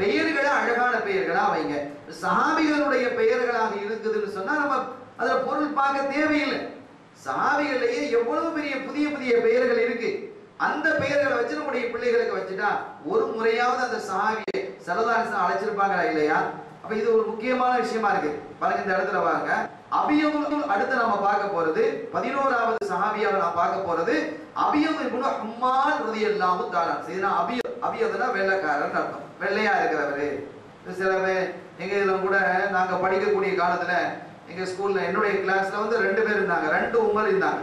பெயர்களை அழகான பெயர்களா வைங்க. சஹாபிகளுடைய பெயர்களாக இருக்குதுன்னு சொன்னா நம்ம அதுல பொருள் பார்க்க தேவையில்லை. சஹாபிகள்லயே எவ்வளவு பெரிய புதிய புதிய பெயர்கள் இருக்கு. அந்த பெயர்களை வச்சு நம்முடைய பிள்ளைகளுக்கு வச்சுட்டா ஒரு முறையாவது அந்த சஹாபியை சரதாரசன் அழைச்சிருப்பாங்களா இல்லையா? அப்ப இது ஒரு முக்கியமான விஷயமா இருக்கு. பாருங்க இந்த இடத்துல வாங்க அபியமுல் அடுத்து நம்ம பார்க்க போறது பதினோராவது சஹாபியாவை நான் பார்க்க போறது அபியம் அம்மாள் ருதி எல்லாமும் தாரான் சரினா அபிய அபியதுனா வெள்ளைக்காரன் அர்த்தம். வெள்ளையா இருக்கிறவரு. சில பேர் எங்கள் இதில் கூட நாங்கள் படிக்கக்கூடிய காலத்தில் எங்கள் ஸ்கூலில் என்னுடைய கிளாஸில் வந்து ரெண்டு பேர் இருந்தாங்க. ரெண்டு உமர் இருந்தாங்க.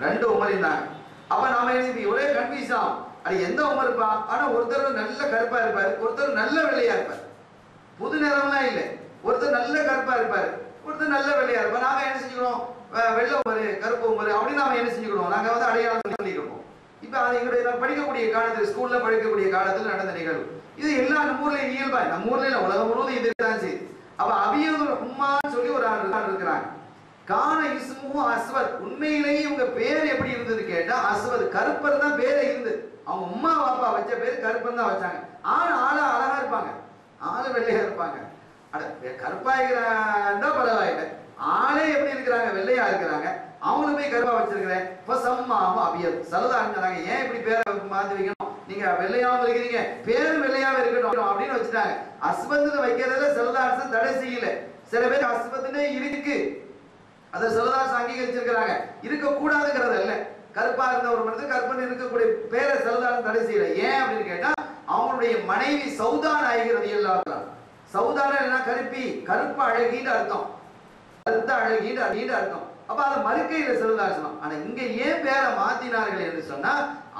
ரெண்டு உமர் இருந்தாங்க. அப்போ நாம எழுதி ஒரே கன்ஃபியூஸ் ஆகும். அது எந்த உமர் இருப்பா? ஆனால் ஒருத்தர் நல்ல கருப்பாக இருப்பார். ஒருத்தர் நல்ல வெள்ளையாக இருப்பார். புது நிறம்லாம் இல்லை. ஒருத்தர் நல்ல கருப்பாக இருப்பார். ஒருத்தர் நல்ல வெள்ளையாக இருப்பார். நாங்கள் என்ன செஞ்சுக்கிறோம்? வெ- வெள்ளை உமரு கருப்பு உமர் அப்படின்னு நாம என்ன செஞ்சுக்கிறோம்? நாங்கள் வந்து அடையாளம் சொல்லிக்கிறோம் இப்போ அது எங்களுடைய படிக்கக்கூடிய காலத்தில் ஸ்கூலில் படிக்கக்கூடிய காலத்தில் நடந்த நிகழ்வு. இது எல்லா நம்ம ஊர்ல இயல்பா நம்ம ஊர்ல இல்ல. உலகம் முழுவதும் இது தான் செய்யுது. அப்ப அபியூர் உம்மான்னு சொல்லி ஒரு ஆள் இருக்கிறாங்க. கான இஸ்மு அஸ்வத். உண்மையிலேயே இவங்க பேர் எப்படி இருந்தது கேட்டா அஸ்வத். கருப்பர் தான் பேரே இருந்தது அவங்க உம்மா பாப்பா வச்ச பேர் கருப்பன் தான் வச்சாங்க. ஆனா ஆளா அழகா இருப்பாங்க. ஆளு வெள்ளையா இருப்பாங்க. அட கருப்பாயிருந்தா பரவாயில்ல. ஆளே எப்படி இருக்கிறாங்க? வெள்ளையா இருக்கிறாங்க. அவங்களுமே கருப்பா வச்சிருக்கிறேன். இப்ப சம்மாவும் அபியர் சலுதா இருக்கிறாங்க ஏன் இப்படி பேரை மாத்தி வைக்கணும்? நீங்க வெள்ளையாவும் இருக்கிறீங்க பேரும் வெள்ளையாவும் இருக்கணும் அப்படின்னு வச்சுட்டாங்க. அஸ்வத்துல வைக்கிறதுல சலதாசன் தடை செய்யல. சில பேர் அஸ்வத்துனே இருக்கு. அதை செல்லதாசு அங்கீகரிச்சிருக்கிறாங்க. இருக்க கூடாதுங்கிறது அல்ல. கருப்பா இருந்த ஒரு மனிதர் கருப்பன் இருக்கக்கூடிய பேரை செல்லதாசு தடை செய்யல. ஏன் அப்படின்னு கேட்டா அவங்களுடைய மனைவி சௌதான ஆகிறது எல்லாம் சௌதான என்ன கருப்பி கருப்பு அழகின்னு அர்த்தம். கருத்த அழகின்னு அழகின்னு அர்த்தம். அப்ப அதை மறுக்கையில செல்லதாசனம் ஆனா இங்க ஏன் பேரை மாத்தினார்கள் என்று சொன்னா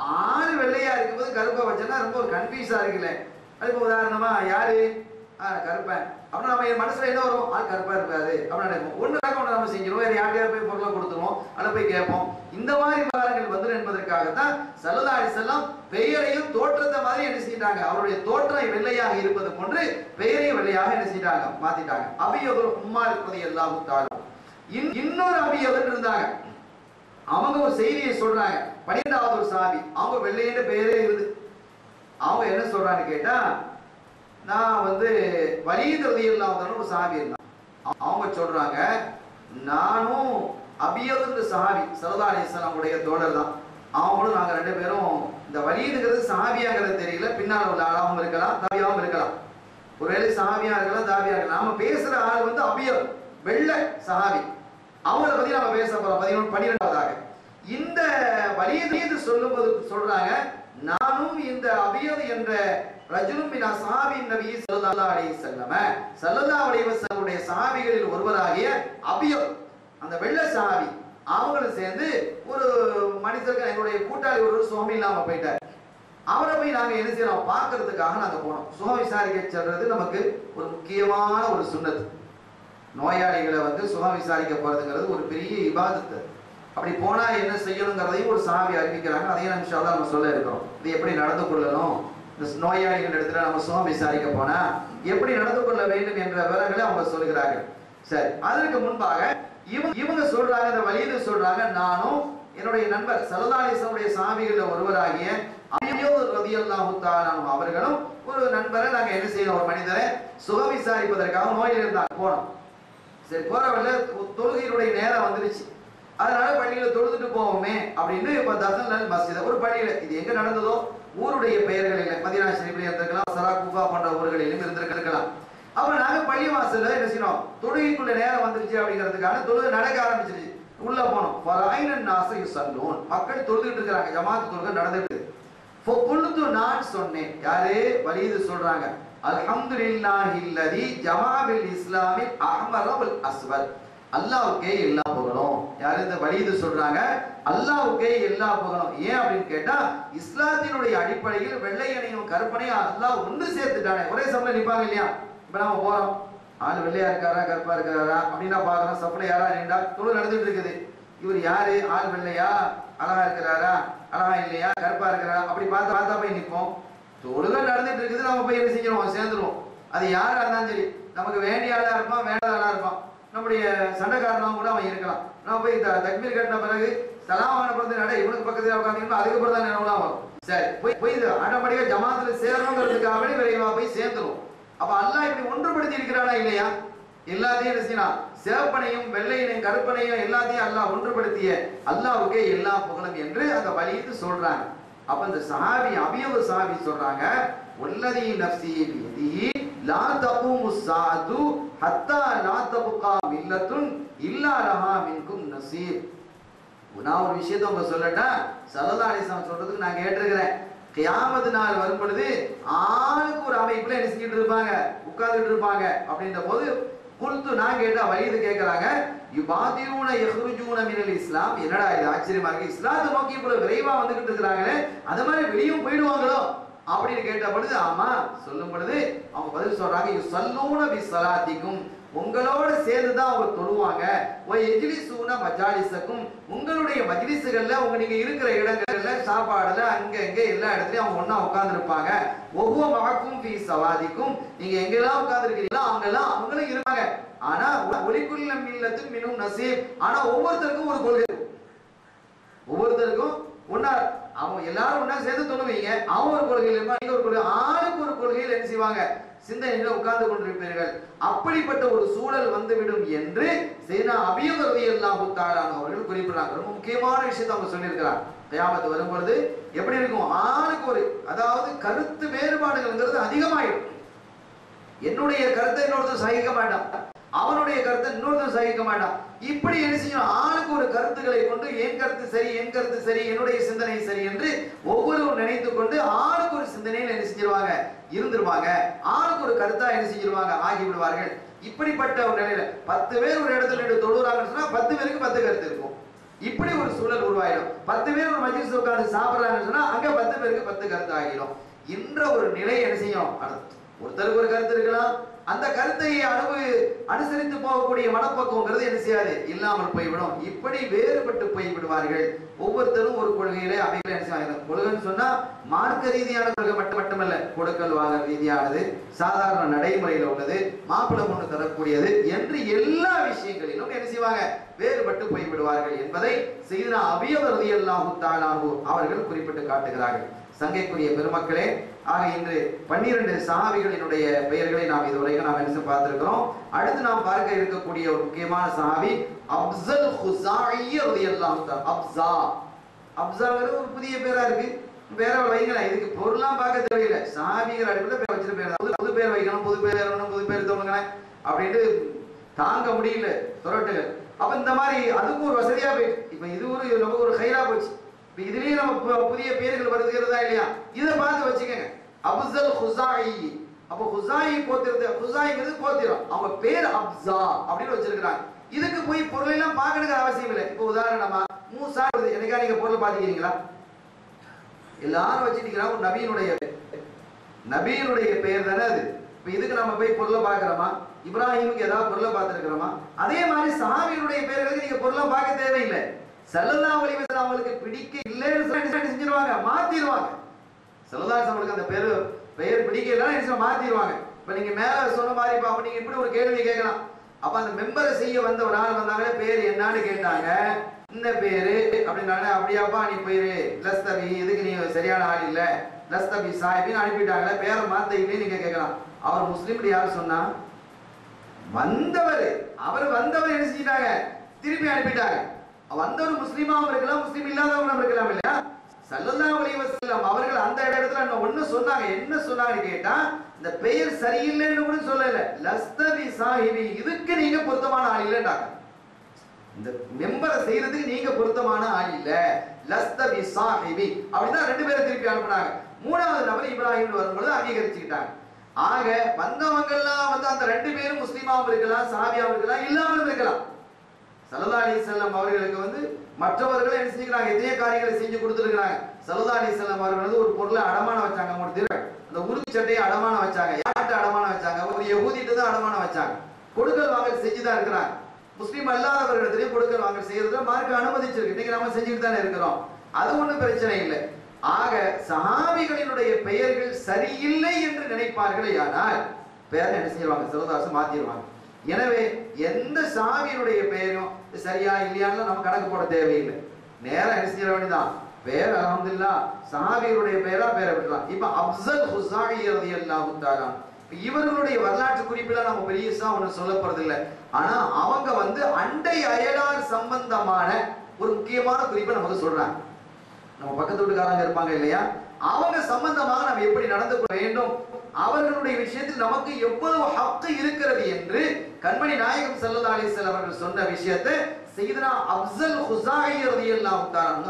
ஆறு வெள்ளையா இருக்கும்போது கருப்பை வச்சோன்னா ரொம்ப ஒரு கன்ஃபியூஸா இருக்குல்ல. அதுக்கு உதாரணமா யாரு? ஆ, கருப்பன் அப்புறம் நம்ம என் மனசுல என்ன வரும்? ஆள் கருப்பா இருக்காது. அப்படின்னு நினைப்போம் ஒன்று ஒன்று நம்ம செஞ்சிருவோம். வேற யார்கிட்டயாவது போய் பொருளை கொடுத்துருவோம். அதை போய் கேட்போம். இந்த மாதிரி விவகாரங்கள் வந்துடும் என்பதற்காகத்தான் சல்லல்லாஹு செல்லம் பெயரையும் தோற்றத்தை மாதிரி என்ன செஞ்சிட்டாங்க? அவருடைய தோற்றம் வெள்ளையாக இருப்பது போன்று பெயரையும் வெள்ளையாக என்ன செஞ்சிட்டாங்க? மாத்திட்டாங்க. அபியோகம் உம்மா இருப்பது எல்லாம் தாழும் இன்- இன்னொரு அபியோகம் இருந்தாங்க. அவங்க ஒரு செய்தியை சொல்றாங்க. பனிரெண்டாவது ஒரு சாமி. அவங்க வெள்ளையன்ற பெயரே இருந்து அவங்க என்ன சொல்றான்னு கேட்டா நான் வந்து வலியுறுதி இல்லாத ஒரு சாமி இருந்தான். அவங்க சொல்றாங்க நானும் அபியதுன்ற சாமி சல்லல்லாஹு உடைய தோழர் தான். அவங்களும் நாங்கள் ரெண்டு பேரும் இந்த வலீதுங்கிறது சாமியாங்கிறது தெரியல. பின்னால் உள்ள ஆளாகவும் இருக்கலாம் தாவியாகவும் இருக்கலாம். ஒருவேளை சாமியாக இருக்கலாம் தாவியாக இருக்கலாம். நாம பேசுற ஆள் வந்து அபியர் வெள்ளை சாவி அவங்கள பத்தி நம்ம பேச போறோம். பதினொன்று பன்னிரெண்டாவதாக. இந்த வலியது சொல்லும்போது சொல்றாங்க நானும் இந்த அபியது என்ற ரஜுலும் பின் அசாபின் நபி ஸல்லல்லாஹு அலி செல்லம சல்லல்லா அலைவ செல்லுடைய சாபிகளில் ஒருவராகிய அபியோ அந்த வெள்ளை சாபி அவங்களும் சேர்ந்து ஒரு மனிதர்கள் எங்களுடைய கூட்டாளி ஒரு சுவாமி இல்லாம போயிட்டார். அவரை போய் நாங்கள் என்ன செய்யறோம்? பார்க்கறதுக்காக நாங்கள் போனோம். சுகம் விசாரிக்க செல்றது நமக்கு ஒரு முக்கியமான ஒரு சுண்ணத்து. நோயாளிகளை வந்து சுகம் விசாரிக்க போறதுங்கிறது ஒரு பெரிய இபாதத்து. அப்படி போனா என்ன செய்யணுங்கிறதையும் ஒரு சாவி அறிவிக்கிறாங்க. அதையும் நம்ம இன்ஷா நம்ம சொல்ல இருக்கிறோம். இது எப்படி நடந்து கொள்ளணும்? இந்த நோயாளிகள் இடத்துல நம்ம சுகம் விசாரிக்க போனா எப்படி நடந்து கொள்ள வேண்டும் என்ற விவரங்களை அவங்க சொல்கிறார்கள் சரி அதற்கு முன்பாக இவங்க இவங்க சொல்றாங்க இந்த வலிது சொல்றாங்க நானும் என்னுடைய நண்பர் சலதாலிசனுடைய சாமிகளில் ஒருவராகிய அவர்களும் ஒரு நண்பரை நாங்க என்ன செய்யணும்? ஒரு மனிதரை சுக விசாரிப்பதற்காக நோயில் இருந்தாங்க போனோம். சரி போற வழியில தொழுகையினுடைய நேரம் வந்துருச்சு. அதனால பள்ளியில தொழுதுட்டு போவோமே அப்படின்னு இப்ப தசன் மஸ்ஜித் ஒரு பள்ளியில. இது எங்க நடந்ததோ? ஊருடைய பெயர்களில் மதினா ஷரீஃப்ல இருந்திருக்கலாம் சரா குஃபா போன்ற ஊர்களிலும் இருந்திருக்கலாம். அப்ப நாங்க பள்ளி வாசல்ல என்ன செய்யணும்? தொழுகைக்குள்ள நேரம் வந்துருச்சு அப்படிங்கிறதுக்கான தொழுகை நடக்க ஆரம்பிச்சிருச்சு. உள்ள போனோம். ஃபராயினன் நாச யுசல்லூன் மக்கள் தொழுதுட்டு இருக்கிறாங்க. ஜமாத் தொழுகை நடந்துட்டு நான் சொன்னேன். யாரு? வலியுது சொல்றாங்க. அல்ஹம்துலில்லாஹில்லதி ஜமாபில் இஸ்லாமில் அஹ்மர வல் அஸ்வத். அல்லாவுக்கே எல்லா புகழும். யாரு இந்த வலியுது சொல்றாங்க? அல்லாவுக்கே எல்லா புகழும். ஏன் அப்படின்னு கேட்டா இஸ்லாத்தினுடைய அடிப்படையில் வெள்ளையனையும் கருப்பனையும் அல்லாஹ் ஒன்று சேர்த்துட்டானே. ஒரே சமயம் நிற்பாங்க இல்லையா? இப்ப நம்ம போறோம். ஆள் வெள்ளையா இருக்காரா கருப்பா இருக்கிறாரா அப்படின்னா பாக்குறோம் சப்ளை யாரா நின்றா? தொழில் நடந்துட்டு இருக்குது. இவர் யாரு? ஆள் வெள்ளையா? அழகா இருக்கிறாரா? அழகா இல்லையா? கருப்பா இருக்கிறாரா? அப்படி பார்த்தா பார்த்தா போய் நிற்போம் தொழுகை நடந்துட்டு இருக்குது நம்ம போய் என்ன செஞ்சிருவோம் சேர்ந்துருவோம் அது யாரா இருந்தாலும் சரி நமக்கு வேண்டிய ஆளா இருப்பான் வேண்டாத ஆளா இருப்பான். நம்முடைய சண்டைக்காரனாவும் கூட அவன் இருக்கலாம். நம்ம போய் தக்மீர் கட்டின பிறகு சலாம் வாங்கின பிறந்த நட இவனுக்கு பக்கத்தில் உட்காந்து அதுக்கப்புறம் தான் நினைவுலாம் வரும். சரி போய் போய் இது ஆட்டோமேட்டிக்கா ஜமாத்துல சேரணுங்கிறதுக்காக வேண்டி விரைவா போய் சேர்ந்துருவோம் அப்ப அல்லாஹ் இப்படி ஒன்றுபடுத்தி இருக்கிறானா இல்லையா? எல்லாத்தையும் என்ன செய்யலாம் சிவப்பனையும் வெள்ளையனையும் கருப்பனையும் எல்லாத்தையும் அல்லாஹ் ஒன்றுபடுத்திய அல்லாஹ்வுக்கே எல்லா புகழும் என்று அந்த வலியுறுத்தி சொல்றாங்க. அப்ப இந்த சஹாபி அபியவு சஹாபி சொல்றாங்க உள்ளதி நப்சி விதி லா தகூமு ஸாது ஹத்தா லா தபுகா மில்லத்துன் இல்லா லஹா மின்கும் நசீர். நான் ஒரு விஷயத்தை உங்க சொல்லட்டா? சல்லல்லாஹு அலைஹி சொல்றதுக்கு நான் கேட்டிருக்கிறேன். கியாமது நாள் வரும் பொழுது ஆளுக்கு ஒரு அமைப்புல என்ன செஞ்சுட்டு இருப்பாங்க? உட்கார்ந்துட்டு இருப்பாங்க. அப்படின்ற போது குல்து நான் கேட்டா வயது கேட்கிறாங்க. யுபாதியூன யஹ்ருஜூன மினல் இஸ்லாம். என்னடா இது ஆச்சரியமா இருக்கு? இஸ்லாத்தை நோக்கி இவ்வளவு விரைவா வந்துகிட்டு இருக்கிறாங்களே அது மாதிரி வெளியும் போயிடுவாங்களோ? அப்படின்னு கேட்ட பொழுது ஆமா சொல்லும் பொழுது அவங்க பதில் சொல்றாங்க யு சல்லூன பி சலாத்திக்கும் உங்களோட சேர்ந்து தான் அவங்க தொழுவாங்க. உன் எஜ்லிசூன மஜாலிசக்கும் உங்களுடைய மஜிலிசுகள்ல உங்க நீங்க இருக்கிற இடங்கள்ல சாப்பாடுல அங்க இங்க எல்லா இடத்துலயும் அவங்க ஒன்னா உட்காந்துருப்பாங்க ஒவ்வொரு மகக்கும் பி சவாதிக்கும். நீங்க எங்கெல்லாம் உட்காந்துருக்கீங்களோ அவங்கெல்லாம் அவங்க எல்லாம் அவங்களும் இருப்பாங்க. ஆனா ஒலிக்குள்ள மில்லத்து மினும் நசீப். ஆனா ஒவ்வொருத்தருக்கும் ஒரு கொள்கை. ஒவ்வொருத்தருக்கும் ஒன்னா அவங்க எல்லாரும் ஒன்றா சேர்ந்து தொழுவீங்க. அவன் ஒரு கொள்கையில் இருப்பான் நீங்கள் ஒரு கொள்கை ஆளுக்கு ஒரு கொள்கையில் என்ன செய்வாங்க? சிந்தனையில உட்கார்ந்து கொண்டிருப்பீர்கள். அப்படிப்பட்ட ஒரு சூழல் வந்துவிடும் என்று சேனா அபியவரதி எல்லாம் அவர்கள் குறிப்பிடுறாங்க. ரொம்ப முக்கியமான விஷயத்தை அவங்க சொல்லியிருக்கிறாங்க. கயாமத்து வரும்பொழுது எப்படி இருக்கும்? ஆளுக்கு ஒரு அதாவது கருத்து வேறுபாடுகள்ங்கிறது அதிகமாயிடும். என்னுடைய கருத்தை இன்னொருத்தர் சகிக்க மாட்டான். அவனுடைய கருத்தை இன்னொருத்தர் சகிக்க மாட்டான். இப்படி என்ன செய்யும் ஆளுக்கு ஒரு கருத்துக்களை கொண்டு என் கருத்து சரி என் கருத்து சரி என்னுடைய சிந்தனை சரி என்று ஒவ்வொருவரும் நினைத்து கொண்டு ஆளுக்கு ஒரு சிந்தனையில் என்ன செஞ்சிருவாங்க? இருந்துருவாங்க ஆளுக்கு ஒரு கருத்தா என்ன செஞ்சிருவாங்க? ஆகிவிடுவார்கள். இப்படிப்பட்ட ஒரு நிலையில பத்து பேர் ஒரு இடத்துல நின்று தொழுறாங்கன்னு சொன்னா பத்து பேருக்கு பத்து கருத்து இருக்கும். இப்படி ஒரு சூழல் உருவாயிடும். பத்து பேர் ஒரு மஜிஸ் உட்கார்ந்து சாப்பிடுறாங்கன்னு சொன்னா அங்க பத்து பேருக்கு பத்து கருத்து ஆகிடும். என்ற ஒரு நிலை என்ன செய்யும்? ஒருத்தருக்கு ஒரு கருத்து இருக்கலாம் அந்த கருத்தை அனுபவி அனுசரித்து போகக்கூடிய மனப்பக்குவங்கிறது என்ன செய்யாது? இல்லாமல் போய்விடும். இப்படி வேறுபட்டு போய்விடுவார்கள். ஒவ்வொருத்தரும் ஒரு கொள்கையிலே அவைகளை என்ன செய்வாங்க கொள்கைன்னு சொன்னா மார்க்க ரீதியான கொள்கை மட்டும் மட்டுமல்ல கொடுக்கல் வாங்க ரீதியானது சாதாரண நடைமுறையில் உள்ளது மாப்பிள்ளை பொண்ணு தரக்கூடியது என்று எல்லா விஷயங்களிலும் என்ன செய்வாங்க? வேறுபட்டு போய் விடுவார்கள் என்பதை செய்தனா அபியவரதி எல்லாம் அவர்கள் குறிப்பிட்டு காட்டுகிறார்கள். சங்கைக்குரிய பெருமக்களே ஆக இன்று பன்னிரண்டு சஹாபிகளினுடைய பெயர்களை நாம் இதுவரைக்கும் நாம் என்ன பார்த்திருக்கிறோம். அடுத்து நாம் பார்க்க இருக்கக்கூடிய ஒரு முக்கியமான சஹாபி அப்சல் ஹுசாயி அப்சா. அப்சாங்கிறது ஒரு புதிய பேரா இருக்கு. பேரை வைங்களேன் இதுக்கு பொருளாம் பார்க்க தேவையில்லை. சஹாபிங்கிற அடிப்படையில் பேர் வச்சிருக்க பேர் புது பேர் வைக்கணும் புது பேர் வேணும் புது பேர் தோணுங்களேன் அப்படின்ட்டு தாங்க முடியல. சொரட்டுகள் அப்ப இந்த மாதிரி அதுக்கும் ஒரு வசதியா போயிடுச்சு இப்ப இது ஒரு நமக்கு ஒரு ஹைரா போச்சு. இப்ப இதுலயும் நம்ம புதிய பேர்கள் வருதுங்கிறதா இல்லையா? இதை பார்த்து வச்சுக்கோங்க. அப்சல் ஹுசாயி. அப்ப ஹுசாயி கோத்திரத்தை ஹுசாயிங்கிறது கோத்திரம் அவங்க பேர் அப்சா அப்படின்னு வச்சிருக்கிறாங்க. இதுக்கு போய் பொருளை எல்லாம் பார்க்கணுங்கிற அவசியம் இல்லை. இப்போ உதாரணமா மூசா என்னைக்கா நீங்க பொருள் பாத்துக்கிறீங்களா எல்லாரும் வச்சுட்டீங்கன்னா ஒரு நபியினுடைய நபியினுடைய பெயர் தானே அது. இப்போ இதுக்கு நம்ம போய் பொருளை பார்க்குறோமா? இப்ராஹிமுக்கு ஏதாவது பொருளை பார்த்துருக்கிறோமா? அதே மாதிரி சஹாபியினுடைய பெயர்களுக்கு நீங்க பொருளை பார்க்க தேவையில்லை. செல்லல்லா ஒளிவசன் அவங்களுக்கு பிடிக்க இல்லைன்னு செஞ்சிருவாங்க? மாத்திடுவாங்க சல்லல்லா அவங்களுக்கு அந்த பேரு பெயர் பிடிக்கலன்னா என்ன மாத்திடுவாங்க. இப்ப நீங்க மேல சொன்ன மாதிரி இப்போ அப்ப நீங்க இப்படி ஒரு கேள்வி கேட்கலாம். அப்ப அந்த மெம்பரை செய்ய வந்த ஒரு ஆள் வந்தாங்களே பேர் என்னன்னு கேட்டாங்க. இந்த பேரு அப்படின்னாலே அப்படியாப்பா நீ போயிரு லஸ்தபி இதுக்கு நீ சரியான ஆள் இல்லை. லஸ்தபி சாஹிபின்னு அனுப்பிட்டாங்களே பேரை மாத்திக்கிட்டே நீங்க கேட்கலாம். அவர் முஸ்லீம் யார் சொன்னா? வந்தவர். அவர் வந்தவர் என்ன செஞ்சிட்டாங்க? திருப்பி அனுப்பிட்டாங்க. வந்தவர் முஸ்லீமாவும் இருக்கலாம் முஸ்லீம் இல்லாதவங்களும் இருக்கலாம் இல்லையா? சல்லது அலைஹி வஸல்லம் அவர்கள் அந்த இடத்துல சொன்னாங்க என்ன சொன்னாங்கன்னு கேட்டா இந்த பெயர் சரியில்லைன்னு கூட சொல்லல. லஸ்தபி சாஹிபி இதுக்கு நீங்க பொருத்தமான ஆள் இல்லைன்றாங்க. இந்த மெம்பரை செய்யறதுக்கு நீங்க பொருத்தமான ஆள் இல்ல. லஸ்தபி சாஹிபி அப்படின்னு ரெண்டு பேரும் திருப்பி அனுப்புனாங்க. மூணாவது நபர் இப்ராஹிம் வரும்பொழுது அங்கீகரிச்சுக்கிட்டாங்க. ஆக வந்தவங்கெல்லாம் வந்து அந்த ரெண்டு பேரும் முஸ்லீமாவும் இருக்கலாம் சாபியாவும் இருக்கலாம் இல்லாமலும் இருக்கலாம். சல்லா அலி செல்லம் அவர்களுக்கு வந்து மற்றவர்கள் என்ன செஞ்சுக்கிறாங்க இதே காரியங்களை செஞ்சு கொடுத்துருக்கிறாங்க. சல்லா அலி செல்லம் அவர்கள் வந்து ஒரு பொருளை அடமானம் வச்சாங்க அவங்க திரு. அந்த உருவி சட்டையை அடமானம் வச்சாங்க. யார்கிட்ட அடமானம் வச்சாங்க? ஒரு எகுதிட்டு தான் அடமானம் வச்சாங்க. கொடுக்கல் வாங்கல் செஞ்சு தான் இருக்கிறாங்க. முஸ்லீம் அல்லாதவர்களிடத்திலேயே கொடுக்கல் வாங்கல் செய்யறதுல மார்க்க அனுமதிச்சிருக்கு. இன்னைக்கு நம்ம செஞ்சுட்டு தானே இருக்கிறோம். அது ஒன்றும் பிரச்சனை இல்லை. ஆக சஹாபிகளினுடைய பெயர்கள் சரியில்லை என்று நினைப்பார்களே ஆனால் பேரை என்ன செய்வாங்க? சிவதாசம் மாத்திடுவாங்க. எனவே எந்த சாமியினுடைய பெயரும் இது சரியா இல்லையான்னு நம்ம கணக்கு போட தேவையில்லை. நேரம் என்ன செய்ய வேண்டியதான் பேர் அலமதுல்லா சஹாபியருடைய பெயரா பேரை விட்டுலாம் இப்ப அப்சல் ஹுசாயி ரலியல்லாஹு தஆலா. இவர்களுடைய வரலாற்று குறிப்பில நம்ம பெரியசா ஒண்ணு சொல்ல போறது இல்ல ஆனா அவங்க வந்து அண்டை அயலார் சம்பந்தமான ஒரு முக்கியமான குறிப்பை நமக்கு சொல்றாங்க. நம்ம பக்கத்து வீட்டுக்காரங்க இருப்பாங்க இல்லையா? அவங்க சம்பந்தமாக நம்ம எப்படி நடந்து கொள்ள வேண்டும்? அவர்களுடைய விஷயத்தில் நமக்கு எவ்வளவு ஹக்கு இருக்கிறது என்று கண்மணி நாயகம் ஸல்லல்லாஹு அலிசல் அவர்கள் சொன்ன விஷயத்தை செய்தனா அப்சல் ஹுசாயி எல்லாம்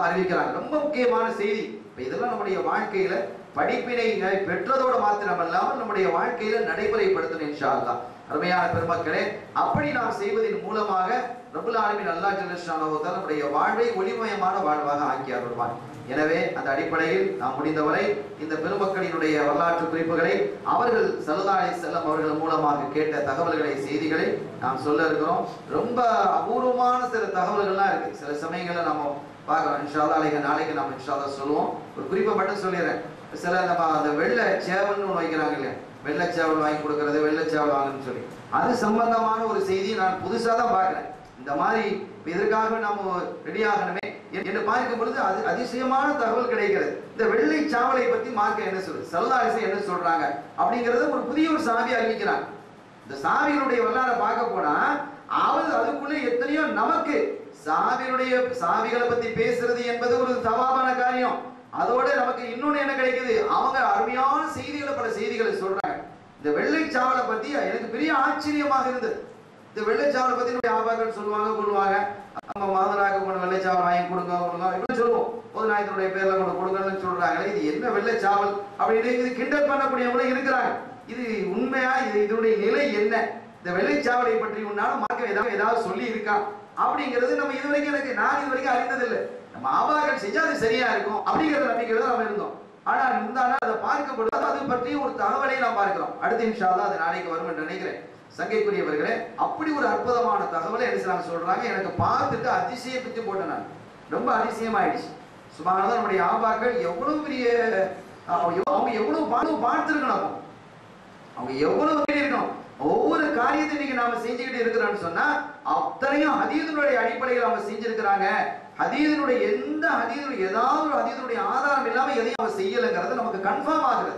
அறிவிக்கிறாங்க. ரொம்ப முக்கியமான செய்தி. இப்ப இதெல்லாம் நம்முடைய வாழ்க்கையில படிப்பினை பெற்றதோட மாத்திரமல்லாமல் நம்முடைய வாழ்க்கையில நடைமுறைப்படுத்தணும் இன்ஷா அல்லாஹ் அருமையான பெருமக்களே அப்படி நாம் செய்வதன் மூலமாக ரபுல் ஆலமின் அல்லா ஜல்லஷானோ நம்முடைய வாழ்வை ஒளிமயமான வாழ்வாக ஆக்கி அருள்வான். எனவே அந்த அடிப்படையில் நாம் முடிந்தவரை இந்த பெருமக்களினுடைய வரலாற்று குறிப்புகளை அவர்கள் சலுதாலை செல்லம் அவர்கள் மூலமாக கேட்ட தகவல்களை செய்திகளை நாம் சொல்ல இருக்கிறோம். ரொம்ப அபூர்வமான சில தகவல்கள்லாம் இருக்கு. சில சமயங்களை நம்ம பார்க்கலாம். இன்ஷால்லா நாளைக்கு நாளைக்கு நம்ம இன்ஷால்லா சொல்லுவோம். ஒரு குறிப்பை மட்டும் சொல்லிடுறேன். சில நம்ம அந்த வெள்ளை சேவல்னு ஒன்று வைக்கிறாங்க இல்லையா? வெள்ளைச்சாவல் வாங்கி கொடுக்கறது வெள்ளைச்சாவல் வாங்கணும்னு சொல்லி. அது சம்பந்தமான ஒரு செய்தியை நான் புதுசாக தான் பார்க்குறேன். இந்த மாதிரி இதற்காக நாம் ரெடி ஆகணுமே? என்று பார்க்கும் பொழுது அது அதிசயமான தகவல் கிடைக்கிறது. இந்த வெள்ளை சாவலை பத்தி மார்க்க என்ன சொல்லுது? சல்லாரிசை என்ன சொல்றாங்க? அப்படிங்கறத ஒரு புதிய ஒரு சாவி அறிவிக்கிறாங்க இந்த சாவியினுடைய வரலாறை பார்க்க போனா அவள் அதுக்குள்ள எத்தனையோ நமக்கு சாவியுடைய சாவிகளை பத்தி பேசுறது என்பது ஒரு தவாபான காரியம். அதோட நமக்கு இன்னொன்னு என்ன கிடைக்குது? அவங்க அருமையான செய்திகளை பல செய்திகளை சொல்றாங்க. இந்த வெள்ளை சாவலை பத்தி எனக்கு பெரிய ஆச்சரியமாக இருந்தது. இந்த வெள்ளை சாவலை பத்தி நம்முடைய ஆபாக்கள் சொல்லுவாங்க கொள்வாங்க நம்ம மாதராக கொண்டு வெள்ளைச்சாவல் வாங்கி கொடுங்க கொடுங்க. இப்படி சொல்லுவோம். பொதுநாயகத்தினுடைய பேர்ல கொண்டு கொடுங்கன்னு சொல்றாங்களே இது என்ன வெள்ளைச்சாவல் அப்படின்னு இது கிண்டல் பண்ணக்கூடியவங்களும் இருக்கிறாங்க. இது உண்மையா? இது இதனுடைய நிலை என்ன? இந்த வெள்ளைச்சாவலை பற்றி உன்னால மார்க்கம் ஏதாவது ஏதாவது சொல்லி இருக்கா அப்படிங்கிறது நம்ம இது வரைக்கும் எனக்கு நான் இது வரைக்கும் அறிந்ததில்லை. நம்ம ஆபாரங்கள் செஞ்சா அது சரியா இருக்கும் அப்படிங்கிற நம்பிக்கையில நம்ம இருந்தோம். ஆனால் இருந்தாலும் அதை பார்க்கப்படுது அது பற்றி ஒரு தகவலை நாம் பார்க்கிறோம். அடுத்த நிமிஷம் தான் அது நாளைக்கு வரும் என்று நினைக்கிறேன். சங்கைக்குரியவர்களே அப்படி ஒரு அற்புதமான தகவலை என்ன சொல்றாங்க? எனக்கு பார்த்துட்டு அதிசயப்பித்து போட்டேன் நான். ரொம்ப அதிசயமாயிடுச்சு. சுமாரதான் நம்முடைய ஆபாக்கள் எவ்வளவு பெரிய அவங்க அவங்க எவ்வளவு பாடு பார்த்துருக்கணும் அவங்க எவ்வளவு தேடி இருக்கணும் ஒவ்வொரு காரியத்தை இன்னைக்கு நாம செஞ்சுக்கிட்டு இருக்கிறோம்னு சொன்னா அத்தனையும் ஹதீதனுடைய அடிப்படையில் அவங்க செஞ்சிருக்கிறாங்க. ஹதீதனுடைய எந்த ஹதீதனுடைய ஏதாவது ஒரு ஹதீதனுடைய ஆதாரம் இல்லாம எதையும் அவங்க செய்யலைங்கிறது நமக்கு கன்ஃபார்ம் ஆகுது.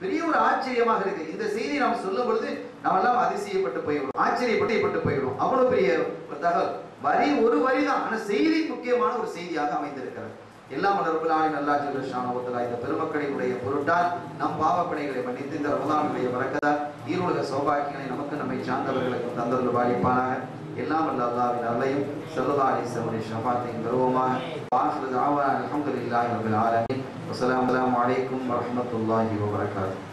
பெரிய ஒரு ஆச்சரியமாக இருக்கு. இந்த செய்தி நாம் சொல்லும் பொழுது நாம் எல்லாம் அதிசயப்பட்டு போயிடும் ஆச்சரியப்பட்டு போயிடும் அவ்வளவு பெரிய ஒரு தகவல். வரி ஒரு வரி தான் ஆனா செய்தி முக்கியமான ஒரு செய்தியாக அமைந்திருக்கிறது. எல்லாம் வளர்ப்பிலான நல்லா ஜெல்லஷானவத்தலா இந்த பெருமக்களினுடைய பொருட்டால் நம் பாவப்படைகளை மன்னித்து இந்த ரமதானுடைய வரக்கதால் ஈரோட சௌபாக்கியங்களை நமக்கு நம்மை சார்ந்தவர்களுக்கு தந்தது பாதிப்பானாக எல்லாம் வல்ல அல்லாவின் அருளையும் சல்லா அலிஸ்லமுடைய ஷஃபாத்தையும் பெறுவோமாக ஆஹ்ரு தாவா அல்ஹம்துலில்லாஹி ரபில் ஆலமீன். வஸலாமு அலைக்கும் வரஹ்மத்துல்லாஹி வபரகாத்துஹு